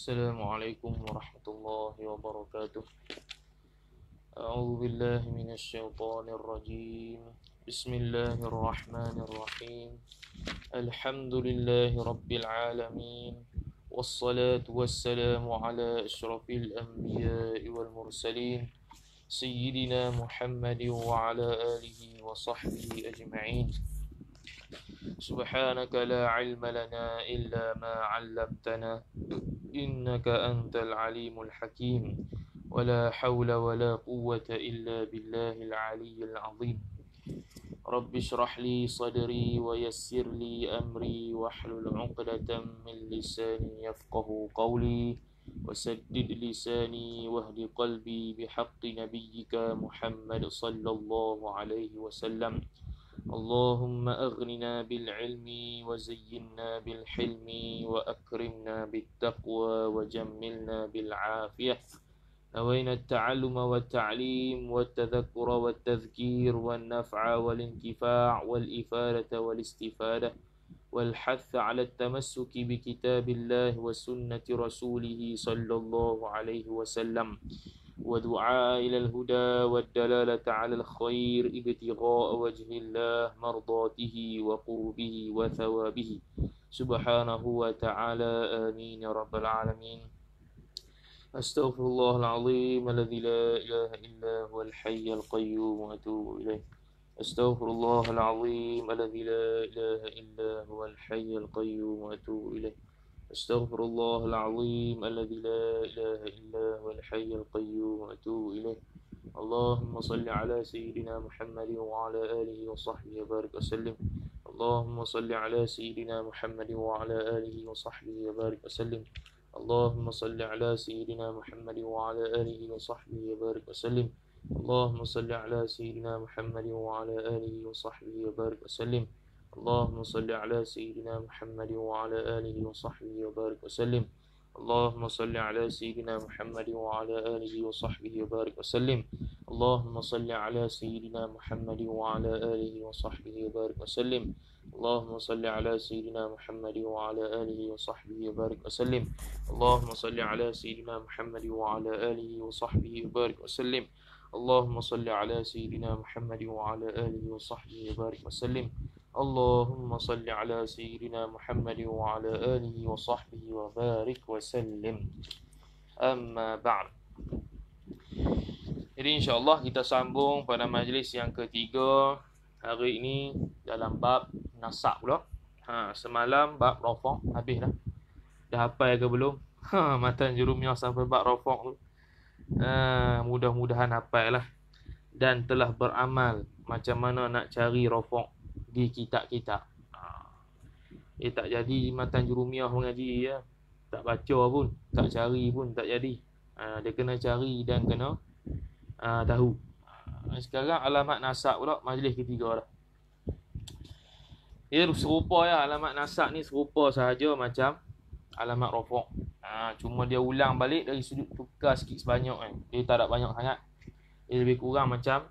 السلام عليكم ورحمة الله وبركاته. أعوذ بالله من الشيطان الرجيم. بسم الله الرحمن الرحيم. الحمد لله رب العالمين. والصلاة والسلام على أشرف الأنبياء والمرسلين سيدنا محمد وعلى آله وصحبه أجمعين. سبحانك لا علم لنا إلا ما علمتنا. إنك أنت العليم الحكيم. ولا حول ولا قوة إلا بالله العلي العظيم. رب اشرح لي صدري ويسر لي أمري واحلل عقدة من لساني يفقه قولي. وسدد لساني واهد قلبي بحق نبيك محمد صلى الله عليه وسلم. اللهم أغننا بالعلم وزينا بالحلم وأكرمنا بالتقوى وجملنا بالعافية. نوينا التعلم والتعليم والتذكر والتذكير والنفع والانتفاع والإفادة والاستفادة والحث على التمسك بكتاب الله وسنة رسوله صلى الله عليه وسلم. ودعاء إلى الهدى والدلالة على الخير ابتغاء وجه الله مرضاته وقربه وثوابه. سبحانه وتعالى آمين يا رب العالمين. أستغفر الله العظيم الذي لا إله إلا هو الحي القيوم وأتوب إليه. أستغفر الله العظيم الذي لا إله إلا هو الحي القيوم وأتوب إليه. أستغفر الله العظيم الذي لا إله إلا هو الحي القيوم وأتوب إليه. اللهم صل على سيدنا محمد وعلى آله وصحبه وبارك وسلم. اللهم صل على سيدنا محمد وعلى آله وصحبه وبارك وسلم. اللهم صل على سيدنا محمد وعلى آله وصحبه وبارك وسلم. اللهم صل على سيدنا محمد وعلى آله وصحبه وبارك وسلم. اللهم صل على سيدنا محمد وعلى آله وصحبه وبارك وسلم. اللهم صل على سيدنا محمد وعلى آله وصحبه وبارك وسلم. اللهم صل على سيدنا محمد وعلى آله وصحبه وبارك وسلم. اللهم صل على سيدنا محمد وعلى آله وصحبه وبارك وسلم. اللهم صل على سيدنا محمد وعلى آله وصحبه وبارك وسلم. اللهم صل على سيدنا محمد وعلى آله وصحبه وبارك وسلم. اللهم صل على سيدنا محمد وعلى آله وصحبه وبارك وسلم أما بعد Jadi insyaAllah kita sambung pada majlis yang ketiga Hari ini dalam bab nasab pula ha, Semalam bab rofok habis dah Dah hafal ke belum? Ha, matan jurumiyah sampai bab rofok tu ha, Mudah-mudahan hafal lah Dan telah beramal Macam mana nak cari rofok di kitab-kitab ha. Eh tak jadi matan jurumiyah mengaji ya Tak baca pun Tak cari pun tak jadi ha, Dia kena cari dan kena uh, tahu. Sekarang alamat nasab pula majlis ketiga dah. Ia serupa ya alamat nasab ni serupa sahaja macam alamat rofok. Ha, cuma dia ulang balik dari sudut tukar sikit sebanyak kan. Dia tak ada banyak sangat. Dia lebih kurang macam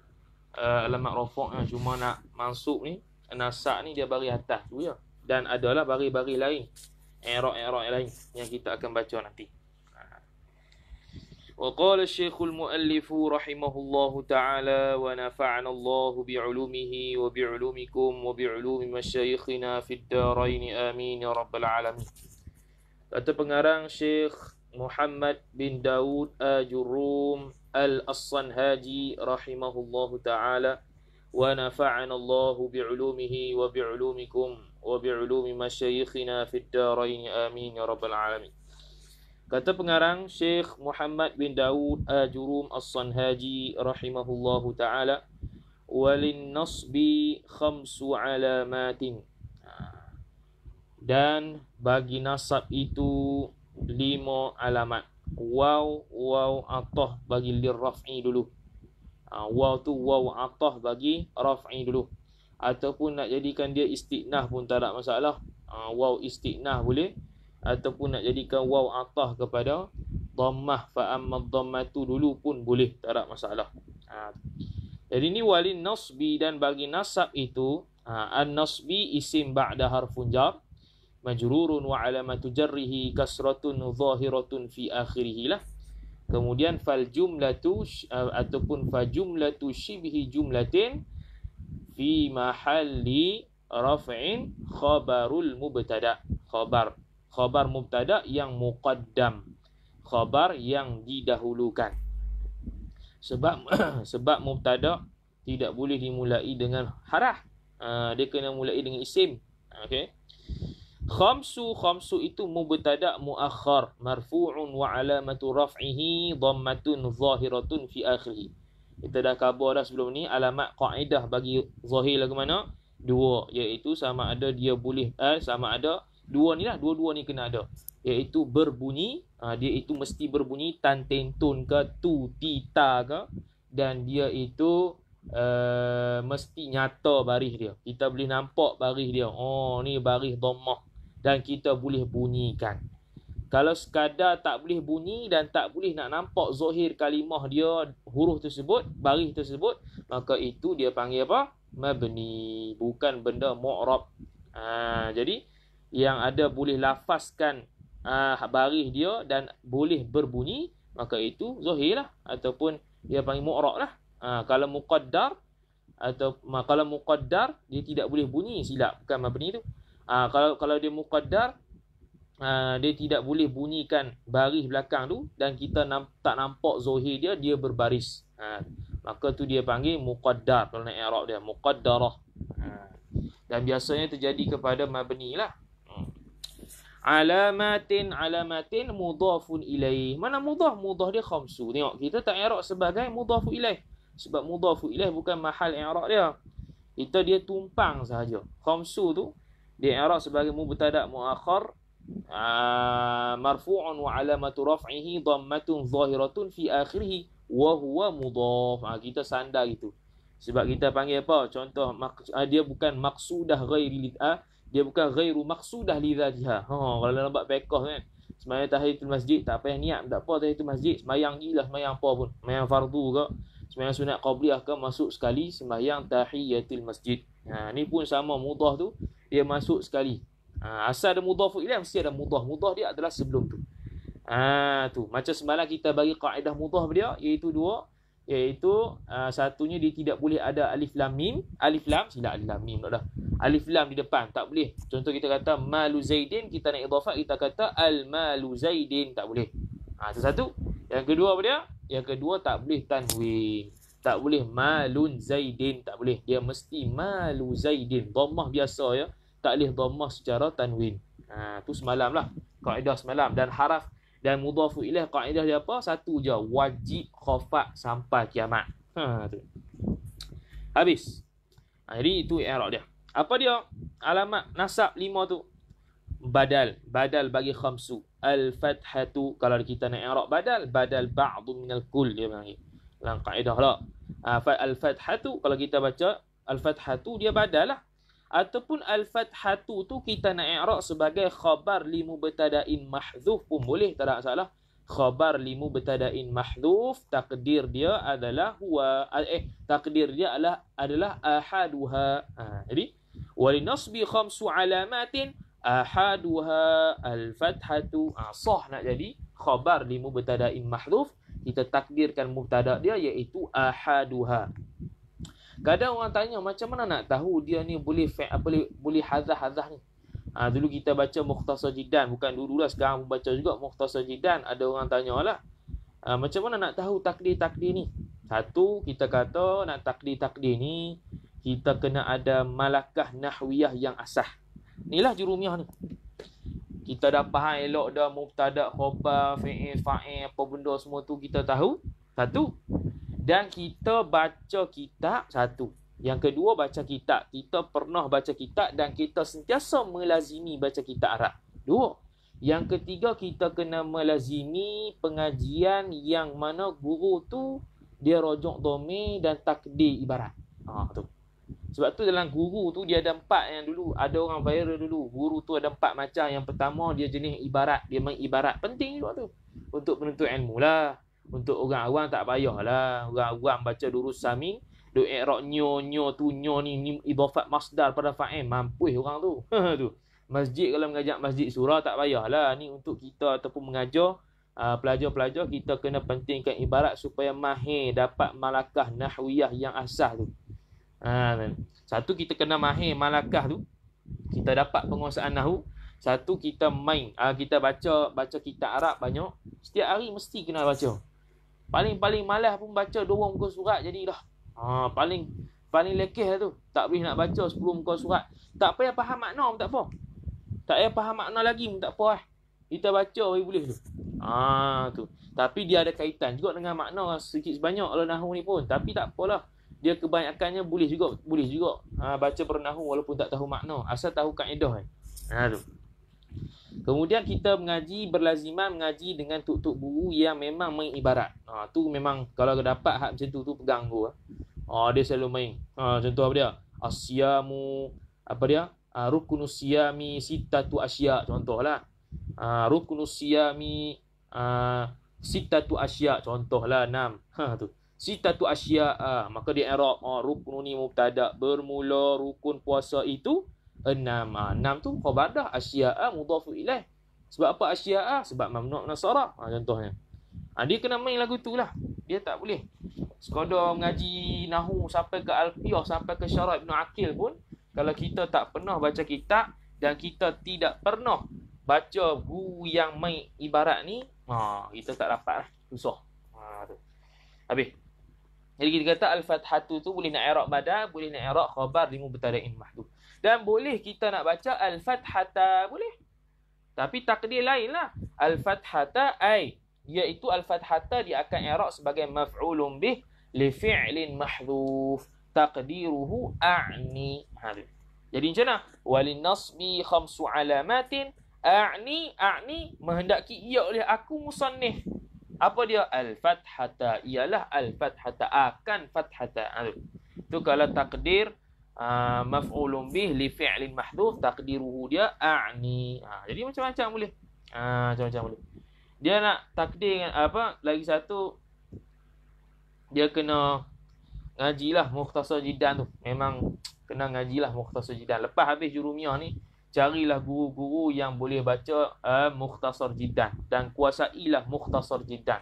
uh, alamat rofok yang cuma nak masuk ni nasab ni dia bari atas tu ya. Dan adalah bari-bari lain. Erok-erok lain yang kita akan baca nanti. وقال الشيخ المؤلف رحمه الله تعالى ونفعنا الله بعلومه وبعلومكم وبعلوم مشايخنا في الدارين آمين يا رب العالمين Kata pengarang Syekh Muhammad bin Daud Ajurum Al-Assanhaji rahimahullahu ta'ala bi'ulumihi wa bi'ulumikum wa bi'ulumi masyayikhina fid darain amin ya rabbal alamin Kata pengarang Syekh Muhammad bin Daud Ajurum As-Sanhaji rahimahullahu taala walin nasbi khamsu alamatin. Dan bagi nasab itu lima alamat. Waw waw atah bagi lirraf'i dulu ha, waw tu waw atah bagi raf'i dulu. Ataupun nak jadikan dia istinah pun tak ada masalah. Ha, waw istinah boleh. Ataupun nak jadikan waw atah kepada dhammah. Fa amma dhammatu dulu pun boleh. Tak ada masalah. Ha. jadi ni walin nasbi dan bagi nasab itu ha, an nasbi isim ba'da harfun jar. Majrurun wa alamatu jarrihi kasratun zahiratun fi akhirih lah kemudian fal jumlatu ataupun fa jumlatu shibhi jumlatin fi mahalli raf'in khabarul mubtada. Khabar. Khabar mubtada yang muqaddam. Khabar yang didahulukan. Sebab sebab mubtada tidak boleh dimulai dengan harah. Uh, dia kena mulai dengan isim. Okey khamsu khamsu itu mubtada muakhar marfu'un wa alamatu raf'ihi dhammatun zahiratun fi akhirih kita dah khabar dah sebelum ni alamat kaedah bagi zahir lagu mana dua iaitu sama ada dia boleh eh, sama ada dua ni lah dua-dua ni kena ada iaitu berbunyi uh, dia itu mesti berbunyi tan tentun ke tu tita ke dan dia itu uh, mesti nyata baris dia. Kita boleh nampak baris dia. Oh, ni baris dhammah dan kita boleh bunyikan. Kalau sekadar tak boleh bunyi dan tak boleh nak nampak zahir kalimah dia huruf tersebut, baris tersebut, maka itu dia panggil apa? Mabni, bukan benda mu'rab. Ha, jadi yang ada boleh lafazkan uh, baris dia dan boleh berbunyi, maka itu zahir lah ataupun dia panggil mu'rab lah. Ha, kalau muqaddar atau kalau muqaddar dia tidak boleh bunyi silap bukan mabni tu. Ha, kalau kalau dia muqaddar ha, dia tidak boleh bunyikan baris belakang tu dan kita namp, tak nampak zahir dia dia berbaris. Ha, maka tu dia panggil muqaddar kalau nak i'rab dia muqaddarah. Ha, dan biasanya terjadi kepada mabni lah. Alamatin alamatin mudhafun ilaih. Mana mudhaf? Mudhaf dia khamsu. Tengok kita tak i'rab sebagai mudhafu ilaih sebab mudhafu ilaih bukan mahal i'rab dia kita dia tumpang sahaja khamsu tu dia i'rab sebagai mubtada muakhar marfu'un wa alamatu raf'ihi dhammatun zahiratun fi akhirih wa huwa mudhaf. Ha, kita sandar gitu. Sebab kita panggil apa? Contoh dia bukan maksudah ghairi ha, dia bukan ghairu maksudah li dhatiha ha kalau nampak fiqh kan sembahyang tahiyatul masjid tak payah niat tak apa tahiyatul masjid sembahyang gila sembahyang apa pun. Sembahyang fardu ke sembahyang sunat qabliyah ke masuk sekali sembahyang tahiyatul masjid. Ha ni pun sama mudah tu dia masuk sekali. Ha asal ada mudhaf ilaih mesti ada mudah. Mudah dia adalah sebelum tu. Ha tu macam semalam kita bagi kaedah mudah dia iaitu dua iaitu uh, satunya dia tidak boleh ada alif lam mim alif lam sila alif lam mim dah alif lam di depan tak boleh contoh kita kata malu zaidin kita nak idhafah kita kata al malu zaidin tak boleh ha itu satu yang kedua apa dia yang kedua tak boleh tanwin. Tak boleh malun zaidin. Tak boleh. Dia mesti malu zaidin. Dhammah biasa ya. Tak boleh dhammah secara tanwin. Ha, tu semalam lah. Kaedah semalam. Dan haraf dan mudhafu ilaih kaedah dia apa? Satu je. Wajib khafak sampai kiamat. Ha, tu. Habis. Ha, jadi itu i'rab dia. Apa dia? Alamat nasab lima tu. Badal. Badal bagi khamsu. Al-fathatu kalau kita nak i'rab badal badal ba'dhu min al-kull dia panggil. Dalam kaedah lah. Uh, al-fathatu kalau kita baca al-fathatu dia badal lah. Ataupun al-fathatu tu kita nak i'rab sebagai khabar li mubtada'in mahdhuf pun boleh tak ada masalah. Khabar li mubtada'in mahdhuf takdir dia adalah huwa eh takdir dia adalah adalah ahaduha. Ha, jadi walinasbi khamsu alamatin ahaduha al-fathatu ah, sah nak jadi khabar li mubtada'in mahdhuf kita takdirkan mubtada dia iaitu ahaduha. Kadang orang tanya macam mana nak tahu dia ni boleh apa boleh boleh hazah-hazah ni? Ha, dulu kita baca mukhtasar jidan bukan dulu lah sekarang baca juga mukhtasar jidan ada orang tanyalah ha, macam mana nak tahu takdir-takdir ni? Satu kita kata nak takdir-takdir ni kita kena ada malakah nahwiyah yang asah Inilah jurumiah ni. Kita dah faham elok dah mubtada, khabar, fi'il, fa'il, apa benda semua tu kita tahu. Satu. Dan kita baca kitab. Satu. Yang kedua baca kitab. Kita pernah baca kitab dan kita sentiasa melazimi baca kitab Arab. Dua. Yang ketiga kita kena melazimi pengajian yang mana guru tu dia rojok domi dan takdir ibarat. Ha, tu. Sebab tu dalam guru tu dia ada empat yang dulu ada orang viral dulu. Guru tu ada empat macam. Yang pertama dia jenis ibarat. Dia mengibarat. Penting juga tu. Untuk penuntut ilmu lah. Untuk orang awam tak payah lah. Orang awam baca durus samin. Duk ikrok nyo nyo tu nyo ni, ni idhafat masdar pada fa'il. Mampu orang tu. tu. Masjid kalau mengajak masjid surah tak payahlah. Ni untuk kita ataupun mengajar uh, pelajar-pelajar kita kena pentingkan ibarat supaya mahir dapat malakah nahwiyah yang asah tu. Ha, satu kita kena mahir malakah tu. Kita dapat penguasaan nahu. Satu kita main. Uh, kita baca baca kitab Arab banyak. Setiap hari mesti kena baca. Paling-paling malas pun baca dua muka surat jadilah. Ha, paling paling lekeh lah tu. Tak boleh nak baca 10 muka surat. Tak payah faham makna pun tak apa. Tak payah faham makna lagi pun tak apa lah. Kita baca boleh boleh tu. Ah tu. Tapi dia ada kaitan juga dengan makna sedikit sebanyak kalau nahu ni pun. Tapi tak apalah. Dia kebanyakannya boleh juga. Boleh juga. Ha, baca bernahu walaupun tak tahu makna. Asal tahu kaedah kan. Ha tu. Kemudian kita mengaji berlaziman mengaji dengan tuk-tuk guru yang memang main ibarat. Ha tu memang kalau dapat hak macam tu tu pegang guru. Ha dia selalu main. Ha contoh apa dia? Asyamu apa dia? uh, rukunus siyami sittatu asya contohlah uh, rukunus siyami uh, sittatu asya contohlah enam ha tu sittatu asya uh, maka di i'rab uh, rukun ni mubtada bermula rukun puasa itu enam uh, enam tu khabar dah asya uh, mudhafu ilaih sebab apa asya uh? sebab mamnu' nasara uh, contohnya uh, dia kena main lagu tu lah dia tak boleh sekadar mengaji nahu sampai ke alfiyah sampai ke syarat ibnu akil pun kalau kita tak pernah baca kitab dan kita tidak pernah baca guru yang main ibarat ni, ha, kita tak dapat lah. Susah. Ha, tu. Habis. Jadi kita kata Al-Fathatu tu boleh nak i'rab badal, boleh nak i'rab khabar limu bertada'in mahdu. Dan boleh kita nak baca Al-Fathata, boleh. Tapi takdir lain lah. Al-Fathata ay, iaitu Al-Fathata dia akan i'rab sebagai maf'ulun bih li fi'lin mahdhuf taqdiruhu a'ni hadu. Jadi macam mana? Walin nasbi khamsu alamatin a'ni a'ni menghendaki ia oleh aku musannif. Apa dia? Al-fathata. Ialah al-fathata. Akan fathata. Itu kalau takdir uh, maf'ulun bih li fi'lin mahdhuf taqdiruhu dia a'ni. Ha, jadi macam-macam boleh. Ha, macam-macam boleh. Dia nak takdir apa? Lagi satu dia kena ngajilah mukhtasar jidan tu. Memang kena ngajilah mukhtasar jidan. Lepas habis jurumiyah ni, carilah guru-guru yang boleh baca uh, mukhtasar jidan dan kuasailah mukhtasar jidan.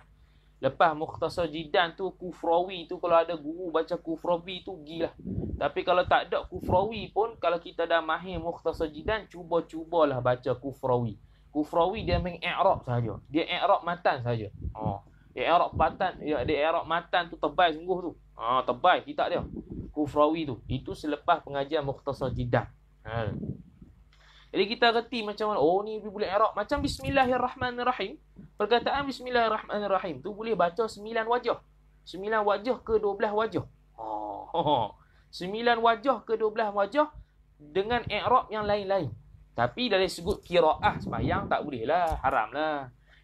Lepas mukhtasar jidan tu kufrawi tu kalau ada guru baca kufrawi tu gilah. Tapi kalau tak ada kufrawi pun kalau kita dah mahir mukhtasar jidan cuba-cubalah baca kufrawi. Kufrawi dia main i'rab saja. Dia i'rab matan saja. Oh. Dia i'rab matan, dia i'rab matan tu tebal sungguh tu. Ha, tebal kitab dia. Kufrawi tu. Itu selepas pengajian Mukhtasar Jidah. Ha. Jadi kita reti macam mana. Oh ni boleh Arab. Macam Bismillahirrahmanirrahim. Perkataan Bismillahirrahmanirrahim tu boleh baca sembilan wajah. Sembilan wajah ke dua belah wajah. Oh. Sembilan wajah ke dua belah wajah dengan Arab yang lain-lain. Tapi dari sudut kiraah sembahyang tak boleh lah.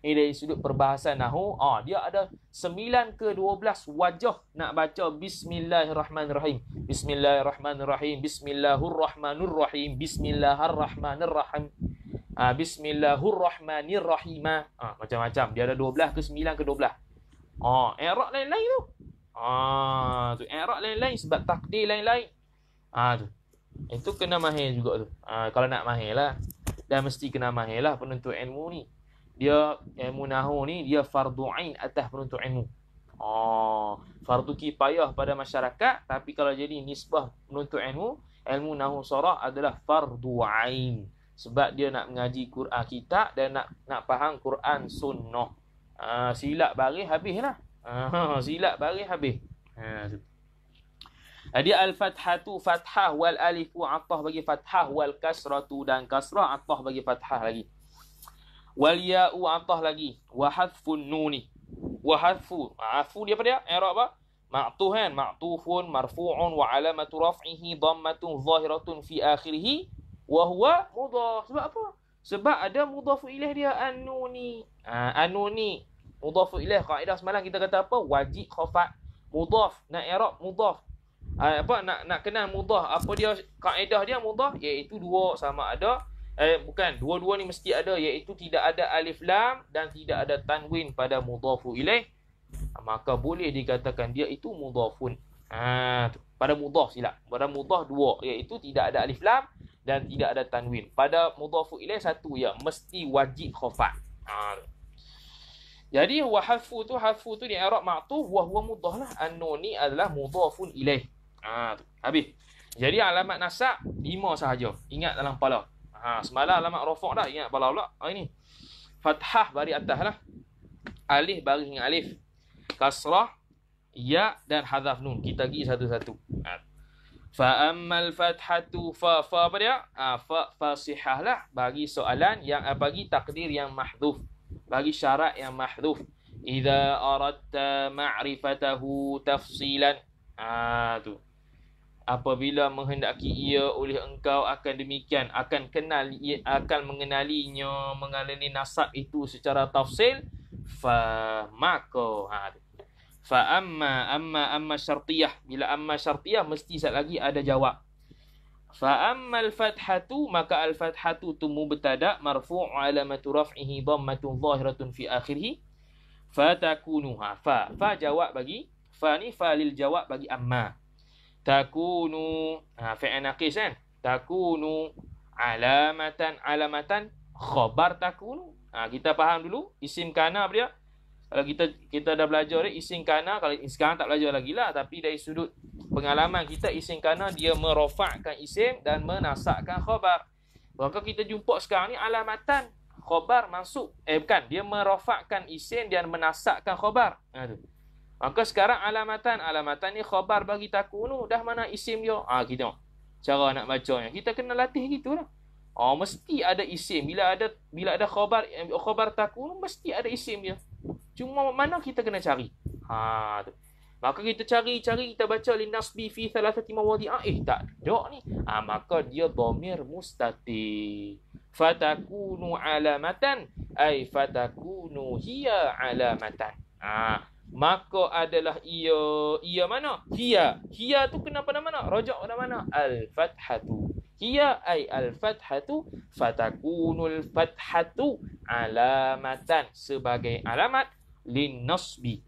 Ini dari sudut perbahasan Nahu. Ah, dia ada 9 ke 12 wajah nak baca Bismillahirrahmanirrahim. Bismillahirrahmanirrahim. Bismillahirrahmanirrahim. Bismillahirrahmanirrahim. Ah, Bismillahirrahmanirrahim. Ah, macam-macam. Dia ada 12 ke 9 ke 12. Ah, i'rab lain-lain tu. Ah, tu i'rab lain-lain sebab takdir lain-lain. Ah, tu. Itu kena mahir juga tu. Ah, kalau nak mahir lah. Dan mesti kena mahir lah penuntut ilmu ni dia ilmu nahu ni dia fardu ain atas penuntut ilmu. Oh, fardu kifayah pada masyarakat tapi kalau jadi nisbah penuntut ilmu, ilmu nahu sarah adalah fardu ain sebab dia nak mengaji Quran kita dan nak nak faham Quran sunnah. Ah, silap bari habislah. Ah, silap bari habis. Ha, Jadi al-fathatu fathah wal alifu atah bagi fathah wal kasratu dan kasrah atah bagi fathah lagi wal ya'u atah lagi. Wa hadfun nuni. Wa hadfu. Afu dia apa dia? I'rab apa? Ma'tuh kan? Ma'tufun marfu'un wa alamatu raf'ihi dhammatun zahiratun fi akhirih. Wa huwa mudhaf. Sebab apa? Sebab ada mudhaf ilaih dia anuni ha, anuni mudhaf ilaih kaedah semalam kita kata apa? Wajib khafat. Mudhaf. Nak i'rab mudhaf. Ha, apa? Nak nak kenal mudhaf. Apa dia? Kaedah dia mudhaf? Iaitu dua. Sama ada eh bukan dua-dua ni mesti ada iaitu tidak ada alif lam dan tidak ada tanwin pada mudhafu ilaih maka boleh dikatakan dia itu mudhafun ha pada mudhaf silap pada mudhaf dua iaitu tidak ada alif lam dan tidak ada tanwin. Pada mudhafu ilaih satu ya, mesti wajib khafat. Ha. Jadi wa hafu tu hafu tu di i'rab ma'tuf wa huwa mudhaf lah. An-nun ni adalah mudhafun ilaih. Ha tu. Habis. Jadi alamat nasab lima sahaja. Ingat dalam kepala. Ha semalam alamat rafa' dah ingat kepala pula. Ha ini. Fathah bari atas lah. Alif bari dengan alif. Kasrah ya dan hadaf nun. Kita pergi satu-satu. Ha. Fa ammal fathatu fa fa apa dia? Ha, fa fasihah lah bagi soalan yang bagi takdir yang mahdhuf bagi syarat yang mahdhuf idza aradta ma'rifatahu tafsilan ah tu apabila menghendaki ia oleh engkau akan demikian akan kenal akan mengenalinya mengenali nasab itu secara tafsil fa maka ha fa amma amma amma syartiyah. Bila amma syartiyah mesti sat lagi ada jawab. Fa ammal fathatu maka al fathatu tu mubtada marfu' alamatu raf'ihi dhammatun zahiratun fi akhirih. Fatakunuha fa fa jawab bagi fa ni fa lil jawab bagi amma takunu ha fi'il naqis kan? Takunu alamatan alamatan khabar takunu. Ha kita faham dulu isim kana apa dia? Kalau kita kita dah belajar isim kana kalau sekarang tak belajar lagi lah. Tapi dari sudut pengalaman kita isim kana dia merofakkan isim dan menasakkan khabar. Maka kita jumpa sekarang ni alamatan khabar masuk. Eh bukan dia merofakkan isim dan menasakkan khabar. Ha, tu. Maka sekarang alamatan alamatan ni khabar bagi takunu dah mana isim dia ah ha, kita cara nak bacanya kita kena latih gitulah Oh mesti ada isim bila ada bila ada khabar eh, khabar takunu mesti ada isim dia Cuma mana kita kena cari? Ha tu. Maka kita cari-cari kita baca linasbi fi thalathati mawadi'a eh tak ada ni. Ha, maka dia dhamir mustati. Fatakunu alamatan ay fatakunu hiya alamatan. Ha, maka adalah ia ia mana? Hiya. Hiya tu kenapa nama mana? Rajak pada mana? Al-fathatu. Hiya ay al-fathatu fatakunul fathatu alamatan sebagai alamat lin nasbi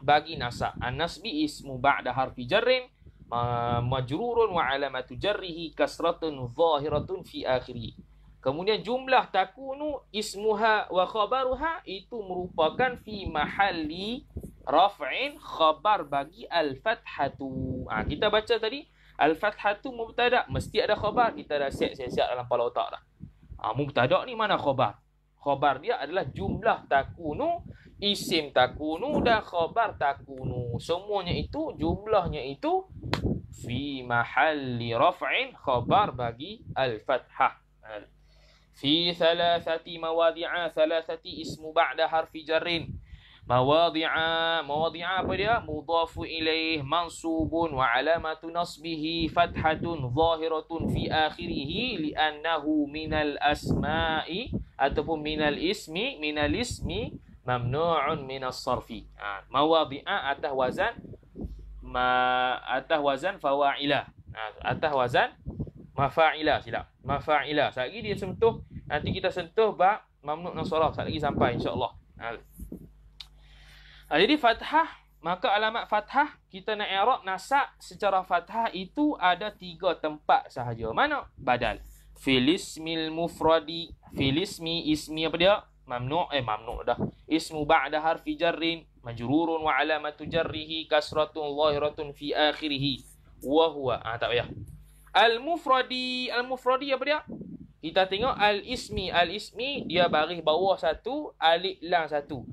bagi nasab an nasbi ismu ba'da harfi jarrin majrurun wa alamatu jarrihi kasratun zahiratun fi akhiri kemudian jumlah takunu ismuha wa khabaruha itu merupakan fi mahalli raf'in khabar bagi al fathatu ha, kita baca tadi al fathatu mubtada mesti ada khabar kita dah siap-siap dalam kepala otak dah ha, mubtada ni mana khabar khabar dia adalah jumlah takunu isim takunu dan khabar takunu. Semuanya itu jumlahnya itu fi mahalli raf'in khabar bagi al-fathah. Fi thalathati mawadi'a thalathati ismu ba'da harfi jarrin. Mawadi'a mawadi'a apa dia? Mudhafu ilaih mansubun wa alamatu nasbihi fathatun zahiratun fi akhirih li'annahu minal asma'i ataupun minal ismi minal ismi mamnu'un min as-sarfi. Ha, mawadhi'a atas wazan ma atas wazan fawa'ila. Ha, atas wazan mafa'ila silap. Mafa'ila. Sekali dia sentuh nanti kita sentuh ba mamnu' as-sarf. Sekali lagi sampai insya-Allah. Ha. ha. jadi fathah maka alamat fathah kita nak i'rab nasab secara fathah itu ada tiga tempat sahaja. Mana? Badal. Filismil mufradi. Filismi ismi apa dia? mamnu' eh mamnu' dah ismu ba'da harfi jarrin majrurun wa alamatu jarrihi kasratun zahiratun fi akhirih wa huwa ah tak payah al mufradi al mufradi apa dia kita tengok al ismi al ismi dia baris bawah satu alif lam satu.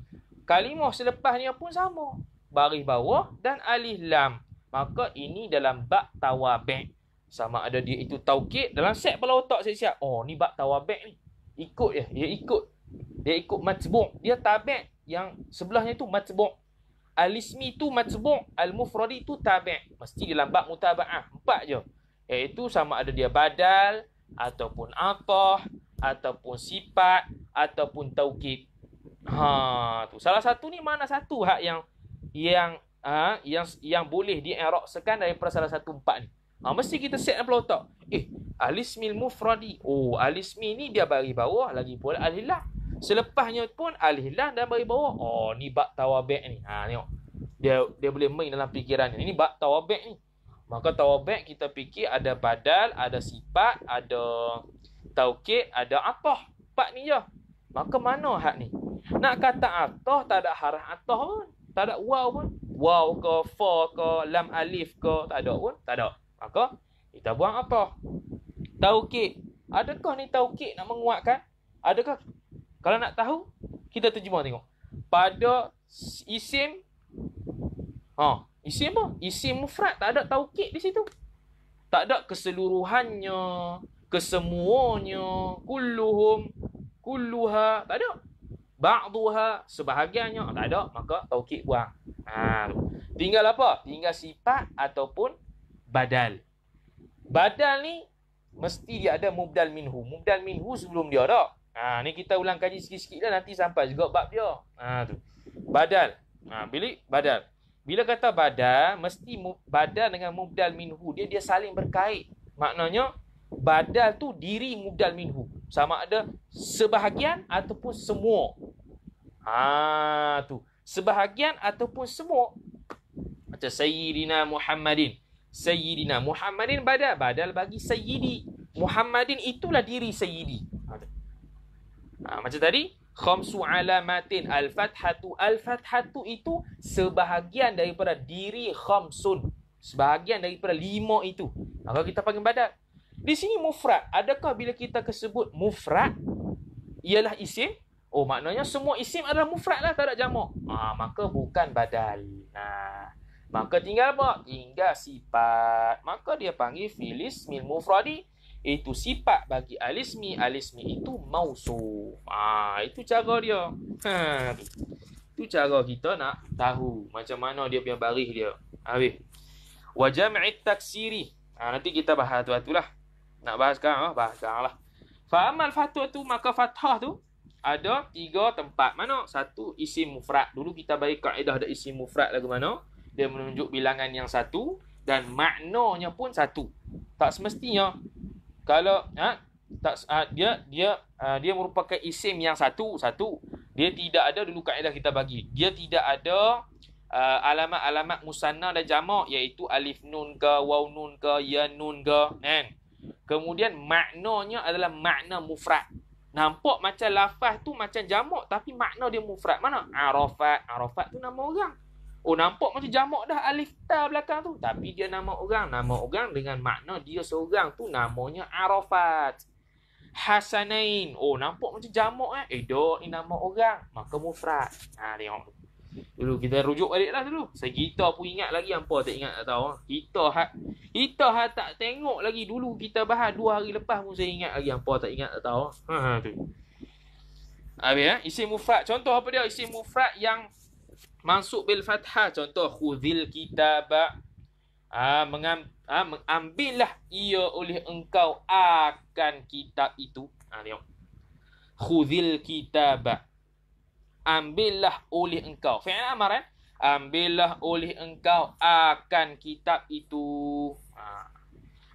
Kalimah selepasnya pun sama. Baris bawah dan alif lam. Maka ini dalam bab tawabi' sama ada dia itu taukid dalam set kepala otak saya siap oh ni bab tawabi' ni. Ikut je dia ikut. Dia ikut matbu' dia tabi' yang sebelahnya itu matbu' al-ismi tu matbu' al-mufradi tu tabi' mesti dalam bab mutaba'ah. Empat je. Iaitu sama ada dia badal ataupun atah ataupun sifat ataupun taukid ha tu salah satu ni mana satu hak yang yang ha, yang yang boleh di-i'rabkan daripada salah satu empat ni ha, mesti kita set dalam otak eh alismil mufradi oh alismi ni dia bagi bawah lagi pula alillah Selepasnya pun alih lam dan bagi bawah. Oh, ni bab tawabek ni. Ha, tengok. Dia dia boleh main dalam fikiran ni. Ini bab tawabek ni. Maka tawabek kita fikir ada badal, ada sifat, ada taukid, ada atah. Empat ni je. Maka mana hak ni? Nak kata atah tak ada harah atah pun. Tak ada waw pun. Waw ke, fa ke, lam alif ke, tak ada pun. Tak ada. Maka kita buang atah. Taukid. Adakah ni taukid nak menguatkan? Adakah? Kalau nak tahu, kita terjemah tengok. Pada isim Ha, isim apa? Isim mufrad tak ada taukid di situ. Tak ada keseluruhannya, kesemuanya, kulluhum, kulluha, tak ada. Ba'duha, sebahagiannya, tak ada. Maka taukid buang. Ha, tinggal apa? Tinggal sifat ataupun badal. Badal ni mesti dia ada mubdal minhu. Mubdal minhu sebelum dia ada. Ha, ni kita ulang kaji sikit-sikit lah nanti sampai juga bab dia. Ha, tu. Badal. Ha, bilik badal. Bila kata badal, mesti badal dengan mubdal minhu. Dia dia saling berkait. Maknanya, badal tu diri mubdal minhu. Sama ada sebahagian ataupun semua. Ha, tu. Sebahagian ataupun semua. Macam Sayyidina Muhammadin. Sayyidina Muhammadin badal. Badal bagi Sayyidi. Muhammadin itulah diri Sayyidi. Ha, ha, macam tadi, khamsu alamatin. Al-fathatu. Al-fathatu itu sebahagian daripada diri khamsun. Sebahagian daripada lima itu. Maka kita panggil badal di sini mufrad. Adakah bila kita kesebut mufrad? Ialah isim. Oh maknanya semua isim adalah mufrad lah. Tak ada jamak. Ah maka bukan badal. Nah. Maka tinggal apa? Tinggal sifat. Maka dia panggil filis mil mufradi itu sifat bagi alismi alismi itu mausuf. Ah itu cara dia. Ha itu cara kita nak tahu macam mana dia punya baris dia. Habis. Wa jam'i taksiri. Ha, nanti kita bahas tu atulah nak bahas sekarang ah bahas sekarang lah. Fa amal fatwa tu maka fathah tu ada tiga tempat mana. Satu isim mufrad. Dulu kita bagi kaedah ada isim mufrad lagu mana. Dia menunjuk bilangan yang satu dan maknanya pun satu. Tak semestinya kalau ha, tak ha, dia dia ha, dia merupakan isim yang satu satu dia tidak ada dulu kaedah kita bagi. Dia tidak ada uh, alamat-alamat musanna dan jamak iaitu alif nun ke waw nun ke ya nun ke kan? Kemudian maknanya adalah makna mufrad. Nampak macam lafaz tu macam jamak tapi makna dia mufrad. Mana? Arafat. Arafat tu nama orang Oh nampak macam jamak dah alif ta belakang tu. Tapi dia nama orang. Nama orang dengan makna dia seorang tu namanya Arafat. Hasanain. Oh nampak macam jamak eh. Eh dok ni nama orang. Maka mufrad. Ha tengok. Dulu kita rujuk balik lah dulu. Saya kita pun ingat lagi apa tak ingat tak tahu. Kita hat kita hat tak tengok lagi dulu kita bahas dua hari lepas pun saya ingat lagi apa tak ingat tak tahu. Ha, ha tu. Habis eh isim mufrad. Contoh apa dia isim mufrad yang Masuk bil fathah contoh khudhil kitaba ah mengam, ah, mengambillah ia oleh engkau akan kitab itu. Ah tengok. Khudhil kitaba ambillah oleh engkau. Fi'il amar eh? Ambillah oleh engkau akan kitab itu. Ah.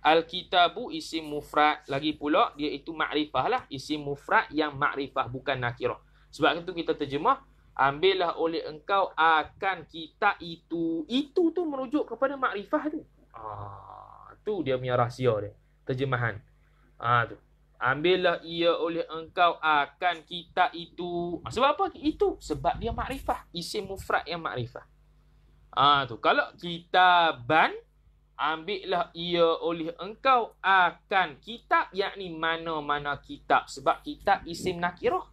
Al-kitabu isim mufrad. Lagi pula dia itu makrifah lah. Isim mufrad yang makrifah bukan nakirah. Sebab itu kita terjemah Ambillah oleh engkau akan kita itu. Itu tu merujuk kepada makrifah tu. Ah, tu dia punya rahsia dia. Terjemahan. Ah tu. Ambillah ia oleh engkau akan kita itu. Ah, sebab apa? Itu sebab dia makrifah. Isim mufrad yang makrifah. Ah tu. Kalau kita ban ambillah ia oleh engkau akan kitab yakni mana-mana kitab sebab kitab isim nakirah.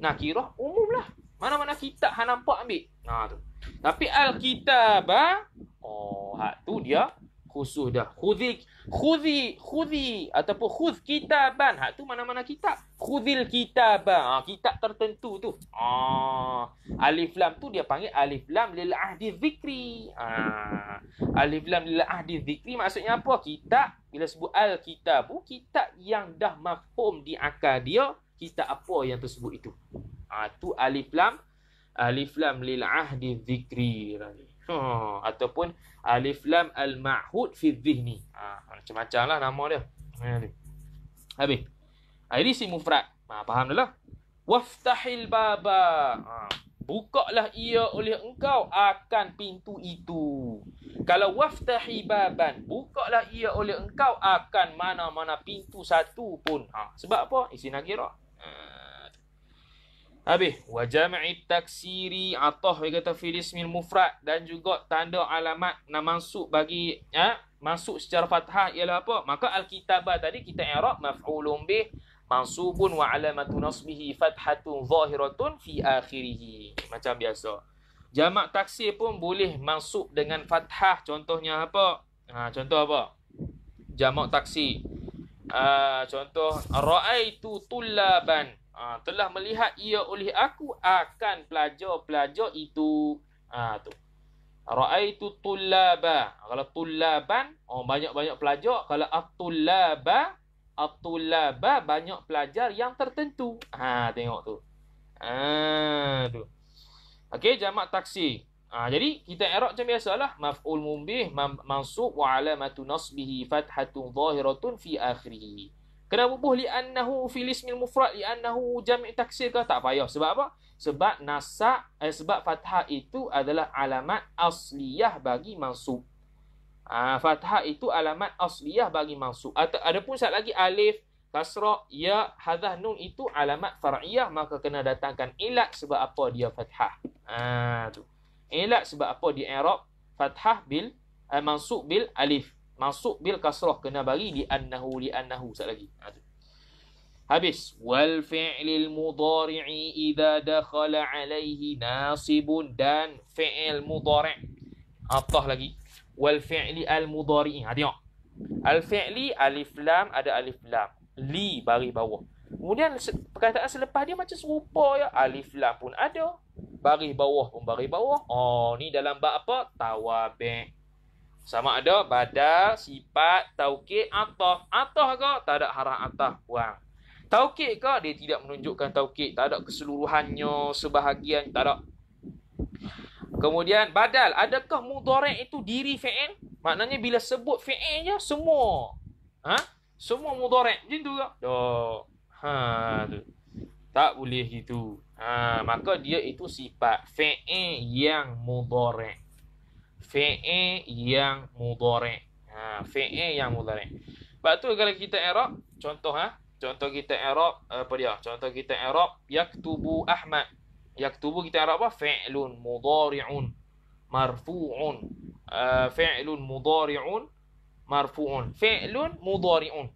Nakirah umumlah. Mana-mana kitab hang nampak ambil. Ha tu. Tapi al-kitab oh hak tu dia khusus dah. Khudhi khudhi khudhi ataupun khudh kitaban. Hak tu mana-mana kitab. Khudhil kitab. Ha kitab tertentu tu. Ha alif lam tu dia panggil alif lam lil ahdi dzikri. Ha alif lam lil ahdi dzikri maksudnya apa? Kitab bila sebut al-kitabu kitab yang dah mafhum di akal dia kitab apa yang tersebut itu. Ha, tu alif lam alif lam lil ahdi dzikri ha, ataupun alif lam al ma'hud fi dhihni. Ha, macam-macam lah nama dia. Ha, habis. Ha, ini si mufrad. Ha, faham dah lah. Waftahil baba. Ha, bukalah ia oleh engkau akan pintu itu. Kalau waftahi baban, bukalah ia oleh engkau akan mana-mana pintu satu pun. Ha, sebab apa? Isi nakirah. Ha. Habis. Wa jama'i taksiri atah dia kata fil ismil mufrad dan juga tanda alamat nak masuk bagi ya, masuk secara fathah ialah apa? Maka al-kitabah tadi kita i'rab maf'ulun bih mansubun wa alamatu nasbihi fathatun zahiratun fi akhirih. Macam biasa. Jamak taksir pun boleh masuk dengan fathah. Contohnya apa? Ha, contoh apa? Jamak taksir. Ha, contoh, Ra'aitu tullaban. Ha, telah melihat ia oleh aku akan pelajar-pelajar itu. Ha, tu. Ra'aitu tullaba. Kalau tullaban, oh, banyak-banyak pelajar. Kalau at-tullaba, at-tullaba banyak pelajar yang tertentu. Ha, tengok tu. Ha, tu. Okey, jamak taksi. Ha, jadi kita i'rab macam biasalah. Maf'ul mumbih mansub wa alamatu nasbihi fathatun zahiratun fi akhirih. Kenapa buh li annahu fil ismil mufrad li annahu jami' taksir ke tak payah sebab apa? Sebab nasab eh, sebab fathah itu adalah alamat asliyah bagi mansub. Ha, fathah itu alamat asliyah bagi mansub. Ada pun satu lagi alif kasrah ya hadah nun itu alamat far'iyah maka kena datangkan ilat sebab apa dia fathah ha tu ilat sebab apa dia i'rab fathah bil uh, mansub bil alif mansub bil kasrah kena bagi di annahu li annahu sat lagi ha habis wal fi'lil mudhari'i idza dakhala alaihi nasibun dan fi'il mudhari' atah lagi wal fi'li al mudhari'i ha tengok al fi'li alif lam ada alif lam li baris bawah. Kemudian perkataan selepas dia macam serupa ya. Alif lam pun ada. Baris bawah pun baris bawah. Oh, ni dalam bab apa? Tawabi'. Sama ada badal, sifat, taukid, atah. Atah ke? Tak ada harah atah. Buang. Taukid ke? Dia tidak menunjukkan taukid. Tak ada keseluruhannya, sebahagian. Tak ada. Kemudian badal. Adakah mudorek itu diri fi'il? Maknanya bila sebut fi'il je, semua. Ha? Semua mudarat macam tu ke? Tak. Ha tu. Tak boleh gitu. Ha maka dia itu sifat fi'il yang mudarat. Fi'il yang mudarat. Ha fi'il yang mudarat. Sebab tu kalau kita i'rab, contoh ha, contoh kita i'rab apa dia? Contoh kita i'rab yaktubu Ahmad. Yaktubu kita i'rab apa? Fi'lun mudari'un marfu'un. Uh, fi'lun mudari'un marfu'un fi'lun mudhari'un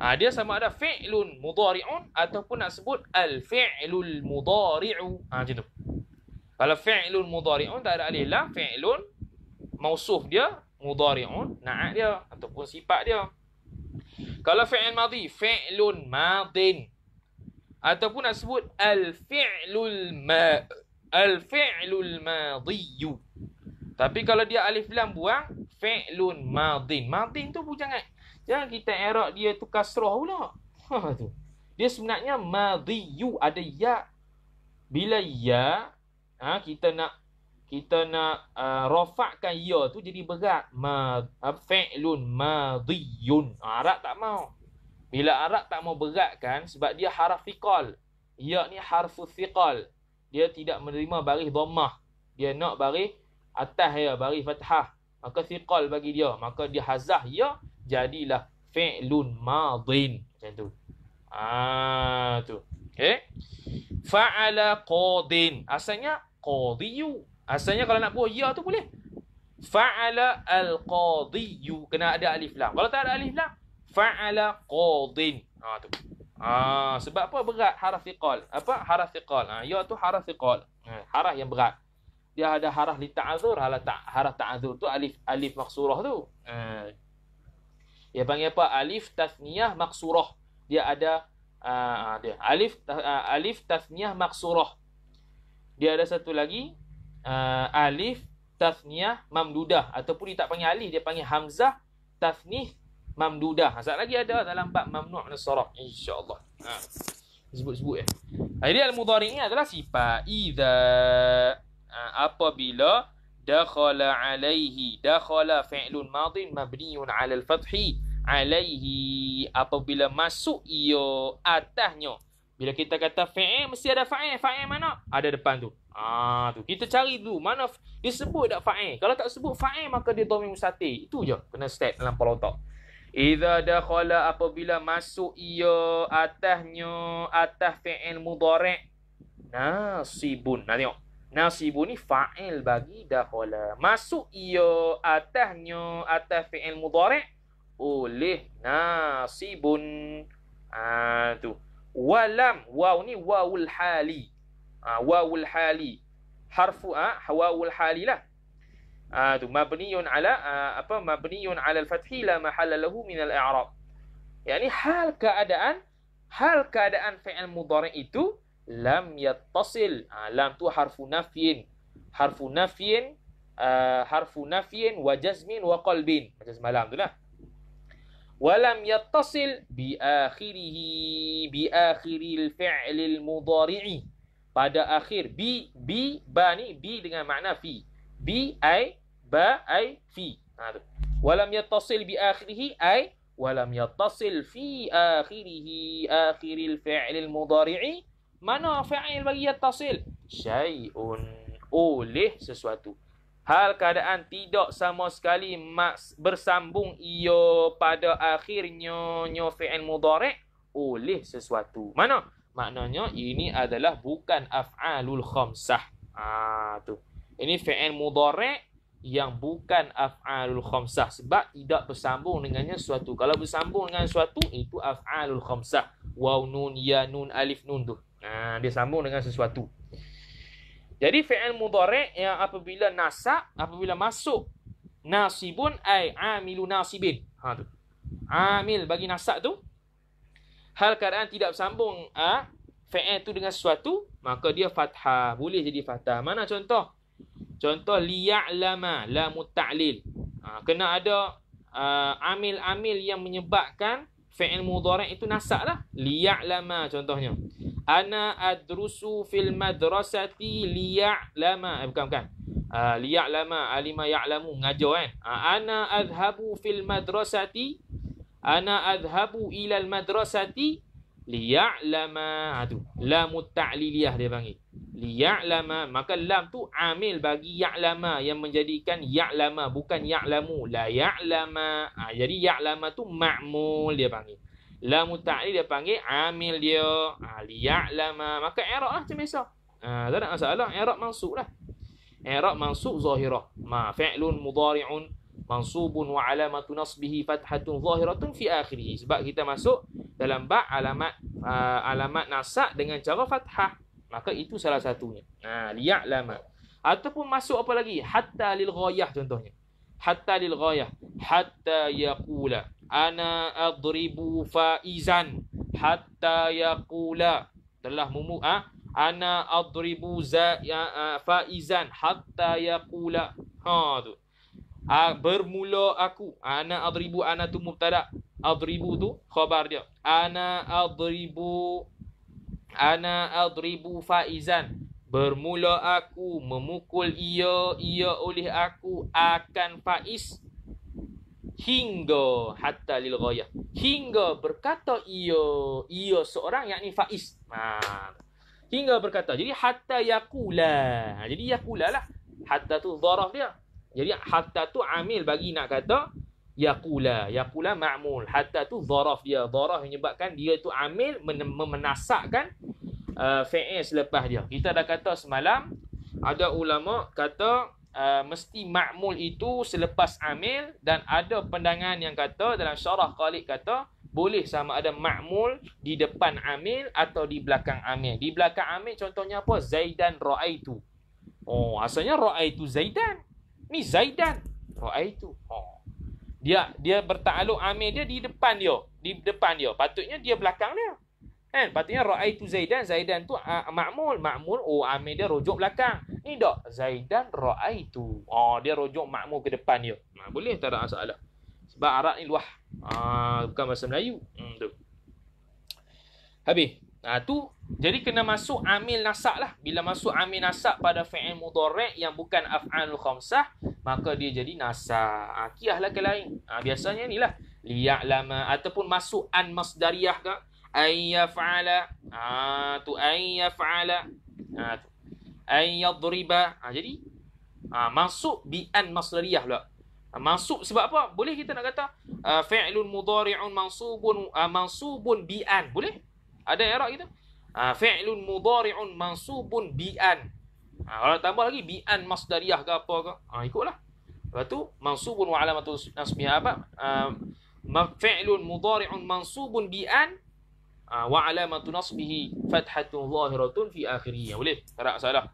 ha, dia sama ada fi'lun mudhari'un ataupun nak sebut al fi'lul mudhari'u ha macam tu kalau fi'lun mudhari'un tak ada alif lam fi'lun mausuf dia mudhari'un na'at dia ataupun sifat dia kalau fi'il madhi fi'lun madin ataupun nak sebut al fi'lul ma al fi'lul madhiyu tapi kalau dia alif lam buang fi'lun madin. Madin tu pun jangan jangan kita i'rab dia tu kasrah pula. Ha tu. Dia sebenarnya madhiyu ada ya. Bila ya ha, kita nak kita nak uh, rafa'kan ya tu jadi berat. Ma fi'lun madhiyun. Ha, Arab tak mau. Bila Arab tak mau beratkan sebab dia haraf thiqal. Ya ni harfu thiqal. Dia tidak menerima baris dhammah. Dia nak baris atas ya bagi fathah maka thiqal bagi dia maka dia hazah ya jadilah fi'lun madin macam tu ah tu okey fa'ala qadin asalnya qadiyu asalnya kalau nak buat ya tu boleh. Fa'ala al-qadiyu kena ada alif lam. Kalau tak ada alif lam fa'ala qadin ah tu. Ah sebab apa berat haraf thiqal? Apa? Haraf thiqal. Ah ya tu haraf thiqal. Ha, haraf yang berat. Dia ada harah li ta'adzur harah ta harah ta'adzur tu alif alif maksurah tu. Uh, dia panggil apa? Alif tasniyah maksurah. Dia ada uh, dia. Alif uh, alif tasniyah maksurah dia ada satu lagi uh, alif tasniyah mamdudah. Ataupun dia tak panggil alif dia panggil hamzah tasnih mamdudah. Satu lagi ada dalam bab mamnu' sarf insyaallah. Ha. Sebut-sebut ya jadi al-mudhari ini adalah sifat. Idza Ha, apabila dakhala alaihi dakhala fi'lun madin mabniun 'ala al-fathi alaihi apabila masuk ia atasnya Bila kita kata fa'il, mesti ada fa'il. Fa'il mana? Ada depan tu. Ah tu. Kita cari dulu mana dia sebut tak fa'il. Kalau tak sebut fa'il, maka dia dhamir mustatir. Itu je. Kena step dalam kepala otak. Iza dakhala apabila masuk ia atasnya atas fi'il mudhari' nasibun. Nah tengok. Nasibun ni fa'il bagi dakhala. Masuk ia atasnya atas fi'il mudhari' oleh nasibun. Ah tu walam waw ni wawul hali ha, wawul hali harfu ah ha, wawul hali lah ah tu mabniun ala ha, apa mabniun ala al-fathi la mahalla lahu min al-i'rab yani hal keadaan hal keadaan fi'il mudhari itu lam yattasil ha, lam tu harfu nafyin harfu nafyin uh, harfu nafyin wa jazmin wa qalbin macam semalam tu lah walam yattasil bi akhirihi bi akhiril fi'lil mudhari'i. Pada akhir bi bi ba ni bi dengan makna fi. Bi ai ba ai fi. Ha tu. Walam yattasil bi akhirihi ai walam yattasil fi akhirihi akhiril fi'lil mudhari'i. Mana fi'il bagi yattasil? Syai'un. Oleh sesuatu. Hal keadaan tidak sama sekali mas bersambung ia pada akhirnya nyo fi'il mudhari' oleh sesuatu. Mana? Maknanya ini adalah bukan af'alul khamsah. Ah tu. Ini fi'il mudhari' yang bukan af'alul khamsah sebab tidak bersambung dengannya sesuatu. Kalau bersambung dengan sesuatu itu af'alul khamsah. Waw nun ya nun alif nun tu. Ah dia sambung dengan sesuatu. Jadi fi'il mudhari' yang apabila nasab, apabila masuk nasibun ai amilu nasibin. Ha tu. Amil bagi nasab tu hal keadaan tidak bersambung ha, fi'il tu dengan sesuatu, maka dia fathah. Boleh jadi fathah. Mana contoh? Contoh liya'lama la muta'lil. Ha, kena ada uh, amil-amil yang menyebabkan fi'il mudhari' itu nasab lah. Liya'lama contohnya ana adrusu fil madrasati liya'lama. Eh, bukan bukan. Uh, liya'lama alima ya'lamu. Ngajar kan? Uh, ana adhabu fil madrasati ana adhabu ila al madrasati liya'lama. Ha tu. Lam ta'liliyah dia panggil. Liya'lama. Maka lam tu amil bagi ya'lama yang menjadikan ya'lama bukan ya'lamu. La ya'lama. Ha, jadi ya'lama tu ma'mul dia panggil Lam ta'lil dia panggil amil dia. Ha, liya'lama. Maka i'rab lah macam biasa. Ha, tak ada masalah. I'rab mansub lah. I'rab mansub zahirah. Ma fi'lun mudari'un mansubun wa alamatu nasbihi fathatun zahiratun fi akhirih. Sebab kita masuk dalam bak alamat uh, alamat nasab dengan cara fathah. Maka itu salah satunya. Ha, liya'lama. Ataupun masuk apa lagi? Hatta lil ghayah contohnya. Hatta lil ghayah. Hatta yaqula ana adribu faizan hatta yaqula. Telah mumu ha? ana adribu za ya, uh, faizan hatta yaqula. Ha tu. Ha, bermula aku. Ana adribu ana tu mubtada. Adribu tu khabar dia. Ana adribu ana adribu faizan. Bermula aku memukul ia ia oleh aku akan faiz hingga hatta lil ghayah. Hingga berkata ia ia seorang yakni faiz. Ha. Hingga berkata. Jadi hatta yaqula ha, jadi yaqula lah. Hatta tu dharaf dia. Jadi hatta tu amil bagi nak kata yaqula yaqula ma'mul. Hatta tu dharaf dia. Dharaf menyebabkan dia tu amil memenasakkan uh, fi'il selepas dia. Kita dah kata semalam ada ulama kata uh, mesti ma'mul itu selepas amil dan ada pandangan yang kata dalam syarah Khalid kata boleh sama ada ma'mul di depan amil atau di belakang amil. Di belakang amil contohnya apa? Zaidan ra'aitu. Oh, asalnya ra'aitu Zaidan. Ni Zaidan ra'aitu. Oh. Dia dia bertakluk amil dia di depan dia. Di depan dia. Patutnya dia belakang dia. Kan? Patutnya ra'aitu Zaidan, Zaidan tu uh, ma'mul, ma'mul oh amil dia rujuk belakang. Ni dak Zaidan ra'aitu. Oh dia rujuk ma'mul ke depan dia. Ha, boleh tak ada masalah. Sebab Arab ni luah. Ha, bukan bahasa Melayu. Hmm, tu. Habis. Ha, tu jadi kena masuk amil nasab lah. Bila masuk amil nasab pada fi'il mudhari' yang bukan af'alul khamsah, maka dia jadi nasab. Ha, kiahlah ke lain. Ha, biasanya inilah liya'lama ataupun masuk an masdariyah ke ay yaf'ala. Ah tu ay yaf'ala. Ah tu. Ay yadriba. Ah jadi ah masuk bi an masdariyah pula. Ah, masuk sebab apa? Boleh kita nak kata ah, fi'lun mudhari'un mansubun ah, mansubun bi an boleh? Ada i'rab kita? Ah, fi'lun mudhari'un mansubun bi an ah, kalau tambah lagi bi an masdariyah ke apa ke? Ah ikutlah. Lepas tu mansubun wa alamatu nasbiha apa? Ah, fi'lun mudhari'un mansubun bi an Ah, wa alamatu nasbihi fathatun zahiratun fi akhirih. Boleh? Tak ada salah.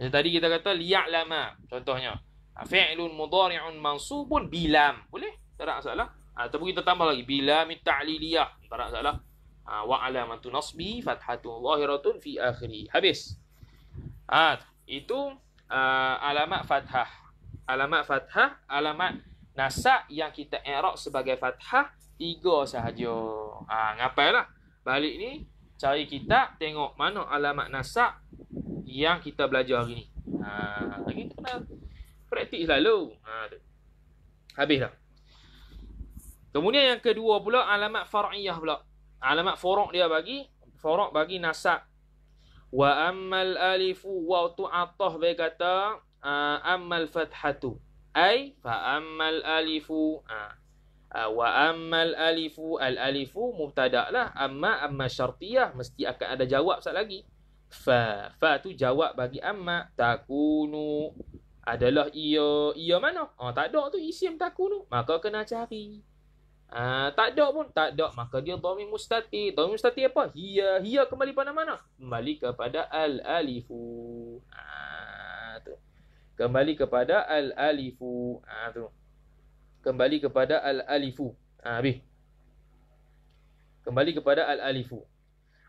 Jadi tadi kita kata liya'lama contohnya. Ah, fi'lun mudhari'un mansubun bilam. Boleh? Tak ada salah. Ataupun kita tambah lagi bilam ta'liliyah. Tak ada salah. Wa alamatu nasbihi fathatun zahiratun fi akhirih. Habis. Ah, itu uh, alamat fathah. Alamat fathah, alamat nasab yang kita i'rab sebagai fathah tiga sahaja. Ah, ngapailah? Balik ni cari kitab tengok mana alamat nasab yang kita belajar hari ni. Ha, kita kena praktik selalu. Ha, tu. Habis dah. Kemudian yang kedua pula alamat far'iyah pula. Alamat furu' dia bagi furu' bagi nasab. Wa ammal alifu wa tu'atah bagi kata uh, ammal fathatu. Ai fa ammal alifu. Ha. Ah, wa ammal alifu al alifu mubtada lah amma amma syartiyah mesti akan ada jawab sat lagi. Fa fa tu jawab bagi amma takunu. Adalah ia ia mana? Oh tak ada tu isim takunu. Maka kena cari. Ah tak ada pun tak ada. Maka dia dhamir mustati. Dhamir mustati apa? Hiya hiya kembali pada mana? Kembali kepada al alifu. Ah tu. Kembali kepada al alifu. Ah tu kembali kepada al-alifu. Ha, habis. Kembali kepada al-alifu.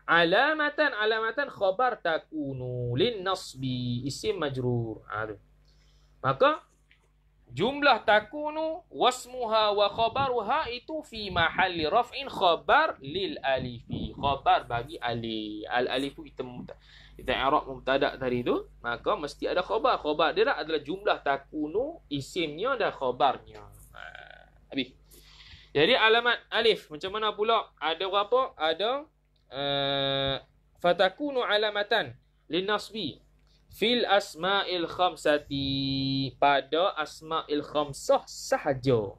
Alamatan alamatan khabar takunu lin nasbi isim majrur. Ha, tu. Maka jumlah takunu wasmuha wa khabaruha itu fi mahalli raf'in khabar lil alifi. Khabar bagi ali. Al-alifu kita kita i'rab mubtada tadi tu, maka mesti ada khabar. Khabar dia adalah jumlah takunu isimnya dan khabarnya. Habis. Jadi alamat alif macam mana pula? Ada berapa? Ada uh, fatakunu alamatan linasbi fil asma'il khamsati pada asma'il khamsah sahaja.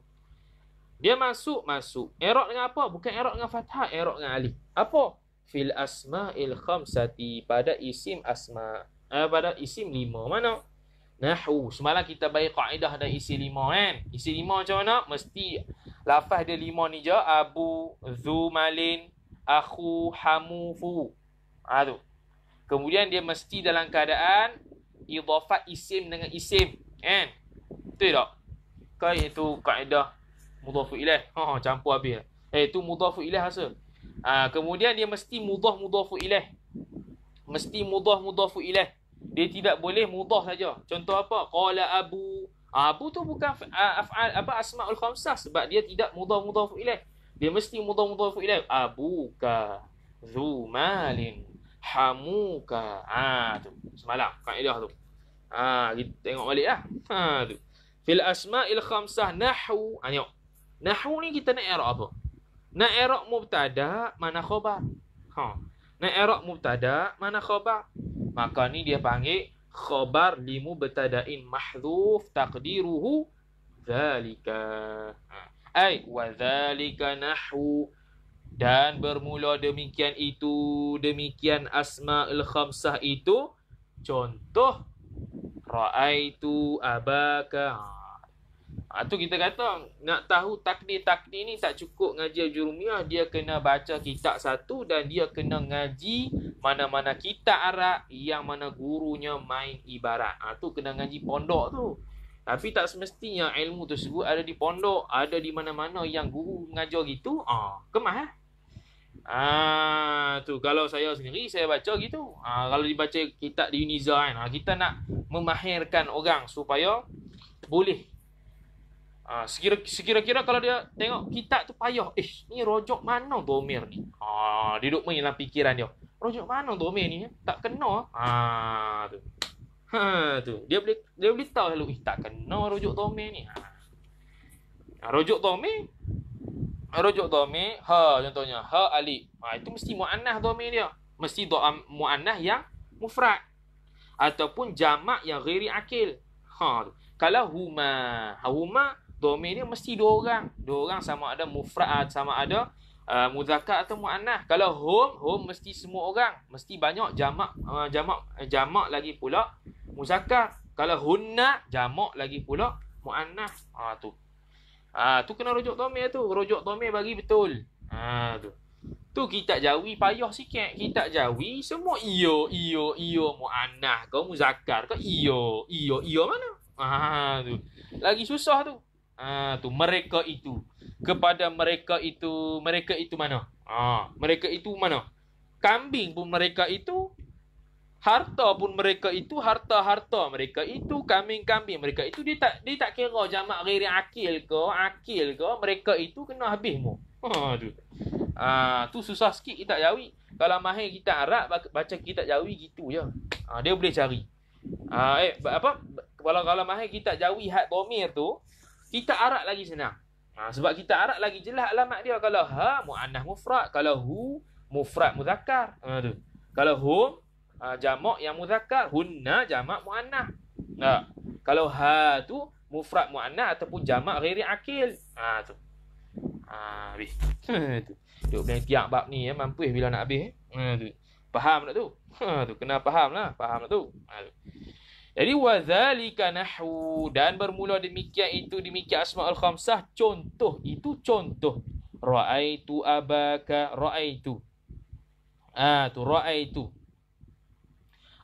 Dia masuk masuk. Erok dengan apa? Bukan erok dengan fathah, erok dengan alif. Apa? Fil asma'il khamsati pada isim asma. Eh, pada isim lima. Mana? Nahu. Semalam kita bagi kaedah dan isi lima kan. Isi lima macam mana? Mesti lafaz dia lima ni je. Abu, Zu, Malin, Aku, Hamu, Fu. Ha, tu. Kemudian dia mesti dalam keadaan idhafat isim dengan isim. Kan? Betul tak? Kau itu kaedah mudhafu ilaih. Ha, campur habis. Eh, itu mudhafu ilaih rasa. Ha, kemudian dia mesti mudah mudhafu ilaih. Mesti mudah mudhafu ilaih. Dia tidak boleh mudah saja. Contoh apa? Qala Abu. Abu tu bukan af'al apa asmaul khamsah sebab dia tidak mudah-mudah ilaih. Dia mesti mudah-mudah ilaih. Abuka zu malin hamuka. Ah tu. Semalam kaedah tu. Ah kita tengok baliklah. Ha tu. Fil asma'il khamsah nahwu. Ha tengok. Nahwu ni kita nak i'rab apa? Nak i'rab mubtada mana khabar? Ha. Nak i'rab mubtada mana khabar? Maka ni dia panggil khabar limu betadain mahdhuf taqdiruhu zalika. Ha. Ai wa zalika nahwu dan bermula demikian itu demikian asmaul khamsah itu contoh raaitu abaka ha. Ha, tu kita kata nak tahu takdir-takdir ni tak cukup ngaji jurumiah dia kena baca kitab satu dan dia kena ngaji mana-mana kitab Arab yang mana gurunya main ibarat. Ha, tu kena ngaji pondok tu. Tapi tak semestinya ilmu tersebut ada di pondok, ada di mana-mana yang guru mengajar gitu. Ah, ha, kemah eh? Ah, tu kalau saya sendiri saya baca gitu. Ah, kalau dibaca kitab di Uniza kan, ah, kita nak memahirkan orang supaya boleh Ha, sekira-kira kalau dia tengok kitab tu payah. Eh, ni rojok mana domir ni? Ha, dia duduk dalam fikiran dia. Rojok mana domir ni? Tak kena. Ha, tu. Ha, tu. Dia boleh dia boleh tahu lalu, eh, tak kena rojok domir ni. Ha. rojok domir rujuk dhamir ha contohnya ha alif. Ha itu mesti muannah dhamir dia. Mesti dhamir muannah yang mufrad ataupun jamak yang ghairi akil. Ha tu. Kalau huma, ha, huma dhamir dia mesti dua orang. Dua orang sama ada mufrad sama ada uh, muzakkar atau muannah. Kalau hum, hum mesti semua orang, mesti banyak jamak uh, jamak uh, jamak lagi pula muzakkar. Kalau hunna jamak lagi pula muannah. Ha tu. Ha tu kena rujuk dhamir tu. Rujuk dhamir bagi betul. Ha tu. Tu kita jawi payah sikit. Kita jawi semua iyo iyo iyo muannah kau muzakkar kau iyo iyo iyo mana? Ha tu. Lagi susah tu. Ha tu mereka itu. Kepada mereka itu, mereka itu mana? Ha, mereka itu mana? Kambing pun mereka itu harta pun mereka itu harta-harta mereka itu kambing-kambing mereka itu dia tak dia tak kira jamak ghairi akil ke akil ke mereka itu kena habis mu ha tu ha tu susah sikit kita jawi kalau mahir kita Arab baca kita jawi gitu je ha, dia boleh cari ha, eh apa kalau kalau mahir kita jawi had domir tu kita Arab lagi senang. Ha, sebab kita Arab lagi jelas alamat dia. Kalau ha muannah mufrad. Kalau hu mufrad muzakkar. Ha tu. Kalau hum uh, jamak yang muzakkar. Hunna jamak muannah nah kalau ha tu mufrad muannah ataupun jamak ghairi akil. Ha tu. Ha habis. Tu. Duk boleh tiap bab ni ya mampu bila nak habis eh. Ha tu. Faham tak tu? Ha tu. Kena faham lah. Faham tak tu? Ha tu jadi wazalika nahwu. Dan bermula demikian itu demikian asmaul khamsah contoh. Itu contoh. Raaitu abaka raaitu. Ah tu raaitu.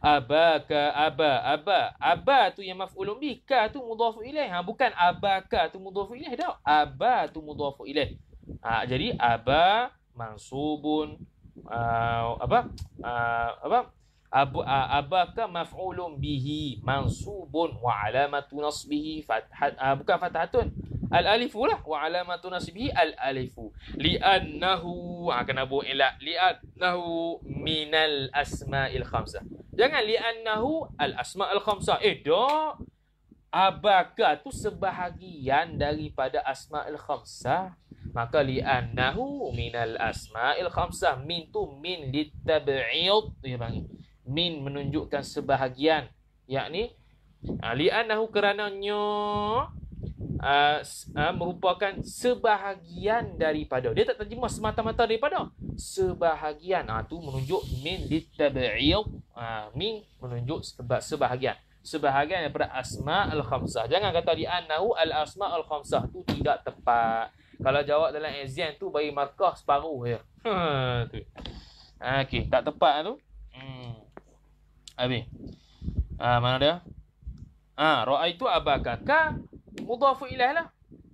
Abaka aba aba. Aba tu yang maf'ulun bih ka tu mudhaf ilaih. Ha bukan abaka tu mudhaf ilaih dah. Aba tu mudhaf ilaih. Ha jadi aba mansubun uh, apa? Uh, apa Abu, abaka maf'ulun bihi mansubun wa alamatu nasbihi fathat uh, bukan fathatun al alifu lah wa alamatu nasbihi al alifu li annahu ha, kena buat elak li annahu minal asma'il khamsah Jangan li'annahu al-asma' al-khamsah. Eh, dak. Abaka tu sebahagian daripada asma'il khamsah. Maka li'annahu minal asma'il khamsah. Min tu min litab'id. Dia panggil. Min menunjukkan sebahagian. Yakni, li'annahu kerananya uh, uh, merupakan sebahagian daripada. Dia tak terjemah semata-mata daripada. Sebahagian. Ah uh, tu menunjuk min litab'id ha, min menunjuk sebab sebahagian. Sebahagian daripada asma al khamsah. Jangan kata di annahu al asma al khamsah. Tu tidak tepat. Kalau jawab dalam exam tu bagi markah separuh je. Ha tu. Ha, okey. Tak tepat tu habis ha, mana dia ha raaitu abaka ka mudhafu ilaih lah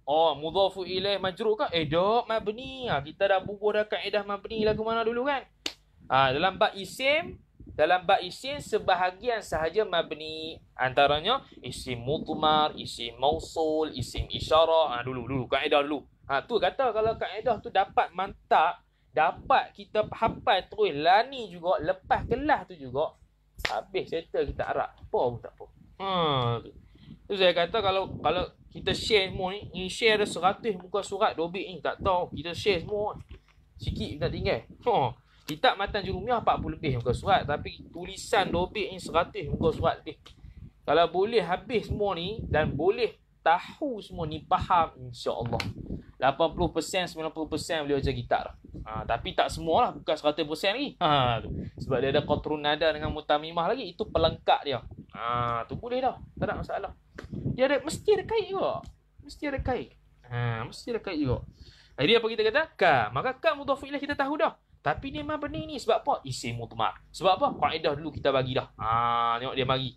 Oh, mudhafu ilaih majrur ke? Eh, dok, mabni. Ha, kita dah bubuh dah kaedah mabni lagu mana dulu kan? Ha, dalam bab isim, dalam bab isim sebahagian sahaja mabni antaranya isim mutmar, isim mausul, isim isyarah. Ha, dulu dulu kaedah dulu. Ha tu kata kalau kaedah tu dapat mantap, dapat kita hafal terus lani juga lepas kelas tu juga habis settle kita arab. Apa pun tak apa. Tu saya kata kalau kalau kita share semua ni, ni share ada 100 muka surat dobit ni tak tahu. Kita share semua. Sikit kita tinggal. Ha. Kitab Matan Jurumiah 40 lebih muka surat tapi tulisan dobit ni 100 muka surat lebih. Kalau boleh habis semua ni dan boleh tahu semua ni faham insya-Allah. 80% 90% boleh baca kitab dah. Ha, tapi tak semualah bukan 100% lagi. Ha tu. Sebab dia ada qatrun nada dengan mutamimah lagi itu pelengkap dia. Ha tu boleh dah. Tak ada masalah. Dia ada mesti ada kait juga. Mesti ada kait. Ha mesti ada kait juga. Jadi apa kita kata? Ka. Maka ka mudhaf ilaih kita tahu dah. Tapi dia memang benih ni. Sebab apa? Isim mutmar. Sebab apa? Kaedah dulu kita bagi dah. Ha, tengok dia bagi.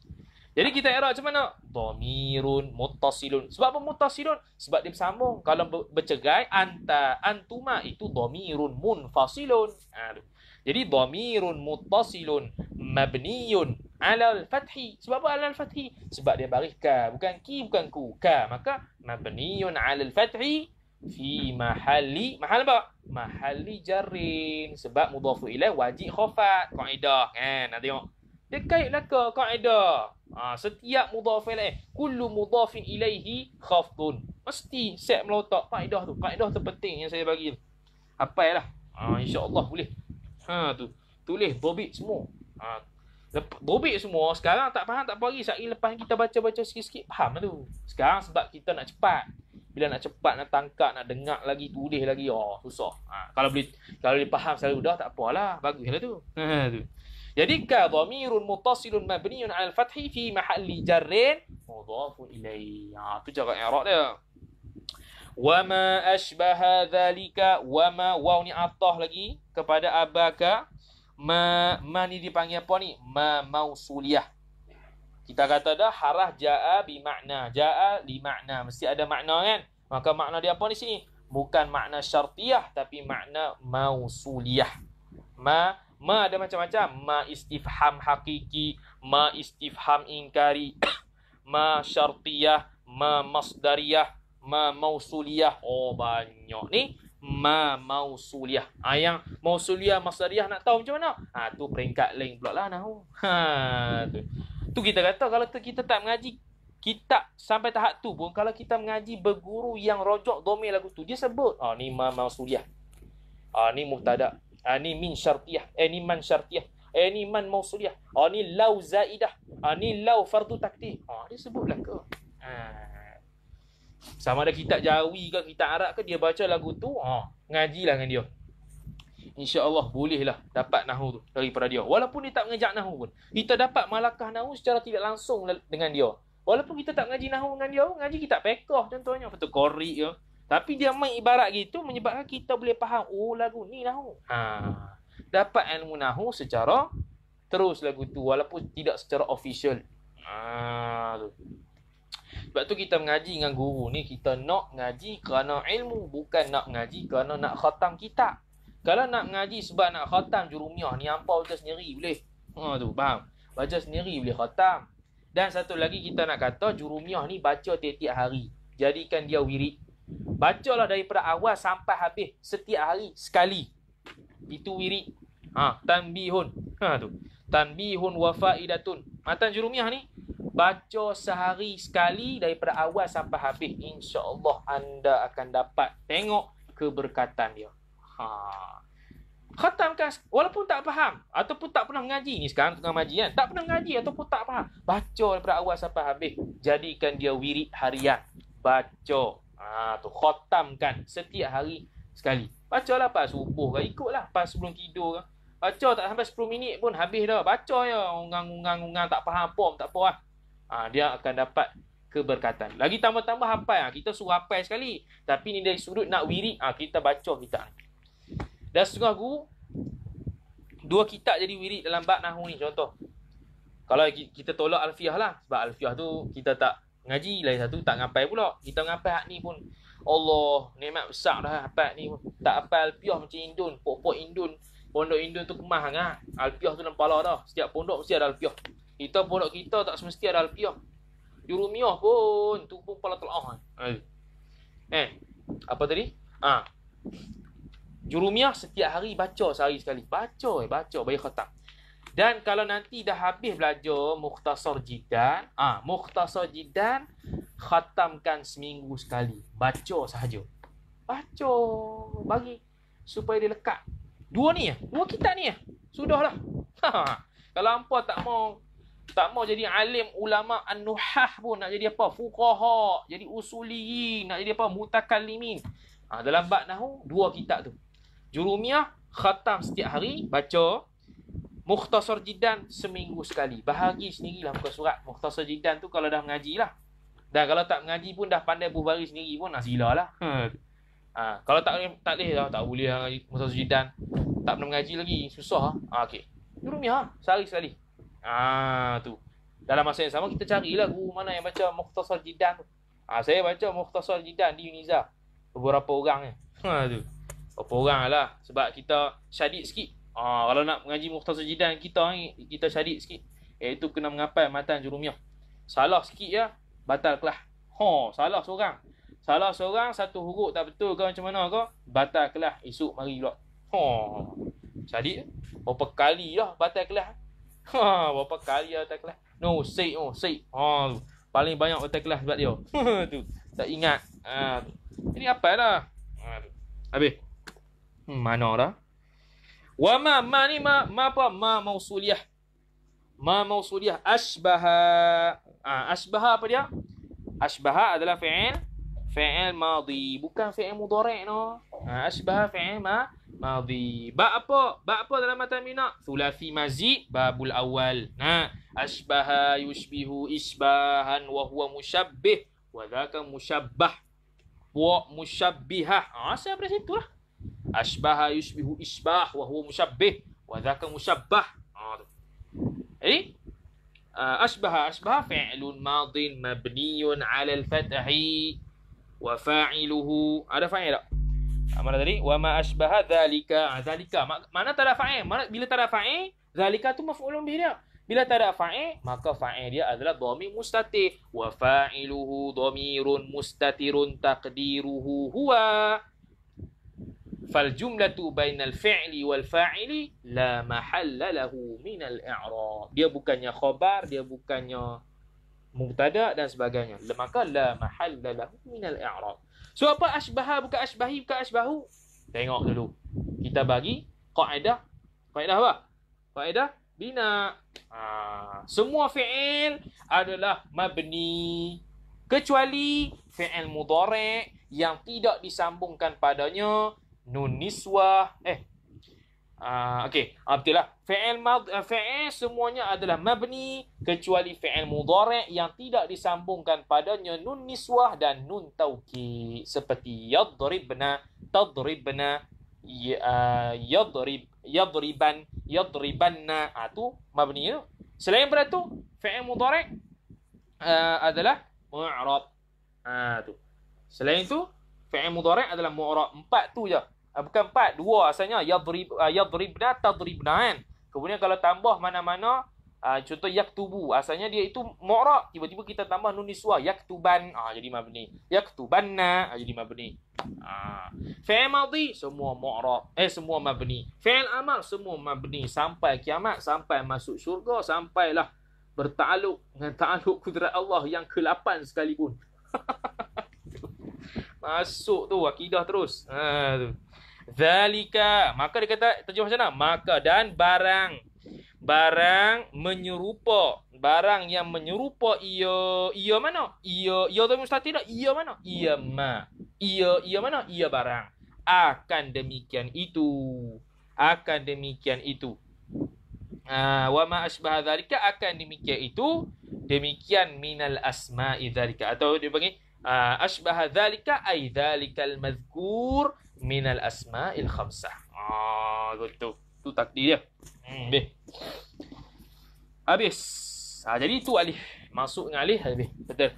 Jadi kita era macam mana? Dhamirun muttasilun. Sebab apa muttasilun? Sebab dia bersambung. Kalau bercegai anta antuma itu dhamirun munfasilun. Ha, jadi dhamirun muttasilun mabniyun ala al-fathi. Sebab apa ala al-fathi? Sebab dia bagi ka, bukan ki bukan ku. Ka, maka mabniyun ala al-fathi fi mahalli mahal apa mahalli jarrin sebab mudhafu ilaih wajib khafat kaedah kan nak tengok dia kaitlah ke kaedah ha, setiap mudhaf ilaih kullu mudhafin ilaihi khafdun Mesti set melotak kaedah tu. Kaedah terpenting yang saya bagi. Apa lah. Ha, InsyaAllah boleh. Ha, tu. Tulis, bobit semua. Ha, Bobik semua sekarang tak faham tak apa lagi. Sekali lepas kita baca-baca sikit-sikit faham lah tu. Sekarang sebab kita nak cepat. Bila nak cepat nak tangkap nak dengar lagi tulis lagi oh susah. Ha, kalau boleh kalau dia faham selalu dah tak apalah. Baguslah tu. Ha tu. Jadi ka dhamirun muttasilun mabniun 'ala al-fathi fi mahalli jarrin mudhafun ilayhi. Ha tu cara i'rab dia. Wa ma ashbaha dhalika wa ma waw ni atah lagi kepada abaka ma ma ni dipanggil apa ni? Ma mausuliyah. Kita kata dah harah jaa bi makna. Jaa li makna. Mesti ada makna kan? Maka makna dia apa di sini? Bukan makna syartiyah tapi makna mausuliyah. Ma ma ada macam-macam. Ma istifham hakiki, ma istifham ingkari, ma syartiyah, ma masdariyah, ma mausuliyah. Oh banyak ni ma mausuliyah. Ah yang mausuliyah masdariyah nak tahu macam mana? Ha tu peringkat lain pula lah nahu. Ha tu. Tu kita kata kalau tu kita tak mengaji kita sampai tahap tu pun kalau kita mengaji berguru yang rojok domir lagu tu dia sebut ah ni ma mausuliyah. Ah ni mubtada. Ah ni min syartiyah. Eh ni man syartiyah. Eh ni man mausuliyah. Ah ni lau zaidah. Ah ni lau fardu takdir. Ah dia sebutlah ke. Ah. Sama ada kita Jawi ke kita Arab ke dia baca lagu tu, ha, ngajilah dengan dia. InsyaAllah bolehlah dapat nahu tu daripada dia. Walaupun dia tak mengejak nahu pun. Kita dapat malakah nahu secara tidak langsung dengan dia. Walaupun kita tak mengaji nahu dengan dia, ngaji kita pekoh contohnya. Betul korik ya. Tapi dia main ibarat gitu menyebabkan kita boleh faham. Oh lagu ni nahu. Ha. Dapat ilmu nahu secara terus lagu tu. Walaupun tidak secara official. Ha, tu. Sebab tu kita mengaji dengan guru ni. Kita nak ngaji kerana ilmu. Bukan nak ngaji kerana nak khatam kitab. Kalau nak mengaji sebab nak khatam jurumiah ni hampa baca sendiri boleh. Ha tu faham. Baca sendiri boleh khatam. Dan satu lagi kita nak kata jurumiah ni baca tiap-tiap hari. Jadikan dia wirid. Bacalah daripada awal sampai habis setiap hari sekali. Itu wirid. Ha tanbihun. Ha tu. Tanbihun wa faidatun. Matan jurumiah ni baca sehari sekali daripada awal sampai habis. Insya-Allah anda akan dapat tengok keberkatan dia. Ha. Khatamkan walaupun tak faham ataupun tak pernah mengaji ni sekarang tengah mengaji kan. Tak pernah mengaji ataupun tak faham. Baca daripada awal sampai habis. Jadikan dia wirid harian. Baca. Ha tu khatamkan setiap hari sekali. Bacalah pas subuh ke ikutlah pas sebelum tidur ke. Baca tak sampai 10 minit pun habis dah. Baca ya ungang-ungang-ungang tak faham apa tak apa lah. Ha, dia akan dapat keberkatan. Lagi tambah-tambah hafal. Ha, kita suruh hafal sekali. Tapi ni dari sudut nak wirid. Ha, kita baca kita. Dan setengah guru dua kitab jadi wirid dalam bab nahwu ni contoh. Kalau kita tolak alfiah lah sebab alfiah tu kita tak ngaji lain satu tak ngapai pula. Kita ngapai hak ni pun Allah nikmat besar dah hafal ni. Tak hafal alfiah macam Indun, pokok Indun. Pondok Indun tu kemah sangat. Alfiah tu dalam pala dah. Setiap pondok mesti ada alfiah. Kita pondok kita tak semesti ada alfiah. Jurumiah pun tu pun pala telah. Eh. eh. Apa tadi? Ah. Jurumiah setiap hari baca sehari sekali. Baca eh, baca bagi khatam. Dan kalau nanti dah habis belajar Mukhtasar Jidan, ah, Mukhtasar Jidan khatamkan seminggu sekali. Baca sahaja. Baca bagi supaya dia lekat. Dua ni ya. Dua kitab ni ya. Sudahlah. Ha. Kalau hangpa tak mau tak mau jadi alim ulama an-nuhah pun nak jadi apa? Fuqaha, jadi usuli, nak jadi apa? Mutakallimin. Ha, dalam bab nahu dua kitab tu. Jurumiyah khatam setiap hari baca Mukhtasar Jidan seminggu sekali. Bahagi sendirilah muka surat. Mukhtasar Jidan tu kalau dah mengaji lah. Dan kalau tak mengaji pun dah pandai buhari sendiri pun nak sila lah. Ha. ha. Kalau tak tak boleh lah. Tak boleh lah mengaji Mukhtasar Jidan. Tak pernah mengaji lagi. Susah. Ha. Okay. Jurumiyah sehari sekali. Ha. Tu. Dalam masa yang sama kita carilah guru mana yang baca Mukhtasar Jidan tu. Ha. Saya baca Mukhtasar Jidan di Uniza. Beberapa orang ni. Ha. Tu. Berapa orang lah Sebab kita syadid sikit ha, Kalau nak mengaji Mukhtasar Jidan kita ni Kita syadid sikit Iaitu kena mengapai matan jurumiah Salah sikit ya Batal kelah ha, Salah seorang Salah seorang Satu huruf tak betul ke macam mana ke Batal kelah Esok mari pula ha, Syadid Berapa kali lah batal kelah ha, Berapa kali lah batal kelah No, say, oh, say. Ha, paling banyak batal kelas sebab dia. tu. Tak ingat. Ha, ini apa dah? Ha, habis. Hmm, mana dah? Wa ma ma ni ma, ma apa? Ma mausuliyah. Ma mausuliyah asbaha. Ah, asbaha apa dia? Asbaha adalah fi'il fi'il madhi, bukan fi'il mudhari' no. Ha, asbaha fi'il ma madhi. Ba apa? Ba apa dalam mata mina? Thulathi mazid babul awal. Nah, asbaha yushbihu isbahan wa huwa musyabbih wa dhaka musyabbah wa musyabbihah. Ah, saya dari situ lah. Asbaha yushbihu isbah wa huwa musyabbih wa dhaka musyabbah. Ah, tu. Jadi, uh, asbaha asbaha fi'lun madin mabniyun 'ala al-fathi wa fa'iluhu ada fa'il tak? Ah, mana tadi? Wa ma asbaha dzalika. Ah, dzalika. Mana tak ada fa'il? Mana bila tak ada fa'il, dzalika tu maf'ulun bih dia. Bila tak ada fa'il, maka fa'il dia adalah dhamir mustatir. Wa fa'iluhu dhamirun mustatirun taqdiruhu huwa fal jumlatu bainal fi'li wal fa'ili la mahalla lahu min al i'rab. Dia bukannya khabar dia bukannya mubtada dan sebagainya. Maka la mahalla lahu min al i'rab. So apa asbaha bukan asbahi bukan asbahu tengok dulu. Kita bagi kaedah. Kaedah apa? Kaedah bina. Ha. semua fi'il adalah mabni. Kecuali fi'il mudhari yang tidak disambungkan padanya nun niswah eh uh, okey uh, betul lah. Fi'il mad uh, fi'il semuanya adalah mabni kecuali fi'il mudhari yang tidak disambungkan padanya nun niswah dan nun taukid seperti yadribna tadribna uh, yadrib yadriban yadribanna. Ah tu mabni tu selain daripada tu fi'il mudhari uh, adalah mu'rab. Ah tu. Selain tu fi'il mudhari' adalah mu'rab. Empat tu je. Uh, bukan empat, dua asalnya yadrib uh, yadribna tadribna kan. Kemudian kalau tambah mana-mana uh, contoh yaktubu asalnya dia itu mu'rab. Tiba-tiba kita tambah nun niswah yaktuban ah jadi mabni. Yaktubanna uh, jadi mabni. Ah. Fi'il madhi semua mu'rab. Eh semua mabni. Fi'il amal semua mabni sampai kiamat, sampai masuk syurga, sampailah bertakluk dengan takluk kudrat Allah yang ke-8 sekalipun. Masuk tu akidah terus. Ha tu. Zalika. Maka dia kata terjemah macam mana? Maka dan barang barang menyerupa barang yang menyerupa ia ia mana? Ia ia tu mustatir tak? Ia mana? Ia ma. Ia ia mana? Ia barang. Akan demikian itu. Akan demikian itu. Ha, wa ma asbah zalika akan demikian itu. Demikian minal asma'i zalika. Atau dia panggil uh, asbah dhalika ay dhalika al-madhkur min al-asma'il khamsah. Ah, gitu. Tu takdir dia. Hmm, be. Habis. Ha, jadi tu alif. Masuk dengan alif habis. Betul.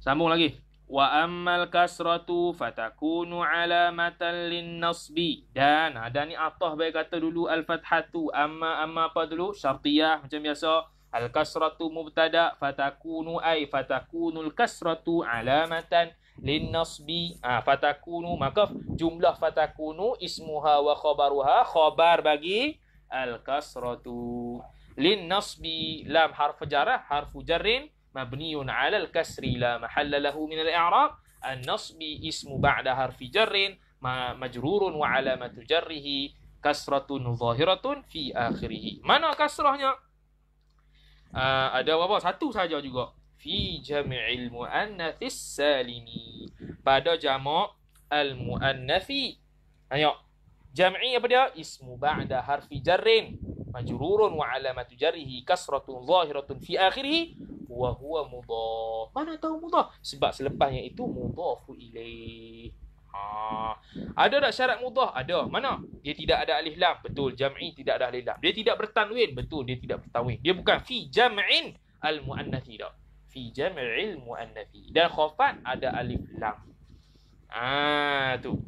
Sambung lagi. Wa ammal kasratu fatakunu alamatan lin nasbi. Dan ada ni atah baik kata dulu al-fathatu. Amma amma apa dulu? Syartiyah macam biasa. Al-kasratu mubtada fatakunu ay fatakunul kasratu alamatan linnasbi ah fatakunu maka jumlah fatakunu ismuha wa khabaruha khabar bagi al-kasratu. Linnasbi lam harf jarah harfu jarrin mabniun ala al-kasri la mahalla lahu min al-i'rab an-nasbi ismu ba'da harfi jarrin majrurun wa alamatu jarrihi kasratun zahiratun fi akhirih mana kasrahnya uh, ada apa satu saja juga. Fi jam'il muannatsis salimi. Pada jamak al muannathi ayo jam'i apa dia? Ismu ba'da harfi jarrin. Majrurun wa alamatu jarrihi. Kasratun zahiratun fi akhirih. Wa huwa mudhaf. Mana tahu mudhaf? Sebab selepasnya itu mudhafu ilaih Ha. Ada tak syarat mudah? Ada. Mana? Dia tidak ada alif lam. Betul. Jam'i tidak ada alif lam. Dia tidak bertanwin. Betul. Dia tidak bertanwin. Dia bukan fi jam'in al-mu'annathi tak. Fi jam'il mu'annathi. Dan khafat ada alif lam. Ah tu.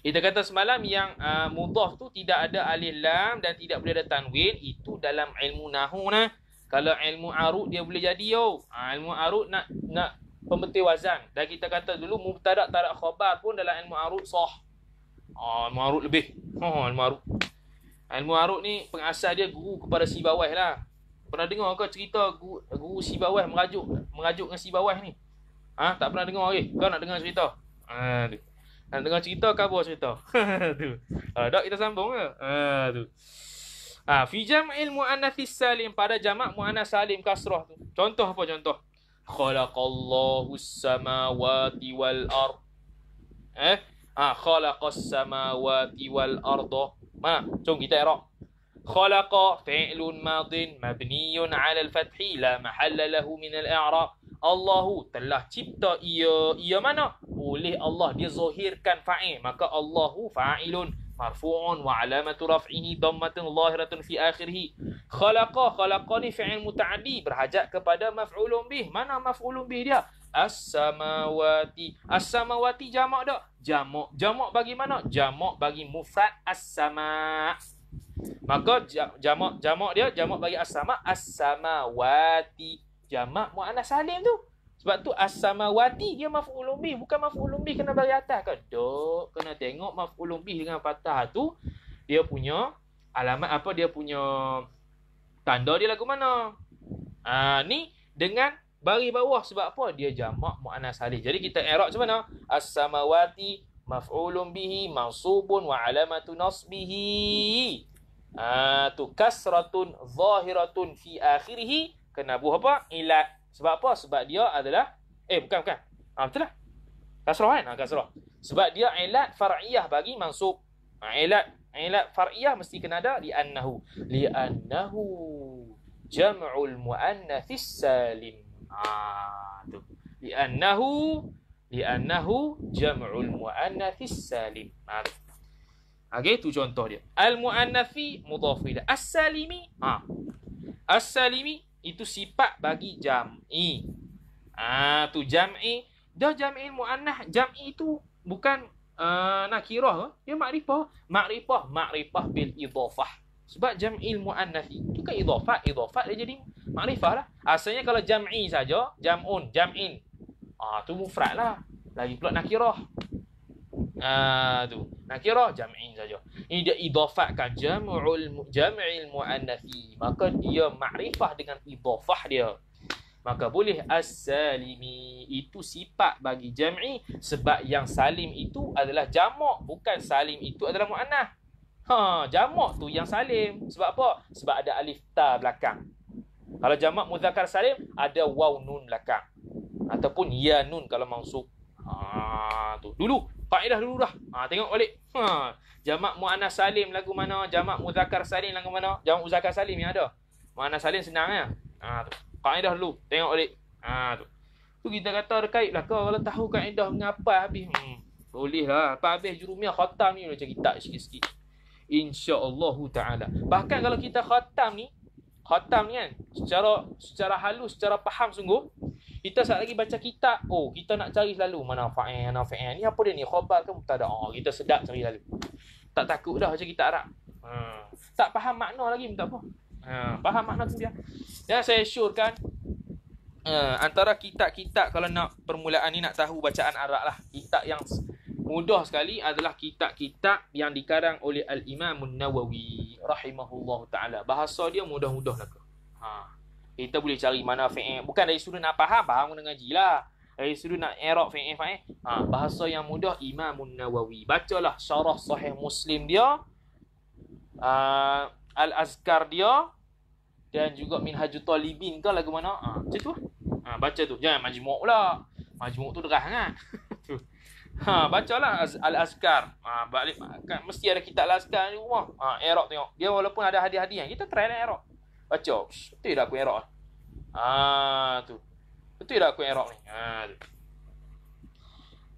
Kita kata semalam yang uh, mudah tu tidak ada alif lam dan tidak boleh ada tanwin. Itu dalam ilmu nahu nah. Kalau ilmu arut dia boleh jadi yo. Ha, ilmu arut nak nak pembetul wazan. Dan kita kata dulu mubtada tak ada khabar pun dalam ilmu arut sah. Ah, ilmu arut lebih. Oh, ilmu arut. Ilmu arut ni pengasas dia guru kepada si bawah lah. Pernah dengar ke cerita guru, guru si bawah merajuk merajuk dengan si bawah ni? Ah, ha? tak pernah dengar lagi. Kau nak dengar cerita? Ha, tu. Nak dengar cerita kabur cerita. tu. Kalau tak kita sambung ke? Ha, tu. Ah, ha, fi jam'il muannats salim pada jamak muannas salim kasrah tu. Contoh apa contoh? khalaqallahu as-samawati wal ard eh? Ha khalaqas samawati wal arda ma jom kita i'rab. Khalaqa fi'lun madin mabniyun 'ala al-fathhi la mahalla lahu min al-i'rab. Allahu telah cipta ia. Ia mana? Oleh Allah dia zahirkan fa'il maka Allahu fa'ilun marfu'un wa alamatu raf'ihi dhammatun zahiratun fi akhirih. Khalaqa khalaqani fi'il muta'addi. Berhajat kepada maf'ulun bih. Mana maf'ulun bih dia? As-samawati. As-samawati jamak dak? Jamak. Jamak bagi mana? Jamak bagi mufrad as-sama. Maka jamak jamak dia jamak bagi as-sama. As-samawati. Jamak muannas salim tu. Sebab tu as-samawati dia maf'ulun bih bukan maf'ulun bih kena bagi atas ke? Dok, kena tengok maf'ulun bih dengan fathah tu dia punya alamat apa dia punya tanda dia lagu mana. Ha, ni dengan baris bawah sebab apa? Dia jamak muannas salim. Jadi kita i'rab macam mana? As-samawati maf'ulun bihi mansubun wa alamatu nasbihi. Ah tu kasratun zahiratun fi akhirih kena buh apa? Ilat. Sebab apa? Sebab dia adalah eh bukan bukan. Ah betul lah. Kasrah kan? Ah kasrah. Sebab dia ilat far'iyah bagi mansub. Ah ilat ilat far'iyah mesti kena ada li annahu li annahu jam'ul muannats salim. Ah tu. Li annahu li annahu jam'ul muannats salim. Ah Okey, tu contoh dia. Al-mu'annafi mudhaf ila as-salimi. Ha. As-salimi itu sifat bagi jam'i. Ah tu jam'i. Dah jam'i muannah, jam'i itu bukan uh, nakirah, dia makrifah. Makrifah, makrifah bil idhafah. Sebab jam'i muannats itu kan idhafah, idhafah dia jadi makrifah lah. Asalnya kalau jam'i saja, jam'un, jam'in. Ah tu mufrad lah. Lagi pula nakirah. Ah tu. Nakirah jam'in saja. Ini dia idafatkan jam'ul jam'il muannathi. Maka dia makrifah dengan idafah dia. Maka boleh as-salimi itu sifat bagi jam'i sebab yang salim itu adalah jamak bukan salim itu adalah muannah. Ha, jamak tu yang salim. Sebab apa? Sebab ada alif ta belakang. Kalau jamak muzakkar salim ada waw nun belakang. Ataupun ya nun kalau mansub. Ha, tu. Dulu Faedah dulu dah. Ha, tengok balik. Ha, jamak muannas salim lagu mana? Jamak muzakkar salim lagu mana? Jamak muzakkar salim yang ada. Muannas salim senang ya. Ha, tu. Faedah dulu. Tengok balik. Ha, tu. Tu kita kata terkait lah. Kau kalau tahu kaedah mengapa habis. Hmm, boleh lah. Apa habis jurumiyah khatam ni macam kita sikit-sikit. InsyaAllah ta'ala. Bahkan kalau kita khatam ni. Khatam ni kan. Secara secara halus, secara faham sungguh. Kita saat lagi baca kitab, oh kita nak cari selalu mana fa'il, mana fa'il. Ni apa dia ni? Khabar ke mutada? Oh, kita sedap cari lalu. Tak takut dah baca kitab Arab. Ha. Tak faham makna lagi pun tak apa. Ha. faham makna tu dia. Dan saya syorkan uh, antara kitab-kitab kalau nak permulaan ni nak tahu bacaan Arab lah. Kitab yang mudah sekali adalah kitab-kitab yang dikarang oleh Al-Imam Nawawi rahimahullah taala. Bahasa dia mudah-mudah lah. Ha kita boleh cari mana fi'il. Bukan dari sudut nak faham, faham kena ngaji lah. Dari sudut nak i'rab fi'il fa'il. Ha, bahasa yang mudah Imam Nawawi. Bacalah syarah sahih Muslim dia. Uh, Al-Azkar dia dan juga Minhajul Talibin ke lagu mana? Ha, macam tu. Ha, baca tu. Jangan majmuk pula. Majmuk tu derah kan. ha, bacalah Al-Azkar. Ha, balik kan mesti ada kitab Al-Azkar di rumah. Ha, i'rab tengok. Dia walaupun ada hadiah-hadiah, kita try lah i'rab. Baca. Betul tak aku error? Ah tu. Betul tak aku error ni? Ah tu.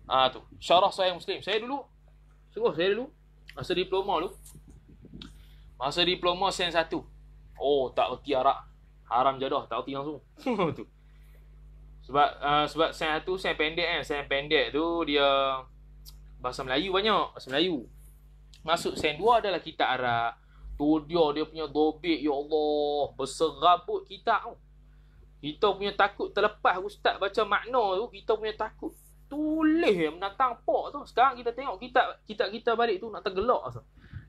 Ah tu. Syarah saya Muslim. Saya dulu. Sungguh saya dulu. Masa diploma dulu. Masa diploma sen satu. Oh, tak erti Arab. Haram jadah, tak erti langsung. tu. Sebab uh, sebab sen satu sen pendek kan. Sen pendek tu dia bahasa Melayu banyak. Bahasa Melayu. Masuk sen dua adalah kitab Arab. Tu dia dia punya dobik ya Allah berserabut kita tu. Kita punya takut terlepas ustaz baca makna tu kita punya takut tulis yang menatang pok tu. Sekarang kita tengok kita kita kita balik tu nak tergelak asal.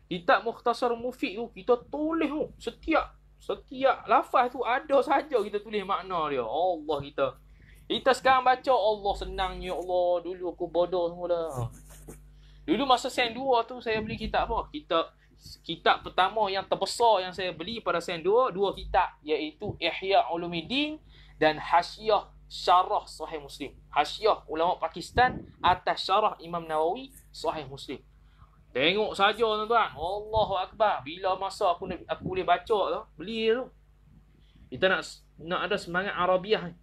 Kitab Mukhtasar Mufid tu kita tulis tu setiap setiap lafaz tu ada saja kita tulis makna dia. Allah kita Kita sekarang baca Allah senangnya Allah. Dulu aku bodoh semula. Dulu masa sen 2 tu saya beli kitab apa? Kitab kitab pertama yang terbesar yang saya beli pada sen 2, dua kitab iaitu Ihya Ulumuddin dan Hasyiah Syarah Sahih Muslim. Hasyiah ulama Pakistan atas Syarah Imam Nawawi Sahih Muslim. Tengok saja tuan-tuan. Allahu akbar. Bila masa aku aku boleh baca tu, beli tu. Kita nak nak ada semangat Arabiah ni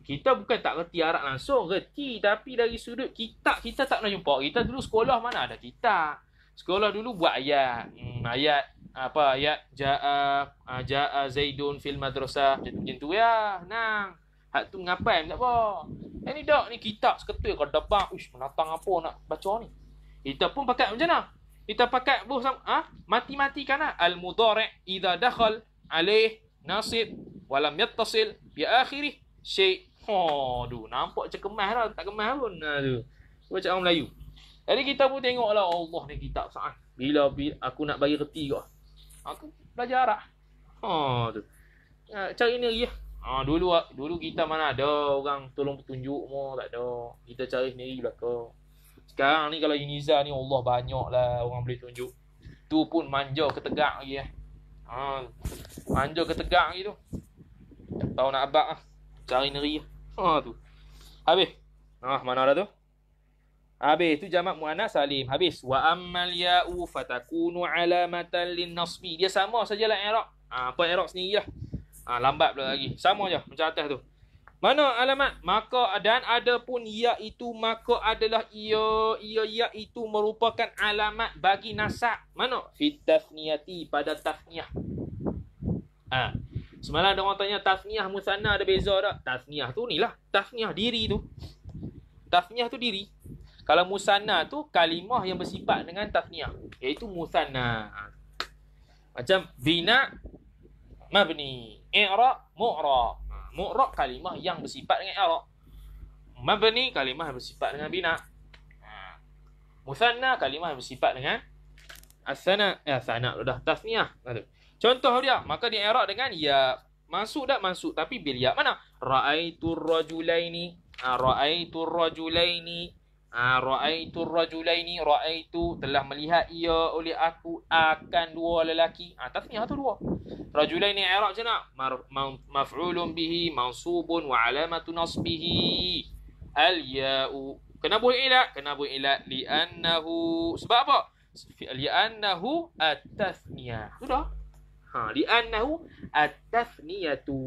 kita bukan tak reti Arab langsung, reti tapi dari sudut kitab kita tak pernah jumpa. Kita dulu sekolah mana ada kitab. Sekolah dulu buat ayat. Hmm, ayat apa ayat jaa uh, jaa Zaidun fil madrasah macam tu ya. Nang. Hak tu ngapai tak apa. Eh ni dak ni kitab seketul kau depan. Uish menatang apa nak baca ni. Kita pun pakai macam mana? Kita pakai buh sama ha? mati-mati kan al mudhari' idza dakhal alaih nasib walam yattasil bi akhirih Syekh. Aduh, nampak macam kemas lah. Tak kemas pun. Aduh. Macam orang Melayu. Jadi kita pun tengok lah Allah ni kitab saat. Bila, bila aku nak bagi reti kau. Aku belajar Arab. Ha tu. Ya, cari lagi lah. Ha, dulu dulu kita mana ada orang tolong petunjuk mu tak ada. Kita cari sendiri belaka. Sekarang ni kalau Uniza ni Allah banyak lah orang boleh tunjuk. Tu pun manja ketegak lagi eh. Ha, manja ketegak lagi tu. Tak tahu nak abak lah. Cari neri. Ha tu. Habis. Ah mana dah tu? Habis tu jamak muannas salim. Habis wa ammal ya'u fatakunu alamatan lin nasbi. Dia sama sajalah i'rab. Ah apa i'rab sendirilah. Ah lambat pula lagi. Sama je macam atas tu. Mana alamat? Maka dan ada pun ya itu maka adalah ia ia ya itu merupakan alamat bagi nasab. Mana? Fit tafniyati pada tafniyah. Ah. Semalam ada orang tanya tasniah musanna ada beza tak? Tasniah tu ni lah. Tasniah diri tu. Tasniah tu diri. Kalau musanna tu kalimah yang bersifat dengan tasniah. Iaitu musanna. Macam bina mabni. I'ra mu'ra. Mu'ra kalimah yang bersifat dengan i'ra. Mabni kalimah yang bersifat dengan bina. Musanna kalimah yang bersifat dengan asana. Ya, sana dah. Tasniah. Aduh. Contoh dia, maka dia i'rab dengan ya. Masuk tak masuk tapi bil ya. Mana? Ra'aitu rajulaini. Ha, ra'aitu rajulaini. Ha, ra'aitu rajulaini. Ra'aitu telah melihat ia oleh aku akan dua lelaki. Ha, tasniah tu dua. Rajulaini i'rab macam nak? Maf'ulun bihi mansubun wa alamatu nasbihi. Al-ya'u. Kenapa ilat? Kenapa ilat? Li'annahu. Sebab apa? Li'annahu at-tasniyah. Sudah. Ha, li'annahu at-tasniyatu.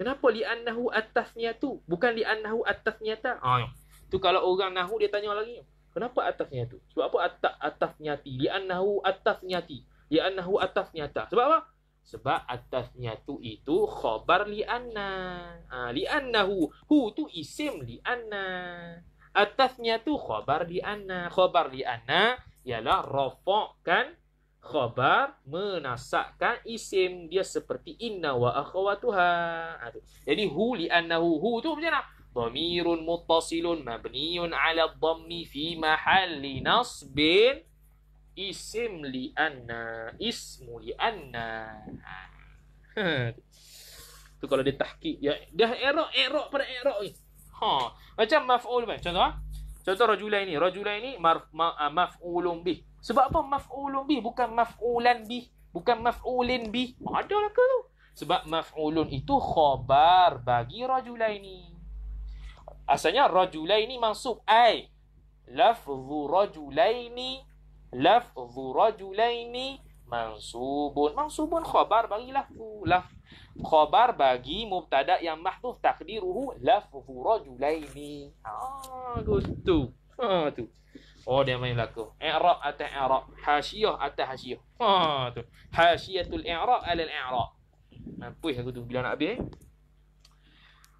Kenapa li'annahu at-tasniyatu? Bukan li'annahu at-tasniyata. Ha, tu kalau orang nahu dia tanya lagi. Kenapa at-tasniyatu? Sebab apa at-tasniyati? Li'annahu at-tasniyati. Li'annahu at-tasniyata. Sebab apa? Sebab at-tasniyatu itu khabar li'anna. Ha, li'annahu. Hu tu isim li'anna. At-tasniyatu khabar li'anna. Khabar li'anna ialah rafa'kan khabar menasakkan isim dia seperti inna wa akhawatuha. Ha, Jadi hu li annahu hu tu macam mana? Ala dhammi fi mahalli nasbin isim li anna ismu li anna. Ha. tu kalau dia tahqiq ya dah i'rab i'rab pada i'rab ni. Ha, macam maf'ul kan. Contoh ha? Contoh rajulain ni, rajulain ni maf'ulun bih. Sebab apa maf'ulun bih bukan maf'ulan bih, bukan maf'ulin bih. Ada lah ke tu? Sebab maf'ulun itu khabar bagi rajulaini. Asalnya rajulaini mansub ai. Lafzu rajulaini lafzu rajulaini mansubun. Mansubun khabar bagi lafzu. Laf khabar bagi mubtada yang mahdhuf takdiruhu lafzu rajulaini. Ah, gitu. Ha tu. Oh dia main laku. I'rab atas i'rab, hasyiah atas hasyiah. Ha tu. Hasyiatul i'rab ala al-i'rab. Mampu aku tu bila nak habis eh.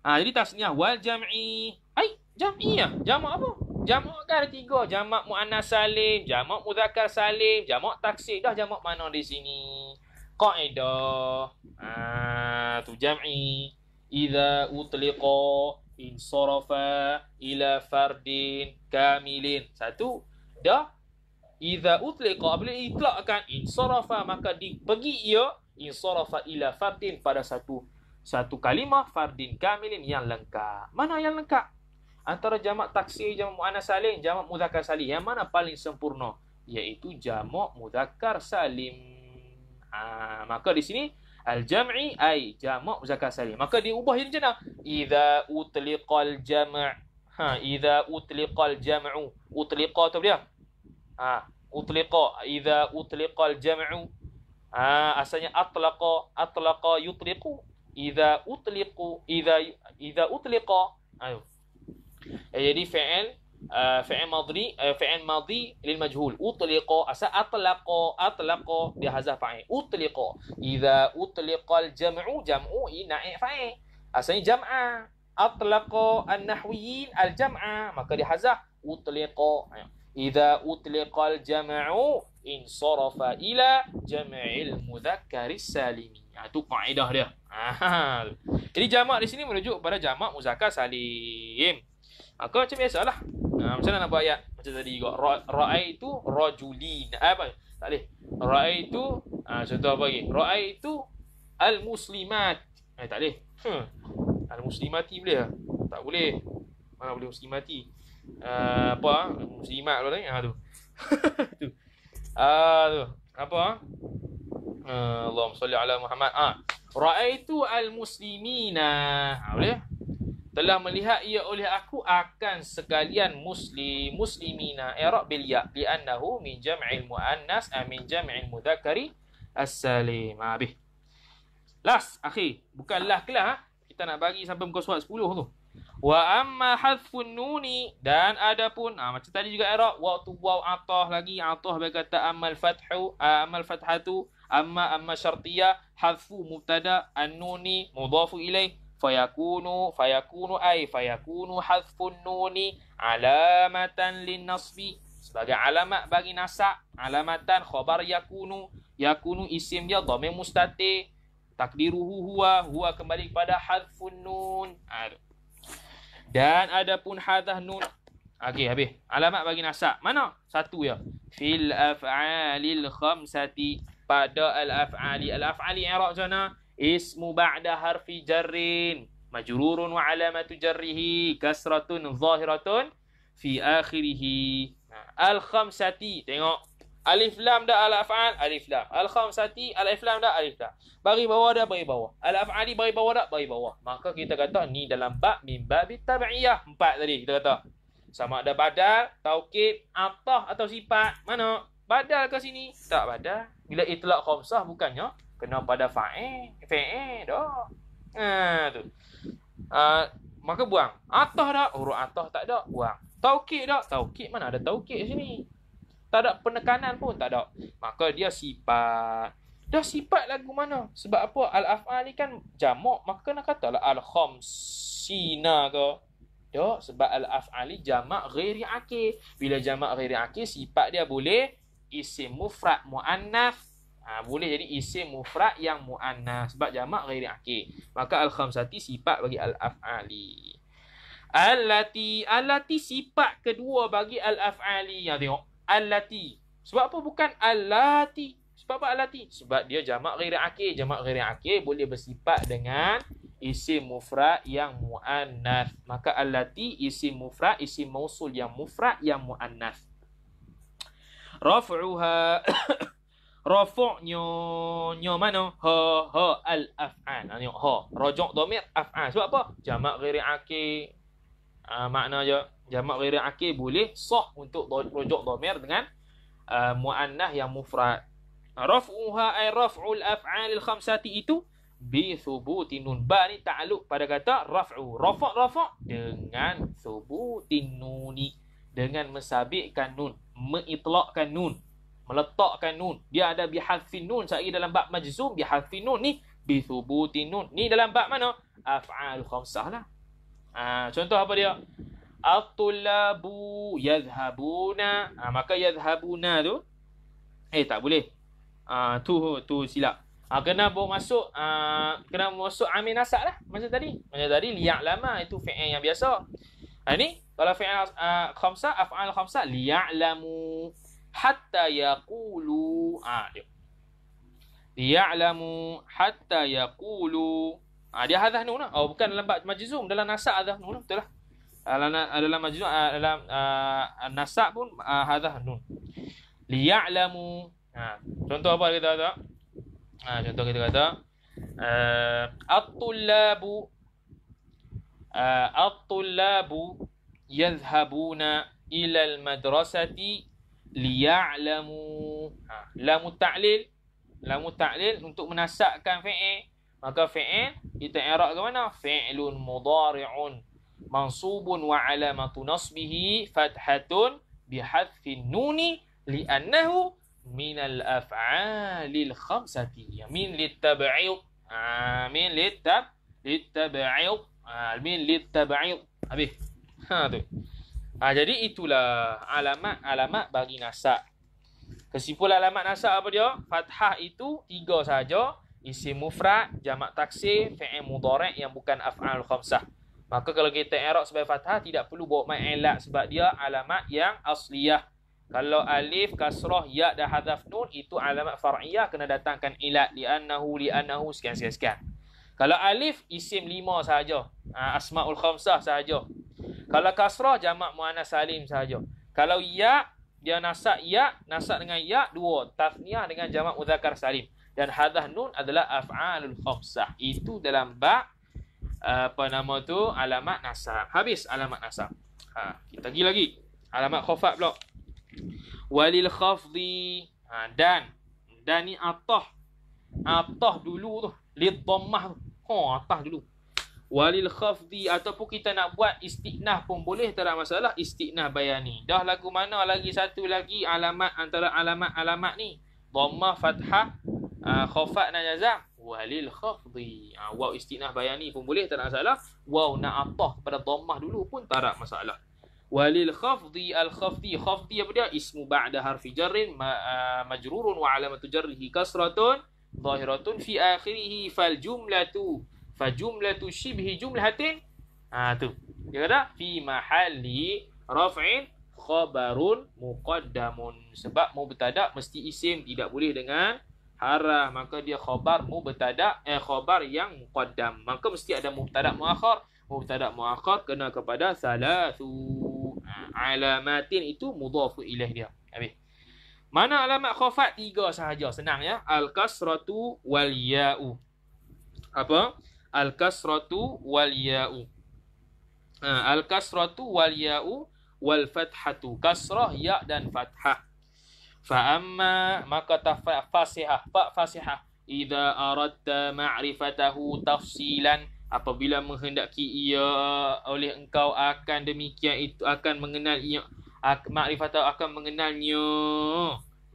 Ha jadi tasniah wal jam'i. Ai, jam'iyah. Jamak apa? Jamak kan ada tiga. Jamak muannas salim, jamak mudzakkar salim, jamak taksir. Dah jamak mana di sini? Qaidah. Ah tu jam'i. Idza utliqa insarafa ila fardin kamilin. Satu, dah idza utliqa bila itlaqkan insarafa maka di pergi ia insarafa ila fardin pada satu satu kalimah fardin kamilin yang lengkap. Mana yang lengkap? Antara jamak taksir, jamak muannas salim, jamak muzakkar salim. Yang mana paling sempurna? Iaitu jamak muzakkar salim. Ha, maka di sini al-jam'i ay jamak muzakkar salim. Maka diubah jadi macam mana? Idza utliqal jam' ha idza utliqal jam'u utliqa tu dia. Ha utliqa idza utliqal jam'u ha asalnya atlaqa atlaqa yutliqu idza utliqu idza idza utliqa ayo eh, jadi fi'il uh, fi'il madhi uh, fi'il madhi lil majhul utliqa asa atlaqa atlaqa dia hazaf fa'il utliqa idza utliqa al jam'u jam'u na'i fa'il asalnya jam'a atlaqa an nahwiyin al jam'a maka dia hazaf utliqa ayo idza utliqa al jam'u insarafa ila jam'il mudzakkar salimi Ha, itu kaedah dia. Ha. Jadi jamak di sini merujuk kepada jamak muzakkar salim. Maka macam biasalah. Ha, macam mana nak buat ayat? Macam tadi juga. Ra'ai itu rajulin. Eh, apa? Tak boleh. Ra'ai itu, ha, contoh apa lagi? Ra'ai itu al-muslimat. Eh, tak boleh. Hmm. Al-muslimati boleh tak? Tak boleh. Mana boleh muslimati? Uh, apa? Muslimat pula ni. Ha, tu. tu. Ah, tu. Apa? Allahumma salli ala Muhammad. Ah, raaitu al-muslimina. Ha, boleh? Telah melihat ia oleh aku akan sekalian muslim muslimina i'rab bil ya li annahu min jam'il muannas am min jam'il mudzakkari as-salim. Ha, habis. Last, akhi. Bukanlah kelas. Ha? Kita nak bagi sampai muka surat 10 tu. Wa amma hadfun nuni dan adapun ah macam tadi juga i'rab waktu waw atah lagi atah berkata amal fathu amal fathatu amma amma syartiyah hadfu mubtada an-nuni mudhafu ilaih fayakunu fayakunu ay fayakunu hadfun nuni alamatan lin-nasbi sebagai alamat bagi nasab alamatan khabar yakunu yakunu isim dia dhamir mustatir takdiruhu huwa huwa kembali kepada hadfun nun Aduh. Dan adapun hadah nun. Okey, habis. Alamat bagi nasab. Mana? Satu ya. Fil af'alil khamsati. Pada al-af'ali. Al-af'ali i'rab sana. Ismu ba'da harfi jarrin. Majrurun wa alamatu jarrihi. Kasratun zahiratun. Fi akhirihi. Al-khamsati. Tengok. Alif lam dah al af'al alif lam. Al khamsati alif lam dah alif lam. Bagi bawah dah bagi bawah. Al af'ali bagi bawah dah bagi bawah. Maka kita kata ni dalam bab min babi tabi'iyah. Empat tadi kita kata. Sama ada badal, taukid, atah atau sifat. Mana? Badal ke sini? Tak badal. Bila itlaq khamsah bukannya kena pada fa'il, fa'il dah. Ha tu. Uh, maka buang. Atah dah, huruf atah tak ada, buang. Taukid dah, taukid mana ada taukid sini? Tak ada penekanan pun tak ada. Maka dia sifat. Dah sifat lagu mana? Sebab apa? Al-af'al ni kan jamak. Maka nak katalah al-khamsina ke. Tak. Sebab al-af'al ni jamak ghairi akir. Bila jamak ghairi akir, sifat dia boleh isim mufrad mu'annaf. Ha, boleh jadi isim mufrad yang mu'annaf. Sebab jamak ghairi akir. Maka al-khamsati sifat bagi al-af'ali. Al-lati. Al-lati sifat kedua bagi al-af'ali. Yang tengok allati. Sebab apa bukan allati? Sebab apa allati? Sebab dia jamak ghairi akil. Jamak ghairi akil boleh bersifat dengan isim mufrad yang muannas. Maka allati isim mufrad, isim mausul yang mufrad yang muannas. Raf'uha Rafu'nya Nya mana? Ha ha al af'an. Ha ha. Rajuk dhamir af'an. Sebab apa? Jamak ghairi akil. Uh, makna je jamak ghairi akil boleh sah untuk rujuk dhamir dengan uh, muannah yang mufrad. Raf'uha ay raf'ul af'alil khamsati itu bi thubutin nun. Ba ni ta'alluq pada kata raf'u. Rafa' rafa' dengan thubutin nuni. Dengan mensabitkan nun. Mengitlaqkan nun. Meletakkan nun. Dia ada bihadfin nun. Saya dalam bab majzum bihadfin nun ni. Bi thubutin nun. Ni dalam bab mana? Af'al khamsah lah. Ha, contoh apa dia? At-tullabu yadhhabuna. Ha, maka yadhhabuna tu eh tak boleh. Ha, tu tu silap. Ha, kena bawa masuk ha, kena masuk amil nasab lah macam tadi. Macam tadi liyak lama itu fi'il yang biasa. Ha, ni kalau fi'il uh, khamsa af'al khamsa liya'lamu hatta yaqulu ah dia. Liya'lamu hatta yaqulu Ha, dia hadaf nun lah. Oh, bukan dalam majzum. Dalam nasab hadaf nun lah. Betul lah. Dalam, dalam majzum, dalam uh, nasab pun uh, hadaf nun. Liya'lamu. Ha, contoh apa kita kata? Ha, contoh kita kata. Uh, At-tullabu. Uh, At-tullabu yadhhabuna ilal madrasati liya'lamu. Ha, lamu ta'lil. Lamu ta'lil untuk menasakkan fi'il. Maka fi'il kita i'rab ke mana? Fi'lun mudhari'un mansubun wa alamatu nasbihi fathatun bihadfin nuni li'annahu min al-af'alil khamsati. Min litab'id. Ha, min litab litab'id. Ha, min litab'id. Habis. Ha tu. Ha, jadi itulah alamat-alamat bagi nasab. Kesimpulan alamat nasab apa dia? Fathah itu tiga saja. Isim mufrad, jamak taksir, fi'il mudhari' yang bukan af'al khamsah. Maka kalau kita i'rab sebagai fathah tidak perlu bawa ma'ilat sebab dia alamat yang asliyah. Kalau alif, kasrah, ya dan hadaf nun itu alamat far'iyah kena datangkan ilat li'annahu li'annahu sekian-sekian. Kalau alif isim lima sahaja. Ha, asmaul khamsah sahaja. Kalau kasrah jamak muannas salim sahaja. Kalau ya dia nasab ya, nasab dengan ya dua, tasniah dengan jamak mudzakkar salim. Dan hadah nun adalah af'alul khamsah. Itu dalam ba apa nama tu alamat nasab. Habis alamat nasab. Ha, kita pergi lagi. Alamat khafat pula. Walil khafdi. Ha, dan dan ni atah. Atah dulu tu. Lid dhammah tu. Ha, atah dulu. Walil khafdi ataupun kita nak buat istiqnah pun boleh tak ada masalah. Istiqnah bayani dah lagu mana lagi satu lagi alamat antara alamat-alamat ni? Dhammah fathah uh, khafat dan jazam walil khafdi. Uh, waw istiqnah bayani pun boleh tak ada masalah. Waw nak atah pada dhammah dulu pun tak ada masalah walil khafdi al khafdi. Khafdi apa dia? Ismu ba'da harfi jarrin ma, uh, majrurun wa alamatu jarrihi kasratun zahiratun fi akhirih fal jumlatu fa jumlatu shibhi jumlatin. Ha tu. Dia kata fi mahalli raf'in khabarun muqaddamun. Sebab mubtada mesti isim tidak boleh dengan harah maka dia khabar mubtada eh khabar yang muqaddam. Maka mesti ada mubtada muakhar mubtada muakhar kena kepada salatu alamatin itu mudhafu ilaih dia. Habis. Mana alamat khafat? Tiga sahaja. Senang ya. Al kasratu wal ya'u. Apa? Al-kasratu wal ya'u. Ha, al-kasratu wal ya'u wal fathatu. Kasrah ya dan fathah. Fa amma maka tafasihah fa fasihah. Idza aradta ma'rifatahu tafsilan apabila menghendaki ia oleh engkau akan demikian itu akan mengenal ia ma'rifatahu akan mengenalnya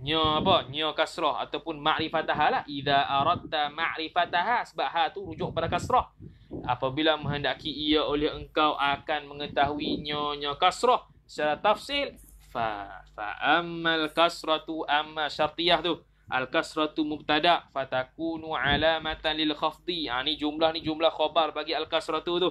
nya apa? Nya kasrah ataupun ma'rifatah lah. Idza aradta ma'rifatah sebab ha tu rujuk pada kasrah. Apabila menghendaki ia oleh engkau akan mengetahui nya kasrah secara tafsil fa fa ammal kasratu amma syartiyah tu al kasratu mubtada fatakunu alamatan lil khafdi. Ha, ni jumlah ni jumlah khabar bagi al kasratu tu.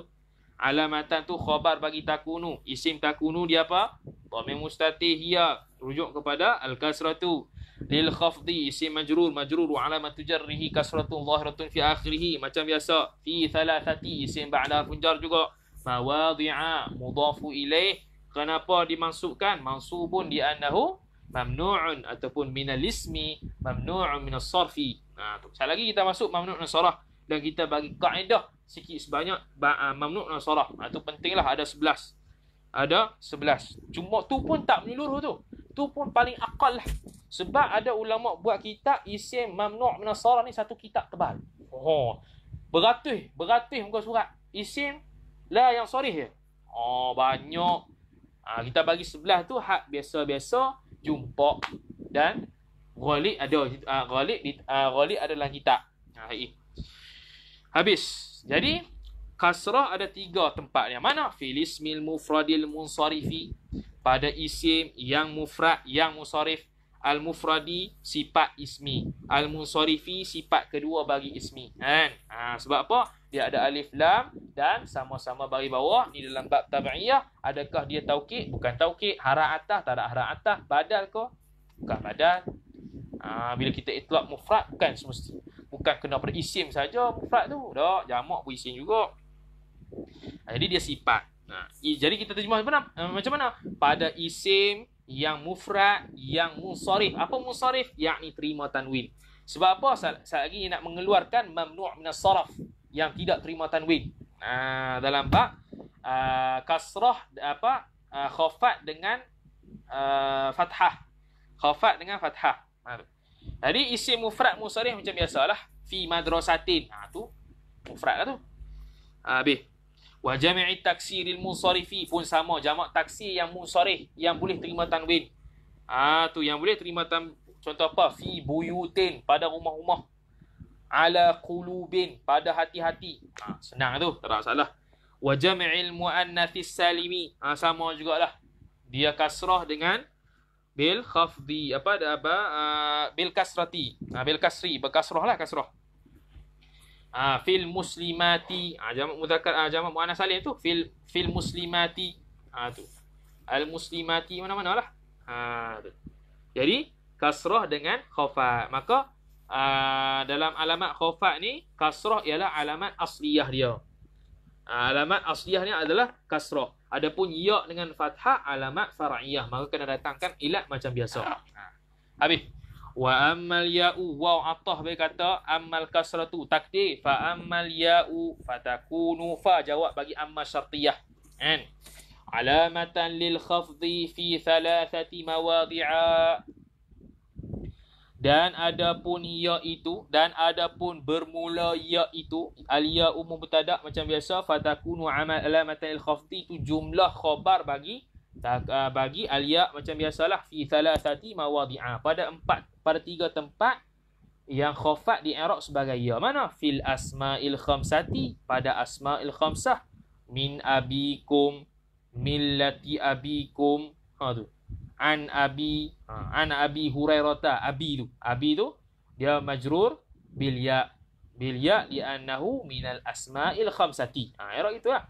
Alamatan tu khabar bagi takunu. Isim takunu dia apa? Dhamir mustatih hiya rujuk kepada al-kasratu lil khafdi. Isim majrur majrur. Alamat jarrihi kasratun zahiratun fi akhirih. Macam biasa fi thalathati. Isim ba'da funjar juga. Mawadhi'a mudafu ilaih kenapa dimaksudkan? Mansubun di annahu mamnu'un ataupun minal ismi mamnu'un minas sarfi nah tu sekali lagi kita masuk mamnu' nasarah dan kita bagi kaedah sikit sebanyak ah, mamnu' nasarah itu pentinglah ada 11 ada 11 cuma tu pun tak menyeluruh tu tu pun paling akal lah. Sebab ada ulama buat kitab isim mamnu' as ni satu kitab tebal. Oh. Beratus, beratus muka surat. Isim la yang sarih je. Oh, banyak. Ha, kita bagi sebelah tu hak biasa-biasa jumpa dan ghalib ada uh, ghalib uh, ghalib adalah kitab. Ha, Habis. Jadi kasrah ada tiga tempat. Yang mana? Fil ismil mufradil munsarifi. Pada isim yang mufrad yang musarif. Al mufradi sifat ismi. Al musarifi sifat kedua bagi ismi. Kan? ha, sebab apa dia ada alif lam dan sama-sama bagi bawah ni dalam bab tabi'iyah adakah dia taukid bukan taukid hara atas tak ada hara atas badal ke bukan badal ha, bila kita itlaq mufrad bukan semesti bukan kena pada isim saja mufrad tu. Dak, jamak pun isim juga. Ha, jadi dia sifat. Ha, jadi kita terjemah mana? Uh, macam mana? Pada isim yang mufrad, yang munsarif. Apa munsarif? Yakni terima tanwin. Sebab apa? Saat, lagi nak mengeluarkan mamnu' minas saraf yang tidak terima tanwin. Ha, dalam bab uh, kasrah apa? Uh, khafat dengan uh, fathah. Khafat dengan fathah. Ha, jadi isim mufrad munsarif macam biasalah. Fi madrasatin. Ha, tu mufrad lah tu. Ha, habis. Wa jami'i taksiril munsarifi pun sama jamak taksir yang munsarif yang boleh terima tanwin. Ah tu yang boleh terima tan contoh apa? Fi buyutin pada rumah-rumah. Ala qulubin pada hati-hati. Ha, senang tu, tak salah. Wa jami'il muannatsis salimi. Ah sama jugalah. Dia kasrah dengan bil khafdi apa ada apa uh, bil kasrati. Ah bil kasri berkasrah lah kasrah ah fil muslimati ah jamak muzakkar ah jamak muannas salim tu fil fil muslimati ah tu al muslimati mana-mana lah ha tu jadi kasrah dengan khafa maka ah, dalam alamat khafa ni kasrah ialah alamat asliyah dia. Ah, alamat asliyah ni adalah kasrah. Adapun ya dengan fathah alamat far'iyah. Maka kena datangkan ilat macam biasa. Ha. habis. Wa ammal ya'u wa atah be kata ammal kasratu takdir. Fa ammal ya'u fatakunu. Fa jawab bagi amma syartiyah. Kan? Alamatan lil khafdi fi thalathati mawadhi'a. Dan adapun ya itu dan adapun bermula ya itu al ya umum mubtada macam biasa fatakunu amal alamatan lil khafdi itu jumlah khabar bagi tak, uh, bagi alia macam biasalah fi thalathati mawadhi'a pada empat pada tiga tempat yang khafat di i'rab sebagai ya. Mana? Fil asma'il khamsati pada asma'il khamsah min abikum millati abikum. Ha tu. An abi ha, an abi hurairata abi tu. Abi tu dia majrur bil ya bil ya li annahu minal asma'il khamsati. Ha i'rab itulah.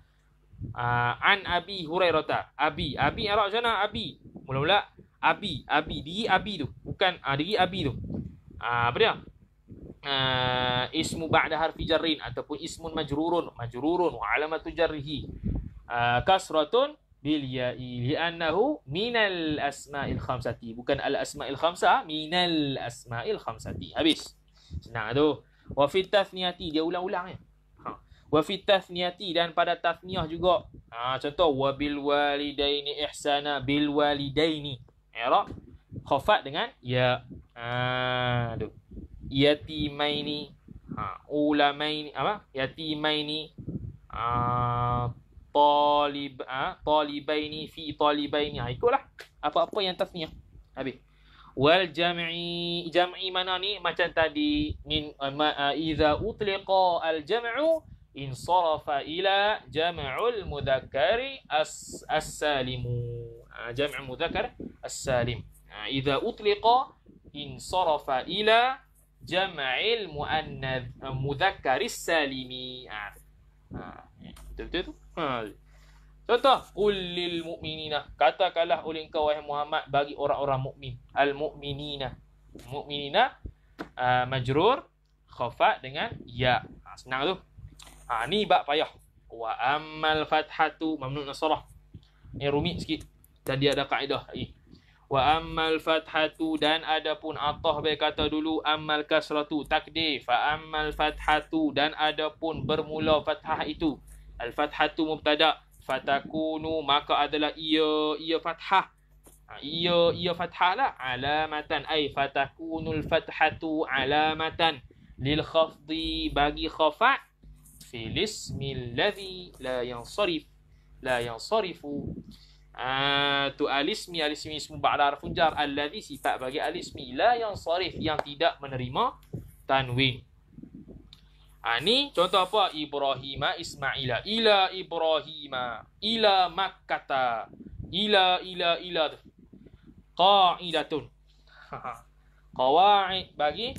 Uh, an abi hurairata. Abi, abi i'rab mana? Abi. Mula-mula abi, abi, diri abi tu. Bukan uh, diri abi tu. Uh, apa dia? Uh, ismu ba'da harfi jarrin ataupun ismun majrurun, majrurun wa alamatu jarrihi. Uh, kasratun bil ya'i li'annahu minal asma'il khamsati. Bukan al asma'il khamsa, minal asma'il khamsati. Habis. Senang tu. Wa fi tathniyati dia ulang-ulang ya. Ha. Wa fi tathniyati dan pada tathniyah juga. Ha, contoh wa bil walidaini ihsana bil walidaini i'rab khafat dengan ya ha tu yatimaini ha ulamaini apa yatimaini ha talib ha? talibaini fi talibaini. Ha, ikutlah apa-apa yang tasniah habis. Wal jam'i jam'i mana ni? Macam tadi min eh, eh, iza utliqa al jam'u in ila jam'ul mudzakkari as salimu ha, jam'u mudzakkar as salim ha, iza utliqa in ila jam'il muannad eh, mudzakkari salimi ha. ha betul-betul tu? Contoh qul lil mu'minina. Katakanlah oleh engkau wahai Muhammad bagi orang-orang mukmin. Al mu'minina mu'minina uh, majrur khafa dengan ya. Ha, senang tu. Ha, ni bab payah. Wa ammal fathatu mamnu nasrah. Ni rumit sikit. Dan dia ada kaedah. Lagi. Wa ammal fathatu dan adapun atah baik kata dulu ammal kasratu takdir. Fa ammal fathatu dan adapun bermula fathah itu al fathatu mubtada. Fatakunu maka adalah ia ia fathah. Ha, ia ia fathah lah. Alamatan. Ay fatakunul fathatu alamatan. Lil khafdi bagi khafat. Fil ismi alladhi la yansarif. La yansarifu. Ah, tu alismi alismi ismu ba'da harfun jar. Alladhi sifat bagi alismi. La yang sarif yang tidak menerima tanwin. Ha, ni contoh apa? Ibrahima Ismaila. Ila Ibrahima. Ila Makkata. Ila ila ila. Qa'idatun. Qawa'id bagi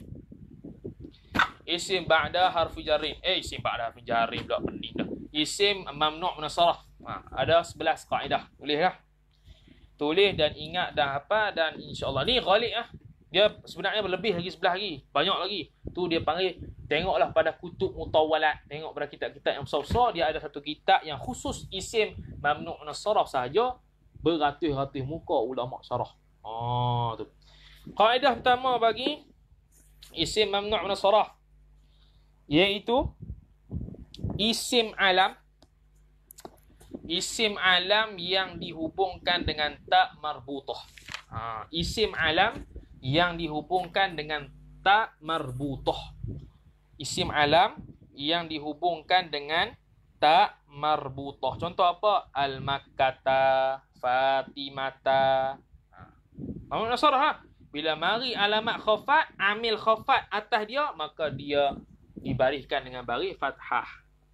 isim ba'da harfu jarrim. Eh isim ba'da harfu jarrim pula pening dah. Isim mamnu' min. Ha, ada 11 kaedah. Boleh lah. Tulis dan ingat dan apa dan insya-Allah ni ghalib ah. Dia sebenarnya lebih lagi sebelah lagi. Banyak lagi. Tu dia panggil tengoklah pada kutub mutawalat, tengok pada kitab-kitab yang besar-besar dia ada satu kitab yang khusus isim mamnu' sarf sahaja beratus-ratus muka ulama syarah. Ah tu. Kaedah pertama bagi isim mamnu' sarf iaitu isim alam isim alam yang dihubungkan dengan tak marbutah. Ha, isim alam yang dihubungkan dengan tak marbutah. Isim alam yang dihubungkan dengan tak marbutah. Contoh apa? Al-Makkata, Fatimata. Ha. Mamun Nasara ha? Bila mari alamat khafat, amil khafat atas dia, maka dia dibariskan dengan baris fathah.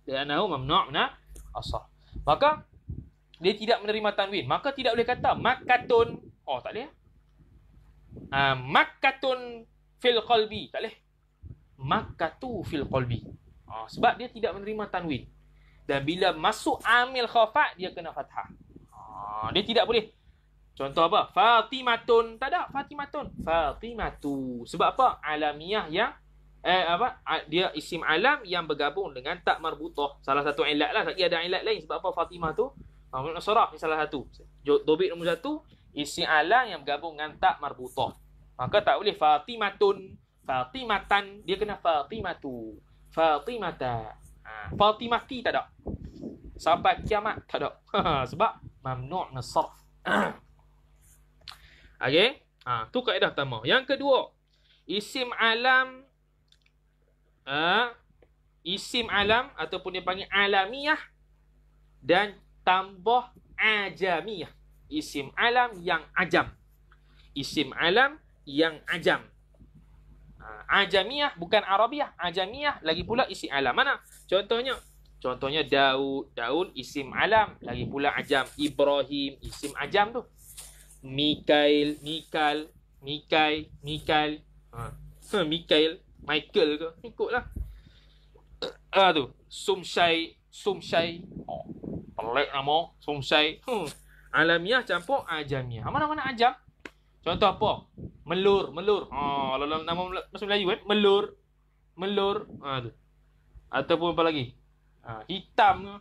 Kerana mamnu' na asah. Maka dia tidak menerima tanwin. Maka tidak boleh kata makatun. Oh, tak boleh. Uh, makatun fil qalbi. Tak boleh. Makatu fil qalbi. Uh, sebab dia tidak menerima tanwin. Dan bila masuk amil khafat, dia kena fathah. Uh, dia tidak boleh. Contoh apa? Fatimatun. Tak ada. Fatimatun. Fatimatu. Sebab apa? Alamiah yang eh apa? Dia isim alam yang bergabung dengan tak marbutah. Salah satu ilat lah. Ada ilat lain. Sebab apa Fatimah tu? Mahmud Nasrah ni salah satu. Dobit nombor satu. Isim alam yang bergabung dengan tak marbutah. Maka tak boleh Fatimatun. Fatimatan. Dia kena Fatimatu. Fatimata. Ha. Fatimati tak ada. Sampai kiamat tak ada. Sebab mamnu' nasraf. Okey. Ha, tu kaedah pertama. Yang kedua, isim alam uh, isim alam ataupun dia panggil alamiah dan tambah ajamiyah. Isim alam yang ajam. Isim alam yang ajam. Uh, ajamiyah bukan arabiah. Ajamiyah lagi pula isim alam. Mana? Contohnya Contohnya Daud, Daud isim alam, lagi pula ajam. Ibrahim isim ajam tu. Mikail, Mikal, Mikai, Mikal. Ha. Mikail, Michael ke? Ikutlah. Ah tu. Sumsai, Sumsai. Oh, pelik nama. Sumsai. Hmm. Alamiah campur ajamiah. Mana-mana ajam? Contoh apa? Melur, melur. Ha, dalam nama bahasa Melayu kan? Melur. Melur. Ha tu. Ataupun apa lagi? Ha, hitam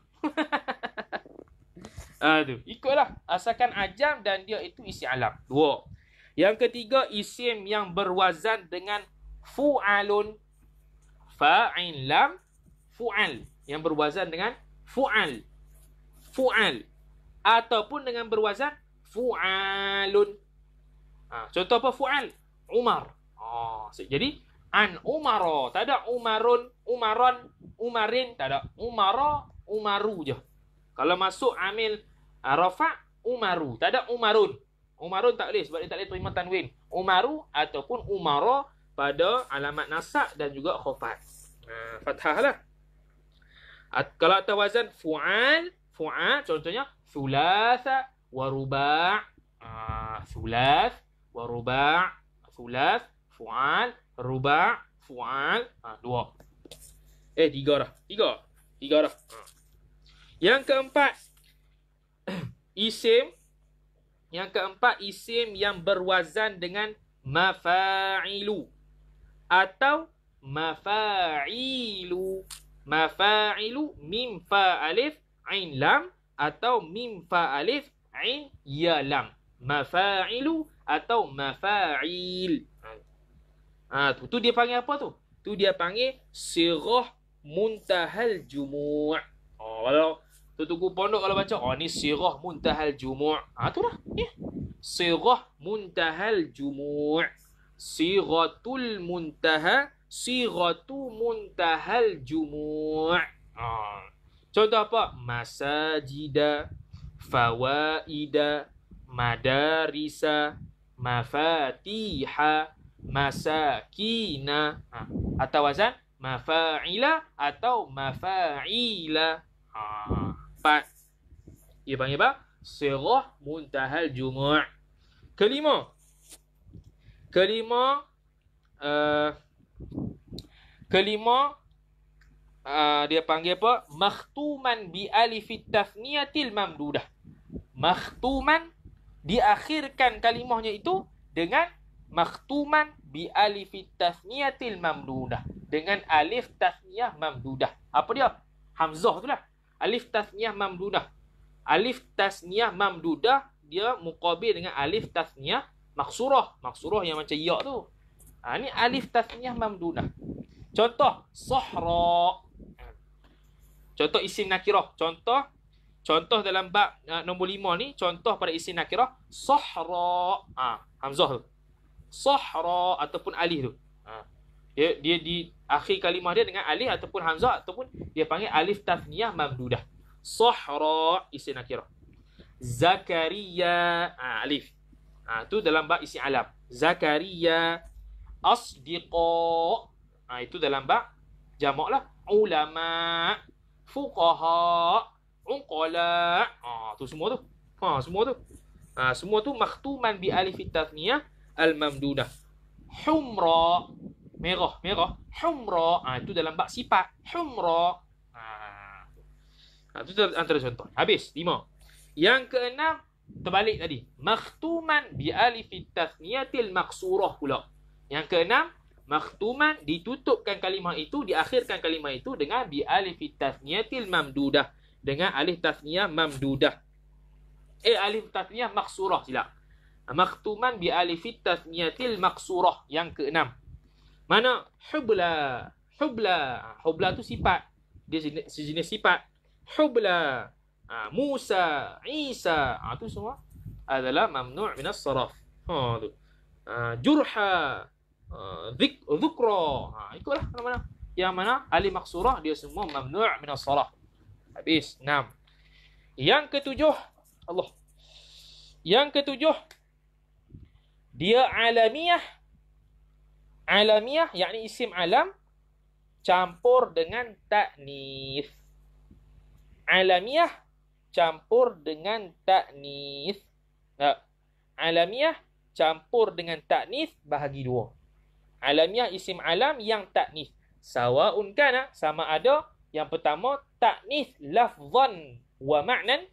Ah tu. Ikutlah. Asalkan ajam dan dia itu isi alam. Dua. Yang ketiga isim yang berwazan dengan fu'alun fa'in lam fu'al yang berwazan dengan fu'al. Fu'al ataupun dengan berwazan fu'alun. Ha, contoh apa fu'al? Umar. Oh, jadi an umaro, tak ada umarun, umaron, umarin, tak ada. Umara, umaru je. Kalau masuk amil uh, rafa umaru, tak ada umarun. Umarun tak boleh sebab dia tak boleh terima tanwin. Umaru ataupun umara pada alamat nasab dan juga khafat. Uh, fathah lah. At, kalau atas wazan fu'al, fu'al contohnya ruba' uh, thulath wa ruba' thulath fu'al uh, dua. Eh tiga dah. Tiga. Tiga dah. Uh. Yang keempat, isim. Yang keempat, isim yang berwazan dengan mafa'ilu. Atau mafa'ilu. Mafa'ilu mim fa alif ain lam. Atau mim fa alif ain ya lam. Mafa'ilu atau mafa'il. Ha, tu, tu dia panggil apa tu? Tu dia panggil sirah muntahal jumu' Oh, kalau Tu tunggu pondok kalau baca, oh ni sirah muntahal jumu' Ha tu dah. Ya. Sirah muntahal jumu' Siratul muntaha Siratu muntahal jumu' ha. Contoh apa? Masajida Fawaida Madarisa Mafatiha Masakina ha. Atau wazan Mafa'ila Atau Mafa'ila Ha empat. Ia panggil apa? Sirah muntahal jumu' Kelima. Kelima. Uh, kelima. Uh, dia panggil apa? Makhtuman bi alifit tafniyatil mamdudah. Makhtuman diakhirkan kalimahnya itu dengan makhtuman bi alif tasniyatil mamdudah. Dengan alif tasniyah mamdudah. Apa dia? Hamzah tu lah. Alif tasniyah mamdudah. Alif tasniyah mamdudah dia muqabil dengan alif tasniyah maksurah. Maksurah yang macam ya tu. Ha, ni alif tasniyah mamdudah. Contoh sahra contoh isim nakirah. Contoh contoh dalam bab uh, nombor lima ni contoh pada isim nakirah sahra ha, hamzah tu. Sahra ataupun alif tu. Ha. dia dia di akhir kalimah dia dengan alif ataupun hamzah ataupun dia panggil alif tasniyah mamdudah. Sahra isim nakirah. Zakaria ha, alif. Ha, tu dalam bab isim alam. Zakaria asdiqa. Ha, itu dalam bab jamak lah. Ulama fuqaha uqala. Ha, tu semua tu. Ha, semua tu. Ha, semua tu makhtuman bi alif tasniyah al mamdudah humra merah merah. Humra ha, itu dalam bab sifat. Humra ha, ha, itu antara contoh. Habis lima. Yang keenam terbalik tadi. Makhtuman bi alif tasniyatil maqsurah pula. Yang keenam makhtuman ditutupkan kalimah itu diakhirkan kalimah itu dengan bi alif tasniyatil mamdudah. Dengan alif tasniyah mamdudah. Eh alif tasniyah maksurah silap. Makhtuman bi alif tasniyatil maksurah yang keenam. Mana? Hubla. Hubla. Hubla tu sifat. Dia sejenis sifat. Hubla. Ha, Musa. Isa. Ha, tu semua adalah mamnu' min as-saraf ha tu. Ha, jurha Ah, zik zikra. Ha ikutlah mana mana yang mana alif maksurah dia semua mamnu' min as-salah habis enam. yang ketujuh Allah. Yang ketujuh dia alamiah. Alamiah yakni isim alam campur dengan taknis alamiah campur dengan taknis alamiah campur dengan taknis bahagi dua alamiah isim alam yang taknis sawaun kana sama ada. Yang pertama taknis lafzan wa ma'nan.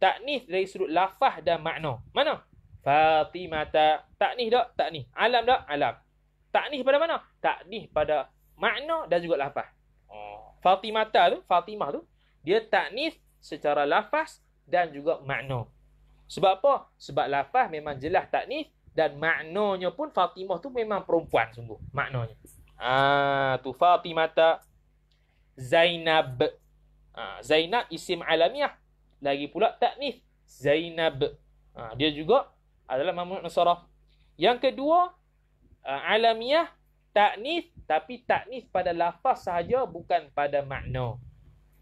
Taknis dari sudut lafaz dan makna. Mana? Fatimata. Taknis tak taknis alam tak alam. Taknis pada mana? Taknis pada makna dan juga lafaz. Oh. fatimata tu fatimah tu dia taknis secara lafaz dan juga makna. Sebab apa? Sebab lafaz memang jelas taknis dan maknanya pun Fatimah tu memang perempuan sungguh maknanya. Ah tu Fatimata Zainab. Ah Zainab isim alamiah. Lagi pula taknis Zainab. Ah dia juga adalah mamnu nasarah. Yang kedua ah, alamiah taknis tapi taknis pada lafaz sahaja bukan pada makna.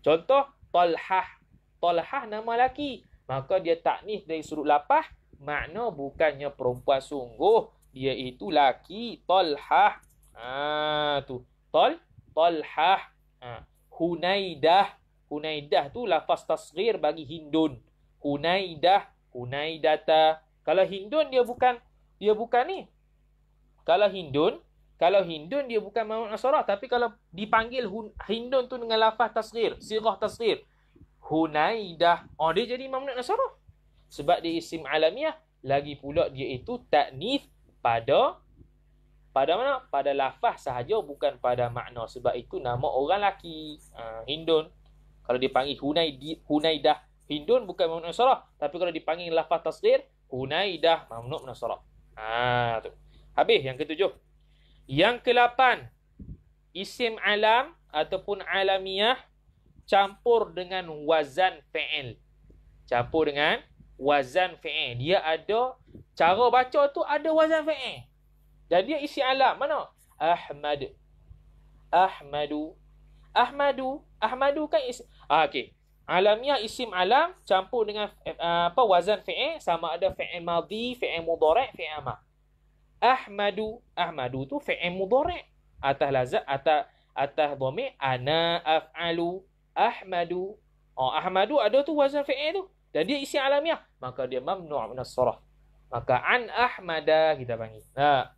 Contoh Talhah. Talhah nama laki. Maka dia taknis dari sudut lafaz makna bukannya perempuan sungguh dia itu laki talhah ha tu. Tal talhah ha hunaidah. Hunaidah tu lafaz tasghir bagi hindun. Hunaidah hunaidata. Kalau hindun dia bukan dia bukan ni. Kalau hindun kalau hindun dia bukan mamun nasarah tapi kalau dipanggil hindun tu dengan lafaz tasghir sirah tasghir. Hunaidah. Oh dia jadi mamun nasarah sebab dia isim alamiah lagi pula dia itu taknis pada pada mana? Pada lafaz sahaja bukan pada makna. Sebab itu nama orang laki uh, hindun. Kalau dipanggil hunaidi hunaidah hindun bukan mamnu nasara tapi kalau dipanggil lafaz tasghir hunaidah mamnu nasara ha tu. Habis yang ketujuh. Yang kelapan isim alam ataupun alamiah campur dengan wazan fi'il. Campur dengan wazan fi'il. Dia ada cara baca tu ada wazan fi'il. Dan dia isi alam mana? Ahmad. Ahmadu. Ahmadu. Ahmadu kan isi. Ah, okey. Alamiah isim alam campur dengan uh, apa wazan fi'il sama ada fi'il madhi, fi'il mudhari', fi'il amar. Ahmadu. Ahmadu tu fi'il mudhari'. Atas lazat atas atas dhamir ana af'alu Ahmadu. Oh, Ahmadu ada tu wazan fi'il tu dan dia isi alamiah maka dia mamnu' min as-sarah maka an ahmada kita panggil. Ha.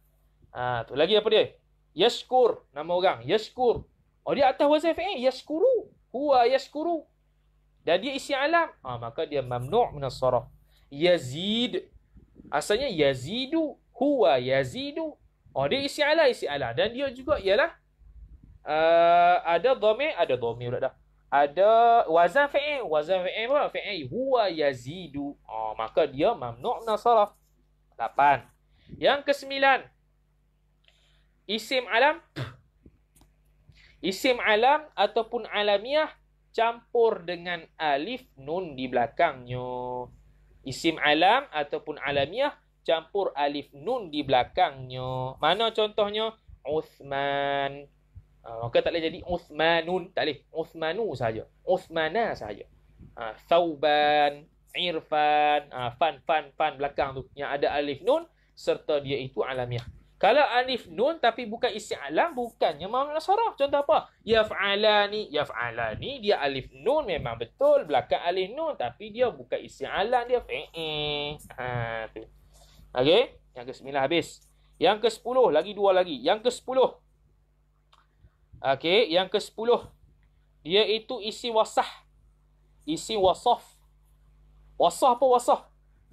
Ha tu lagi apa dia? Yashkur nama orang. Yashkur. Oh dia atas wazan fi'il. Yashkuru. Huwa yashkuru. Dan dia isi alam. Ha maka dia mamnu' min as-sarah yazid. Asalnya yazidu. Huwa yazidu. Oh dia isi ala isi ala dan dia juga ialah uh, ada dhamir ada dhamir dah. Ada wazan fi'il, wazan fi'il apa? Fi'il huwa yazidu. Oh maka dia mamnu' sarf. 8. Yang kesembilan isim alam isim alam ataupun alamiah campur dengan alif nun di belakangnya. Isim alam ataupun alamiah campur alif nun di belakangnya. Mana contohnya? Uthman. Ha, maka tak boleh jadi Uthmanun. Tak boleh. Uthmanu saja. Uthmana saja. Ha, Thauban. Irfan. Ha, fan, fan, fan belakang tu. Yang ada alif nun. Serta dia itu alamiah. Kalau alif nun tapi bukan isi alam bukannya makna sarah. Contoh apa? Yaf'alani, yaf'alani dia alif nun memang betul belakang alif nun tapi dia bukan isi alam dia fi'il. Ha tu. Okey, yang ke-9 habis. Yang ke-10 lagi dua lagi. Yang ke-10. Okey, yang ke-10 dia itu isi wasah. Isi wasaf. Wasah apa wasah?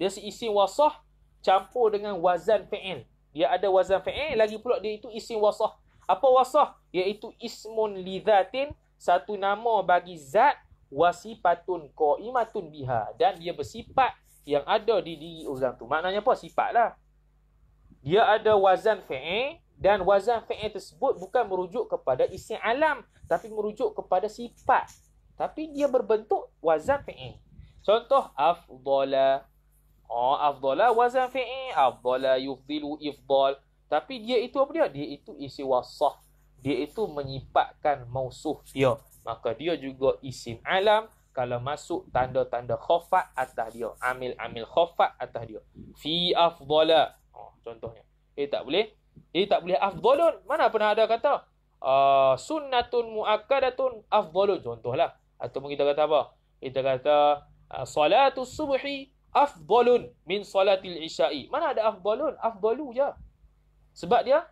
Dia isi wasah campur dengan wazan fi'il. Dia ada wazan fi'il lagi pula dia itu isim wasah apa wasah iaitu ismun lidhatin satu nama bagi zat wasifatun qaimatun biha. Dan dia bersifat yang ada di diri orang tu. Maknanya apa? Sifatlah. Dia ada wazan fi'il dan wazan fi'il tersebut bukan merujuk kepada isim alam tapi merujuk kepada sifat tapi dia berbentuk wazan fi'il contoh afdala Oh, afdala wazan fi'il. Afdala yufdilu ifdal. Tapi dia itu apa dia? Dia itu isi wasah. Dia itu menyipatkan mausuh dia. Maka dia juga isim alam kalau masuk tanda-tanda khafat atas dia. Amil-amil khafat atas dia. Fi afdala. Oh, contohnya. Eh tak boleh. Eh tak boleh afdalun. Mana pernah ada kata? Uh, sunnatun muakkadatun afdalun. Contohlah. Ataupun kita kata apa? Kita kata uh, salatus subhi afdalun min salatil isya'i. Mana ada afdalun? Afdalu je. Sebab dia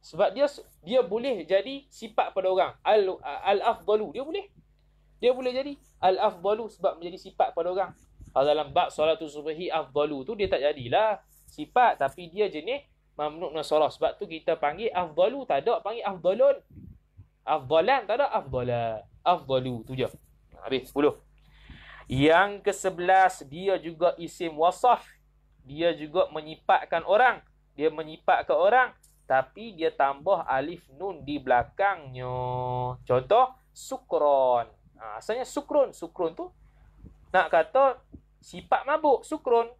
sebab dia dia boleh jadi sifat pada orang. Al al afdalu dia boleh. Dia boleh jadi al afdalu sebab menjadi sifat pada orang. Kalau dalam bab solatul subhi afdalu tu dia tak jadilah sifat tapi dia jenis mamnu' nasarah. Sebab tu kita panggil afdalu tak ada panggil afdalun. Afdalan tak ada afdala. Afdalu tu je. Habis 10. Yang ke-11 dia juga isim wasaf. Dia juga menyipatkan orang. Dia menyipatkan orang tapi dia tambah alif nun di belakangnya. Contoh sukron. Ha, asalnya sukron. Sukron tu nak kata sifat mabuk sukron.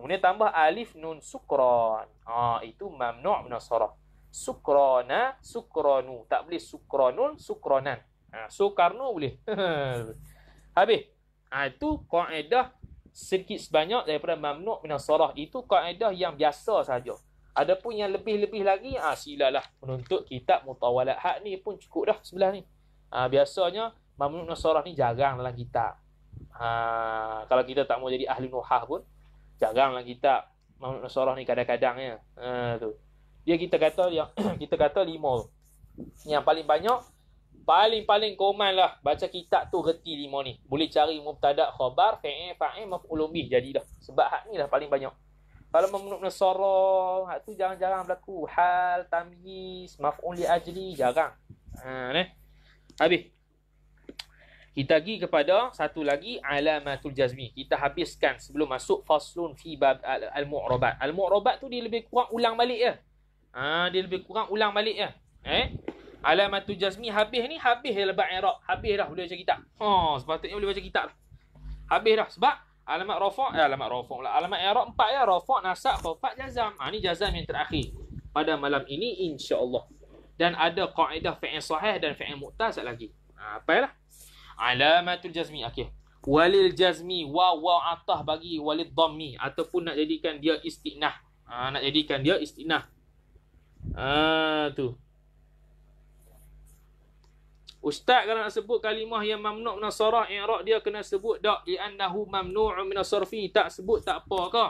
Kemudian tambah alif nun sukron. Ha, itu mamnu' min as-sarf. Sukrona, sukronu. Tak boleh sukronun, sukronan. Ha, sukarno boleh. Habis. Ha, itu kaedah sedikit sebanyak daripada mamnu' min sarah itu kaedah yang biasa saja. Adapun yang lebih-lebih lagi ha, silalah menuntut kitab mutawalat hak ni pun cukup dah sebelah ni. Ha, biasanya mamnu' min sarah ni jarang dalam kitab. Ha, kalau kita tak mau jadi ahli nuhah pun jarang dalam kitab mamnu' min sarah ni kadang-kadang ya. Ha, tu. Dia kita kata yang kita kata lima. Yang paling banyak paling-paling koman lah baca kitab tu reti lima ni. Boleh cari mubtada khabar, fa'il, fa'il, maf'ulun bih jadilah. Sebab hak ni lah paling banyak. Kalau memnuk nasara, hak tu jarang-jarang berlaku. Hal, tamyiz, maf'ul li ajli, jarang. Ha, ni. Habis. Kita pergi kepada satu lagi alamatul jazmi. Kita habiskan sebelum masuk faslun fi bab al-mu'rabat. Al-mu'rabat tu dia lebih kurang ulang balik ya. Ha, dia lebih kurang ulang balik ya. Eh? Alamatul jazmi habis ni habis dah lebat i'rab. Habis dah boleh baca kitab. Ha, sepatutnya boleh baca kitab. Habis dah sebab alamat rafa' eh, alamat rafa' lah. Alamat i'rab empat ya, rafa', nasab, khafat, jazam. Ha ni jazam yang terakhir pada malam ini insya-Allah. Dan ada kaedah fi'il sahih dan fi'il mu'tazal lagi. Ha, apa lah? Alamatul jazmi. Okey. Walil jazmi wa wa atah bagi walid dhammi ataupun nak jadikan dia istinah. Ha, nak jadikan dia istinah. Ah ha, tu. Ustaz kalau nak sebut kalimah yang mamnu' min sarah i'rab dia kena sebut dak li'annahu mamnu'un min sarfi tak sebut tak apa ke?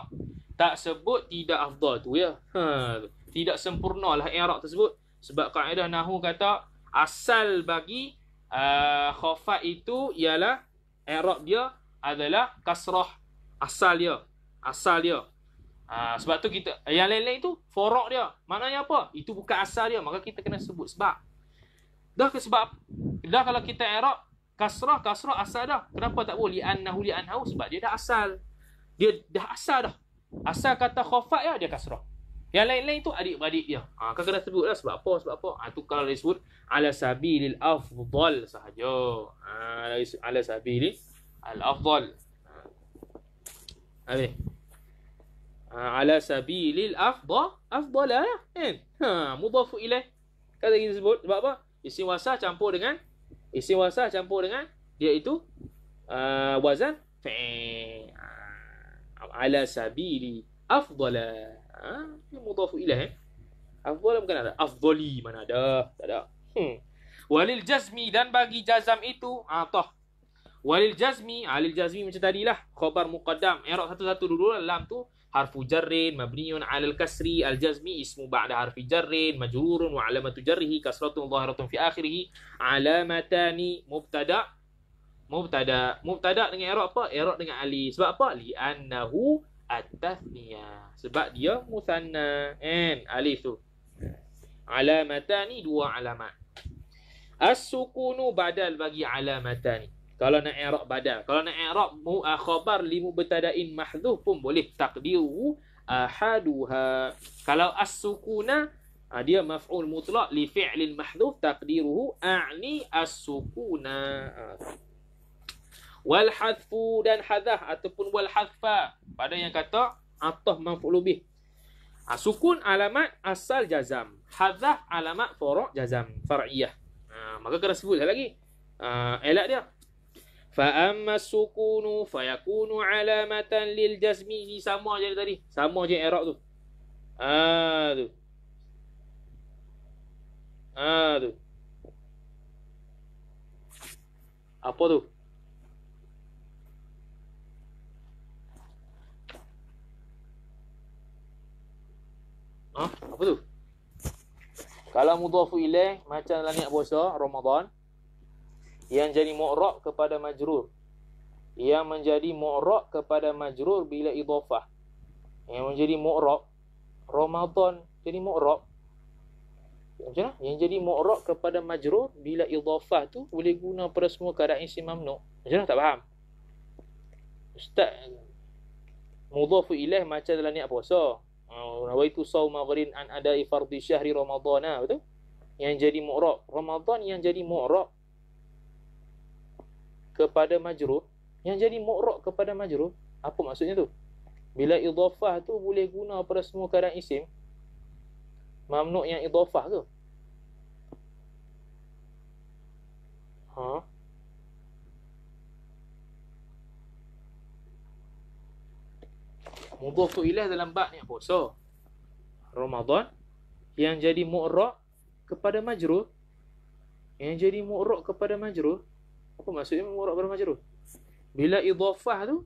Tak sebut tidak afdal tu ya. Ha, tidak sempurnalah i'rab tersebut sebab kaedah nahwu kata asal bagi uh, khafa itu ialah i'rab dia adalah kasrah asal dia. Asal dia. Ha, sebab tu kita yang lain-lain tu forok dia. Maknanya apa? Itu bukan asal dia, maka kita kena sebut sebab. Dah sebab dah kalau kita i'rab kasrah kasrah asal dah. Kenapa tak boleh li'annahu li'annahu sebab dia dah asal. Dia dah asal dah. Asal kata khafat ya dia kasrah. Yang lain-lain tu adik-beradik dia. Ha, kan kena sebut lah sebab apa, sebab apa. Ha, tu kalau disebut ala sabilil afdal sahaja. Ha, ala sabilil al-afdal. Ha. Habis ha, ala sabilil afdal afdala kan ha mudhafu ilaih kata kita sebut sebab apa isim wasah campur dengan isim wasah campur dengan iaitu uh, wazan fa'il ha, ala sabili afdala Ah, ha? mudhafu ilaih eh? afdal bukan ada. Afdali mana ada? Tak ada. Hmm. walil jazmi dan bagi jazam itu atah walil jazmi ah, alil jazmi macam tadilah. Khabar muqaddam i'rab satu-satu dulu lam tu. Harfu jarrin mabniun alal kasri. Al jazmi ismu ba'da harfi jarrin. Majrurun wa alamatu jarrihi kasratun zahiratun fi akhirih alamatani mubtada. Mubtada. Mubtada dengan i'rab apa? I'rab dengan ali sebab apa? Li annahu at-tathniyah sebab dia musanna. Kan? Alif tu. Alamatani dua alamat. As-sukunu badal bagi alamatani. Kalau nak i'rab badal. Kalau nak i'rab mu uh, khabar li mubtada'in mahdhuf pun boleh. Taqdiru ahaduha. Kalau as-sukuna uh, dia maf'ul mutlaq li fi'lin mahdhuf taqdiruhu a'ni as-sukuna. Wal hadfu dan hadah ataupun wal hadfa pada yang kata atau manfu' lubih. Ha, sukun alamat asal jazam. Hadzah alamat furu' jazam. Far'iyah. Ha, ah, maka kena sebut sekali lagi. Ha, elak dia. Fa amma sukunu fayakunu alamatan lil jazmi ni sama je tadi. Sama je i'rab tu. Ha tu. Ha tu. Apa tu? Ha? Apa tu? Kalau mudhafu ilaih macam langit puasa Ramadan, yang jadi mu'rab kepada majrur yang menjadi mu'rab kepada majrur bila idhafah yang menjadi mu'rab Ramadan jadi mu'rab macam mana? Yang jadi mu'rab kepada majrur bila idhafah tu boleh guna pada semua keadaan isim mamnu. Macam mana tak faham? Ustaz mudhafu ilaih macam dalam niat puasa. Nawaitu sawma gharin an adai fardhi syahri Ramadhan. Betul? Yang jadi mu'rab. Ramadan yang jadi mu'rab kepada majrur yang jadi mu'rab kepada majrur apa maksudnya tu bila idhafah tu boleh guna pada semua keadaan isim mamnu yang idhafah tu ha mudhaf ilaih dalam bab ni puasa Ramadan yang jadi mu'rab kepada majrur yang jadi mu'rab kepada majrur apa maksudnya murak pada majrur? Bila idhafah tu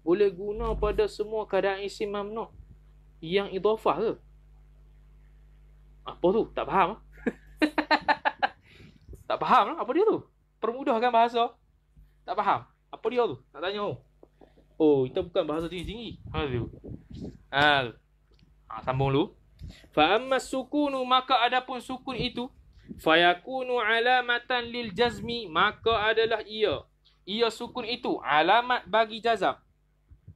boleh guna pada semua keadaan isim mamnu yang idhafah ke? Apa tu? Tak faham. tak faham lah apa dia tu? Permudahkan bahasa. Tak faham. Apa dia tu? Tak tanya oh. Oh, kita bukan bahasa tinggi-tinggi. Ha tu. Ha. Ha sambung dulu. Fa amma sukunu maka adapun sukun itu fayakunu alamatan lil jazmi maka adalah ia. Ia sukun itu alamat bagi jazam.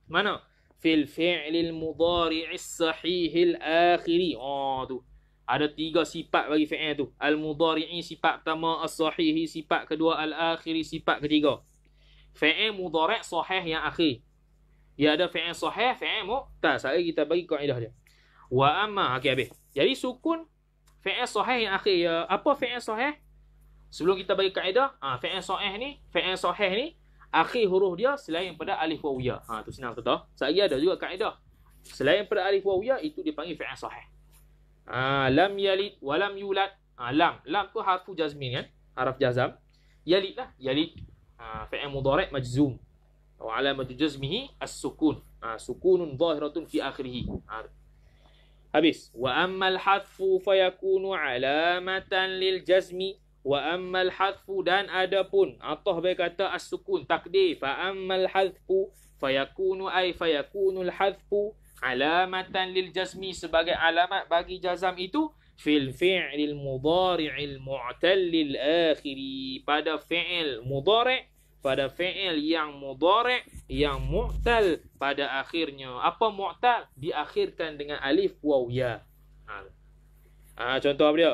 Mana? Fil fi'lil mudhari'is sahihil akhiri. Oh tu. Ada tiga sifat bagi fi'il tu. Al mudhari'i sifat pertama. As sahihi sifat kedua. Al akhiri sifat ketiga. Fi'il mudhari' sahih yang akhir ia ada fi'il sahih fi'il mu'tas hari kita bagi kaedah dia wa amma okey habis jadi sukun fi'il sahih yang akhir ya. Apa fi'il sahih? Sebelum kita bagi kaedah, ha, fi'il sahih ni, fi'il sahih ni akhir huruf dia selain pada alif waw ya. Ha tu senang betul. Sehari ada juga kaedah. Selain pada alif waw ya itu dipanggil fi'il sahih. Ha, lam yalid wa lam yulad. Ha, lam, lam tu harfu jazmin kan? Harf jazam. Yalid lah, yalid. Ha, fi'il mudhari' majzum. Wa alamatu jazmihi as-sukun. Ha, sukunun zahiratun fi akhirih. Ha, Habis. Wa ammal hadfu fayakunu alamatan lil jazmi. Wa ammal hadfu dan adapun. Atah baik kata as-sukun. Takdir. Fa ammal hadfu fayakunu ay fayakunu al-hadfu alamatan lil jazmi sebagai alamat bagi jazam itu fil fi'lil mudhari'il mu'tallil akhiri pada fi'il mudhari' pada fi'il yang mudhari' yang mu'tal pada akhirnya. Apa mu'tal? Diakhirkan dengan alif waw ya. Ha, ha contoh apa dia?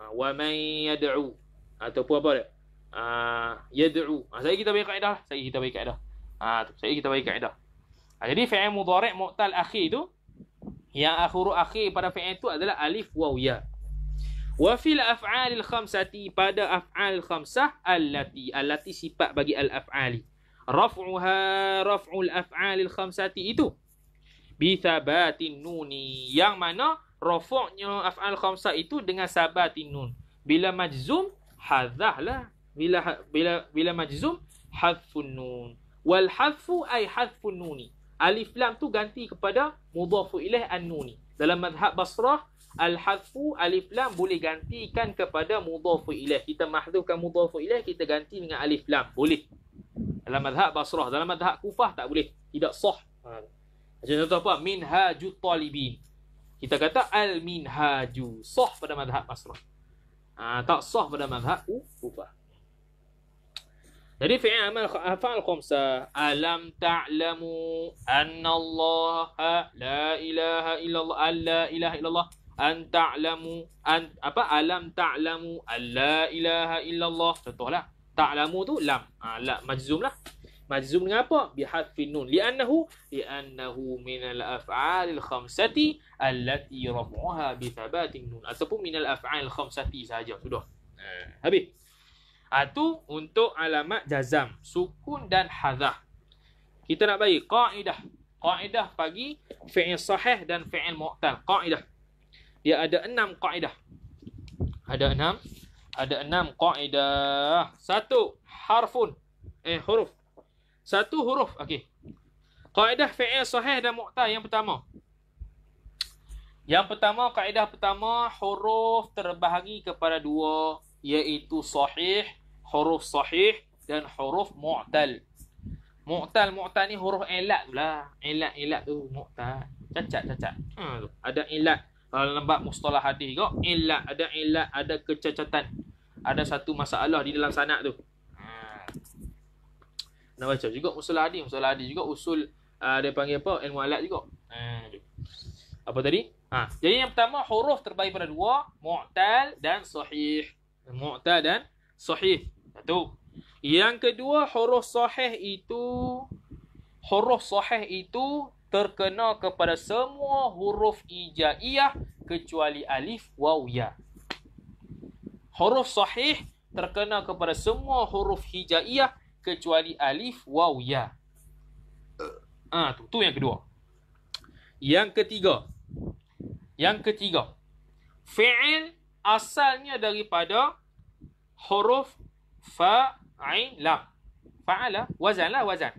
Ha, wa man yad'u. Ataupun apa dia? Ha, yad'u. Ha, saya kita bagi kaedah saya kita bagi kaedah. Ha, saya kita bagi kaedah. Ha, jadi fi'il mudhari' mu'tal akhir itu yang akhir akhir pada fi'il itu adalah alif waw ya. Wa fil af'alil khamsati pada af'al khamsah allati allati sifat bagi al af'ali. Raf'uha raf'ul af'alil khamsati itu bi thabatin nuni yang mana rafa'nya af'al khamsah itu dengan sabatin nun. Bila majzum hadzahlah bila bila bila majzum hadfun nun. Wal hadfu ay hadfun nuni alif lam tu ganti kepada mudhafu ilaih an-nuni. Dalam mazhab Basrah, al-hadfu alif lam boleh gantikan kepada mudhafu ilaih. Kita mahdhufkan mudhafu ilaih, kita ganti dengan alif lam. Boleh. Dalam mazhab Basrah, dalam mazhab Kufah tak boleh. Tidak sah. Ha. Contoh apa? Minhajut talibin. Kita kata al-minhaju. Sah pada mazhab Basrah. Ha, tak sah pada mazhab Kufah. Jadi fi'il amal afal khamsa alam ta'lamu anna Allah la ilaha illallah alla ilaha illallah an ta'lamu an apa alam ta'lamu alla ilaha illallah. Contohlah ta'lamu tu lam. Ha, la majzum lah. Majzum dengan apa? Bi hadfin nun. Li'annahu li'annahu min al-af'al al-khamsati allati raf'uha bi thabatin nun. Ataupun min al-af'al al-khamsati saja sudah. Ha, habis. Ha, untuk alamat jazam, sukun dan hadzah. Kita nak bagi kaedah. Kaedah bagi fi'il sahih dan fi'il mu'tal. Kaedah. Dia ada enam kaedah. Ada enam. Ada enam kaedah. Satu, harfun. Eh, huruf. Satu huruf. Okey. Kaedah fi'il sahih dan mu'tal yang pertama. Yang pertama, kaedah pertama, huruf terbahagi kepada dua iaitu sahih, huruf sahih dan huruf mu'tal. Mu'tal, mu'tal ni huruf ilat pula. Ilat, ilat tu mu'tal. Cacat, cacat. Tu. Ada ilat. Kalau lembab mustalah hadis kau, ilat, ada ilat, ada kecacatan. Ada satu masalah di dalam sanak tu. Ha. Nak baca juga mustalah hadis, mustalah hadis juga usul uh, dia panggil apa? Ilmu alat juga. Ha, apa tadi? Ha. Jadi yang pertama huruf terbaik pada dua, mu'tal dan sahih. Mu'ta dan sahih. Satu. Yang kedua, huruf sahih itu huruf sahih itu terkena kepada semua huruf ijaiyah kecuali alif waw ya. Huruf sahih terkena kepada semua huruf hijaiyah kecuali alif waw ya. Ah, tu, tu yang kedua. Yang ketiga. Yang ketiga. Fi'il asalnya daripada huruf fa ain lam fa'ala wazan lah wazan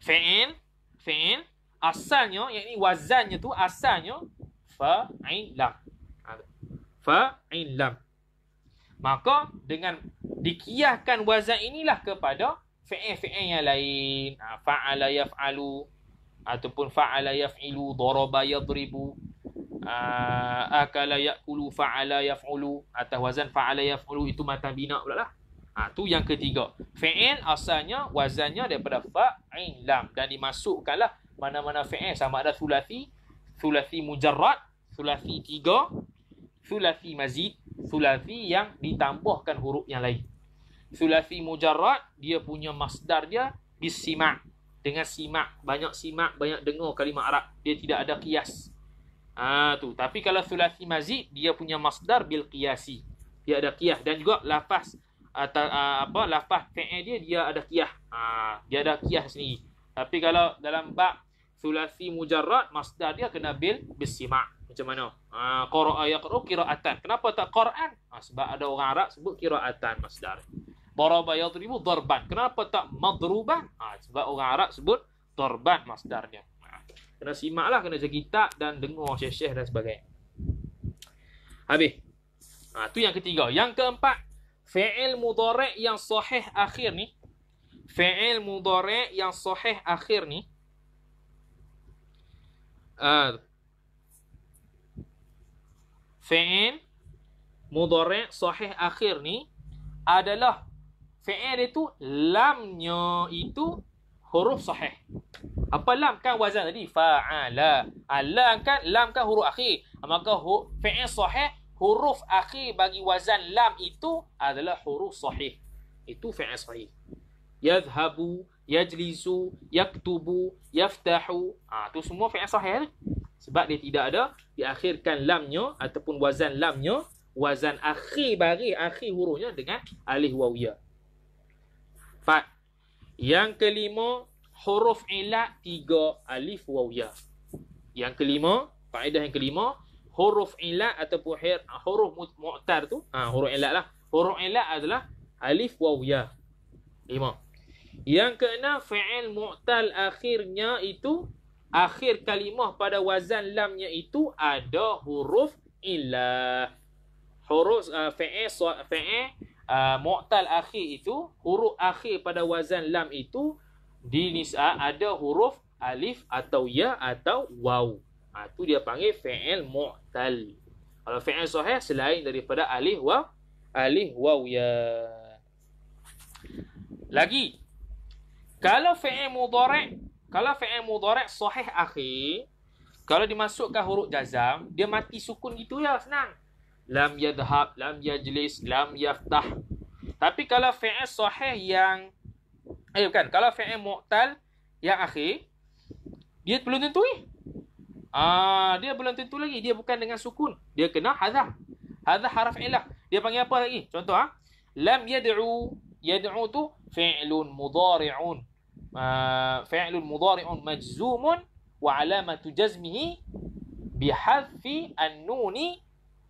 fi'il fi'il asalnya yakni wazannya tu asalnya fa ain lam fa ain lam maka dengan dikiaskan wazan inilah kepada fi'il-fi'il yang lain. Ha, fa'ala yaf'alu ataupun fa'ala yaf'ilu daraba yadribu uh, akala yakulu fa'ala yaf'ulu. Atas wazan fa'ala yaf'ulu itu matan bina pula lah. Ha, tu yang ketiga. Fi'il asalnya wazannya daripada fa'in lam dan dimasukkanlah mana-mana fi'il sama ada sulasi, sulasi mujarrad, sulasi tiga, sulasi mazid, sulasi yang ditambahkan huruf yang lain. Sulasi mujarrad dia punya masdar dia bisimak dengan simak banyak simak banyak dengar kalimah Arab dia tidak ada kias Ah tu. Tapi kalau sulasi mazid dia punya masdar bil qiyasi. Dia ada qiyah dan juga lafaz atau apa lafaz fi'il dia dia ada qiyah. Ah dia ada qiyah sendiri. Tapi kalau dalam bab sulasi mujarrad masdar dia kena bil bisima. Macam mana? Ah qara'a yaqra'u qira'atan. Kenapa tak Quran? Ah, sebab ada orang Arab sebut qira'atan masdar. Daraba yadribu darban. Kenapa tak madruban? Ah sebab orang Arab sebut darban masdarnya. Kena simak lah, kena jaga kitab dan dengar syekh-syekh dan sebagainya. Habis. Ha, tu yang ketiga. Yang keempat, fi'il mudhari' yang sahih akhir ni. Fi'il mudhari' yang sahih akhir ni. Uh, fi'il mudhari' sahih akhir ni adalah fi'il itu lamnya itu huruf sahih. Apa lam kan wazan tadi? Fa'ala. Lam kan lam kan huruf akhir. Maka hu, fi'il sahih huruf akhir bagi wazan lam itu adalah huruf sahih. Itu fi'il sahih. Yadhhabu, yajlisu, yaktubu, yaftahu. Ah ha, tu semua fi'il sahih. Sebab dia tidak ada diakhirkan lamnya ataupun wazan lamnya wazan akhir bagi akhir hurufnya dengan alif waw ya. Fat. Yang kelima, huruf ilat tiga alif waw ya. Yang kelima, faedah yang kelima, huruf ilat ataupun hir, huruf mu'tar tu, ha, huruf ilat lah. Huruf ilat adalah alif waw ya. Lima. Yang keenam, fi'il mu'tal akhirnya itu, akhir kalimah pada wazan lamnya itu ada huruf ilah. Huruf uh, fi'il fi'il uh, mu'tal akhir itu huruf akhir pada wazan lam itu di nisa ada huruf alif atau ya atau waw. Ha, tu dia panggil fi'il mu'tal. Kalau fi'il sahih selain daripada alif waw, alif waw ya. Lagi. Kalau fi'il mudhari' kalau fi'il mudhari' sahih akhir kalau dimasukkan huruf jazam, dia mati sukun gitu ya, senang lam yadhhab, lam yajlis, lam yaftah. Tapi kalau fi'il sahih yang eh bukan, kalau fi'il mu'tal yang akhir dia belum tentu ni. Ah, dia belum tentu lagi. Dia bukan dengan sukun. Dia kena hadzah. Hadzah harf ilah. Dia panggil apa lagi? Contoh ah. Lam yad'u. Yad'u tu fi'lun mudhari'un. Uh, fi'lun mudhari'un majzumun wa alamatu jazmihi bihadfi an-nuni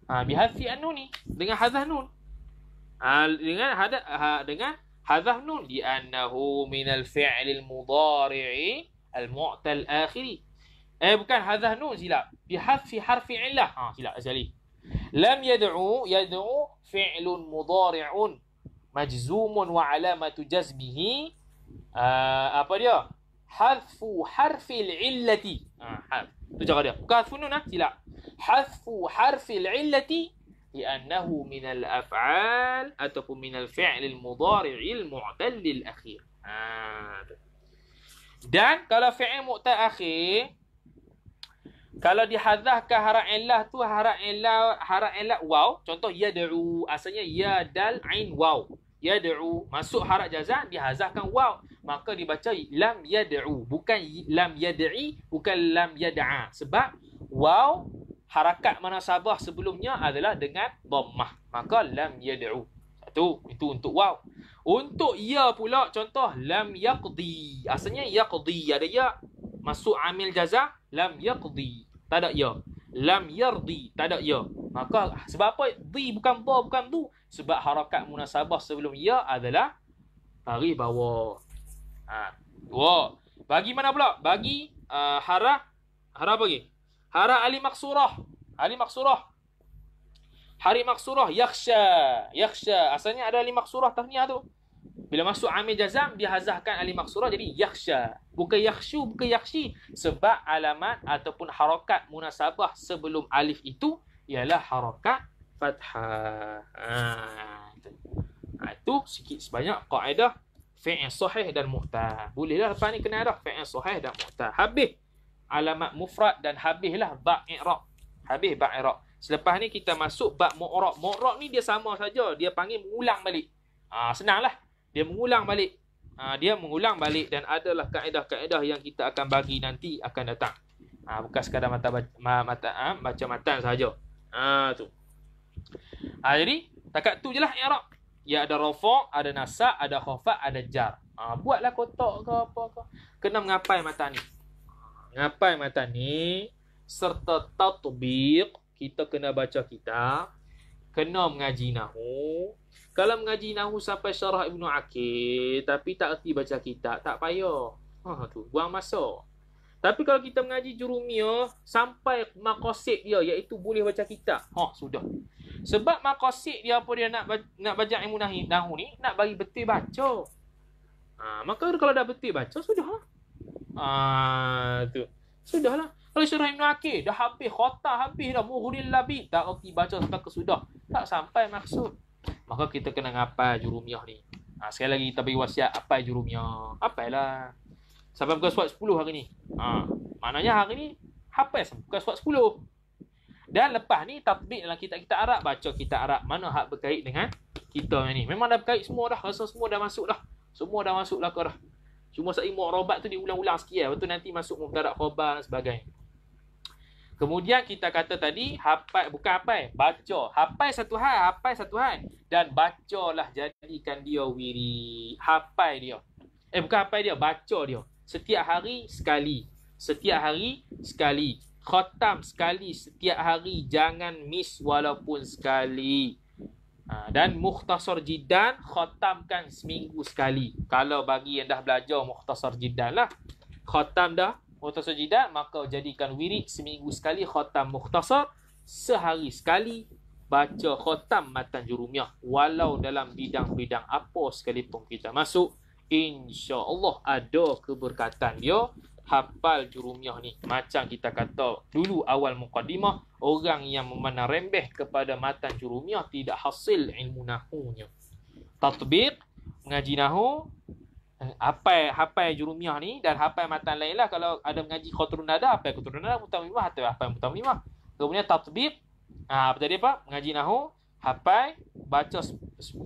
ha, bihadfi an-nuni dengan hadzah nun ha, dengan hada ha, dengan hadzah nun di annahu min al-fi'l al-mudhari' al-mu'tal akhiri eh bukan hadzah nun silap bihadfi harfi illah ha silap sekali lam yad'u yad'u fi'lun mudhari'un majzumun wa alamatu jazmihi uh, apa dia? Hadfu harfil illati. Ah, tu cara dia. Bukan hadfu nun ah, ha? silap. Hadfu harfil illati li annahu min al af'al ataupun min al fi'l al mudari' al mu'tal al akhir. Ah. Dan kalau fi'il mu'tal akhir kalau dihadzahkan harap illah tu harap illah harap illah waw contoh yad'u asalnya ya dal ain waw yad'u masuk harap jazam dihazahkan waw maka dibaca lam yad'u bukan lam yad'i bukan lam yad'a sebab waw harakat sabah sebelumnya adalah dengan dhammah. Maka lam yad'u. Satu, itu untuk waw. Untuk ya pula contoh lam yaqdi. Asalnya yaqdi ada ya. Masuk amil jaza lam yaqdi. Tak ada ya. Lam yardi, tak ada ya. Maka sebab apa di bukan ba bukan tu? Sebab harakat munasabah sebelum ya adalah tarik bawah. Ha, dua. Bagi mana pula? Bagi uh, harah harah apa lagi? Hara Ali Maksurah. Ali Maksurah. Hari Maksurah. Yaksha. Yaksha. Asalnya ada Ali Maksurah tahniah tu. Bila masuk Amir Jazam, dia hazahkan Ali Maksurah jadi Yaksha. Bukan Yakshu, bukan Yakshi. Sebab alamat ataupun harakat munasabah sebelum alif itu ialah harakat fathah. Ha, itu. Ha, itu sikit sebanyak kaedah fi'il sahih dan muhtah. Bolehlah lepas ni kena ada fi'il sahih dan muhtah. Habis alamat mufrad dan habislah ba' i'rab. Habis ba' i'rab. Selepas ni kita masuk ba' mu'rab. Mu'rab ni dia sama saja, dia panggil mengulang balik. Ah ha, senanglah. Dia mengulang balik. Ha, dia mengulang balik dan adalah kaedah-kaedah yang kita akan bagi nanti akan datang. Ha, bukan sekadar mata baca, mata ha, baca matan saja. Ha tu. Ha, jadi takat tu jelah i'rab. Ya ada rafa', ada nasa', ada khafa', ada jar. Ha, buatlah kotak ke apa ke. Kena mengapai mata ni ngapai mata ni serta tatbiq kita kena baca kitab kena mengaji nahu. Kalau mengaji nahu sampai syarah Ibnu Aqil tapi tak erti baca kitab tak payah. Ha tu buang masa. Tapi kalau kita mengaji jurumiyah sampai maqasid dia iaitu boleh baca kitab. Ha sudah. Sebab maqasid dia apa dia nak nak baca ilmu nahu ni nak bagi betul baca. Ha maka kalau dah betul baca sudahlah Ah tu. Sudahlah. Kalau surah Ibn Akir dah habis khotah habis dah muhuril labi tak reti baca sampai ke sudah tak sampai maksud. Maka kita kena ngapa jurumiyah ni. Ha, sekali lagi kita bagi wasiat apa jurumiyah. Apailah. Sampai bukan suat 10 hari ni. Ha, maknanya hari ni hafaz bukan suat 10. Dan lepas ni tatbik dalam kitab kita Arab baca kitab Arab mana hak berkait dengan kita ni. Memang dah berkait semua dah. Rasa semua dah masuk dah. Semua dah masuk lah kau dah. Cuma saya robat tu diulang-ulang sikit lah. Lepas tu nanti masuk mubtadak khobar dan sebagainya. Kemudian kita kata tadi hafal bukan hafal, baca. Hafal satu hal, hafal satu hal dan bacalah jadikan dia wiri. Hafal dia. Eh bukan hafal dia, baca dia. Setiap hari sekali. Setiap hari sekali. Khatam sekali setiap hari. Jangan miss walaupun sekali. Ha, dan mukhtasar jidan khatamkan seminggu sekali. Kalau bagi yang dah belajar mukhtasar jidan lah. Khatam dah mukhtasar jidat maka jadikan wirid seminggu sekali khatam mukhtasar. Sehari sekali baca khatam matan jurumiyah walau dalam bidang-bidang apa sekalipun kita masuk insya-Allah ada keberkatan dia. Hafal jurumiyah ni. Macam kita kata dulu awal muqaddimah orang yang memandang rembeh kepada matan jurumiyah tidak hasil ilmu nahunya. Tatbiq mengaji nahu hafal hafal jurumiyah ni dan hafal matan lain lah. Kalau ada mengaji khatrun nada hafal khatrun nada mutamimah atau hafal mutamimah kemudian tatbik ha, apa tadi apa mengaji nahu hafal baca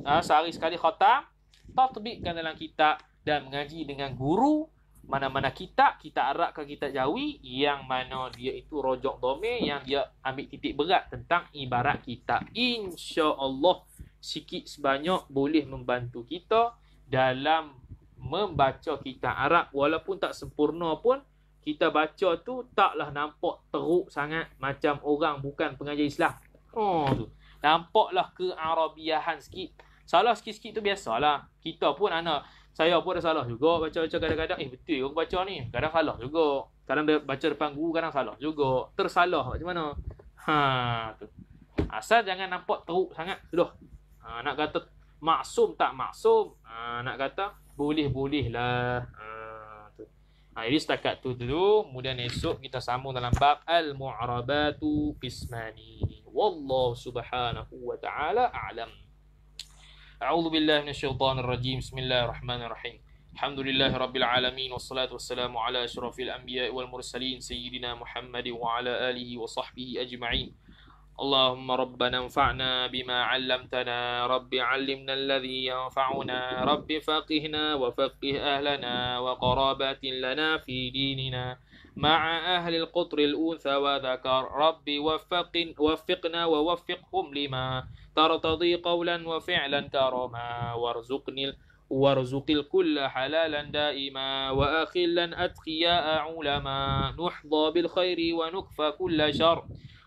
ha, sehari sekali khatam tatbikkan dalam kitab dan mengaji dengan guru. Mana-mana kitab kita Arab ke kitab Jawi yang mana dia itu rojok dome yang dia ambil titik berat tentang ibarat kitab insya-Allah sikit sebanyak boleh membantu kita dalam membaca kitab Arab walaupun tak sempurna pun kita baca tu taklah nampak teruk sangat macam orang bukan pengajar Islam. Oh tu. Nampaklah kearabiahan sikit. Salah sikit-sikit tu biasalah. Kita pun anak saya pun ada salah juga baca-baca kadang-kadang eh betul aku baca ni. Kadang salah juga. Kadang baca depan guru kadang salah juga. Tersalah macam mana? Ha tu. Asal jangan nampak teruk sangat sudah. Ha, nak kata maksum tak maksum. Ha, nak kata boleh-boleh lah. Ha, ha, jadi setakat tu dulu. Kemudian esok kita sambung dalam bab Al-Mu'rabatu Qismani. Wallahu subhanahu wa ta'ala a'lam. A'udhu billahi minasyaitanir rajim. Bismillahirrahmanirrahim. Alhamdulillahi rabbil alamin wassalatu wassalamu ala asyrafil anbiya'i wal mursalin sayyidina Muhammad wa ala alihi wa sahbihi ajma'in. اللهم ربنا انفعنا بما علمتنا. رب علمنا الذي ينفعنا. رب فقهنا وفقه أهلنا وقرابات لنا في ديننا. مع أهل القطر الأنثى وذكر. رب وفق وفقنا ووفقهم لما ترتضي قولا وفعلا كرما وارزقني وارزق الكل حلالا دائما. وأخلا أتقياء علما. نحظى بالخير ونكفى كل شر.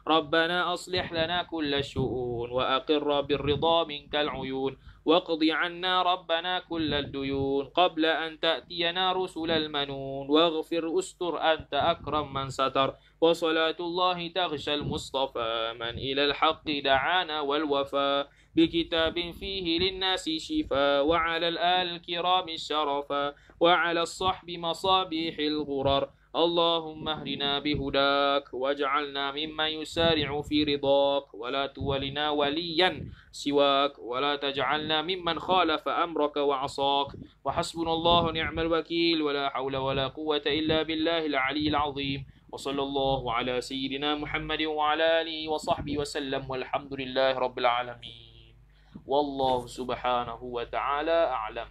ربنا أصلح لنا كل الشؤون وأقر بالرضا منك العيون واقض عنا ربنا كل الديون قبل أن تأتينا رسل المنون واغفر أستر أنت أكرم من ستر وصلاة الله تغشى المصطفى من إلى الحق دعانا والوفا بكتاب فيه للناس شفاء وعلى الآل الكرام الشرفا وعلى الصحب مصابيح الغرر اللهم اهدنا بهداك واجعلنا ممن يسارع في رضاك ولا تولنا وليا سواك ولا تجعلنا ممن خالف أمرك وعصاك وحسبنا الله نعم الوكيل ولا حول ولا قوة إلا بالله العلي العظيم وصلى الله على سيدنا محمد وعلى آله وصحبه وسلم والحمد لله رب العالمين والله سبحانه وتعالى أعلم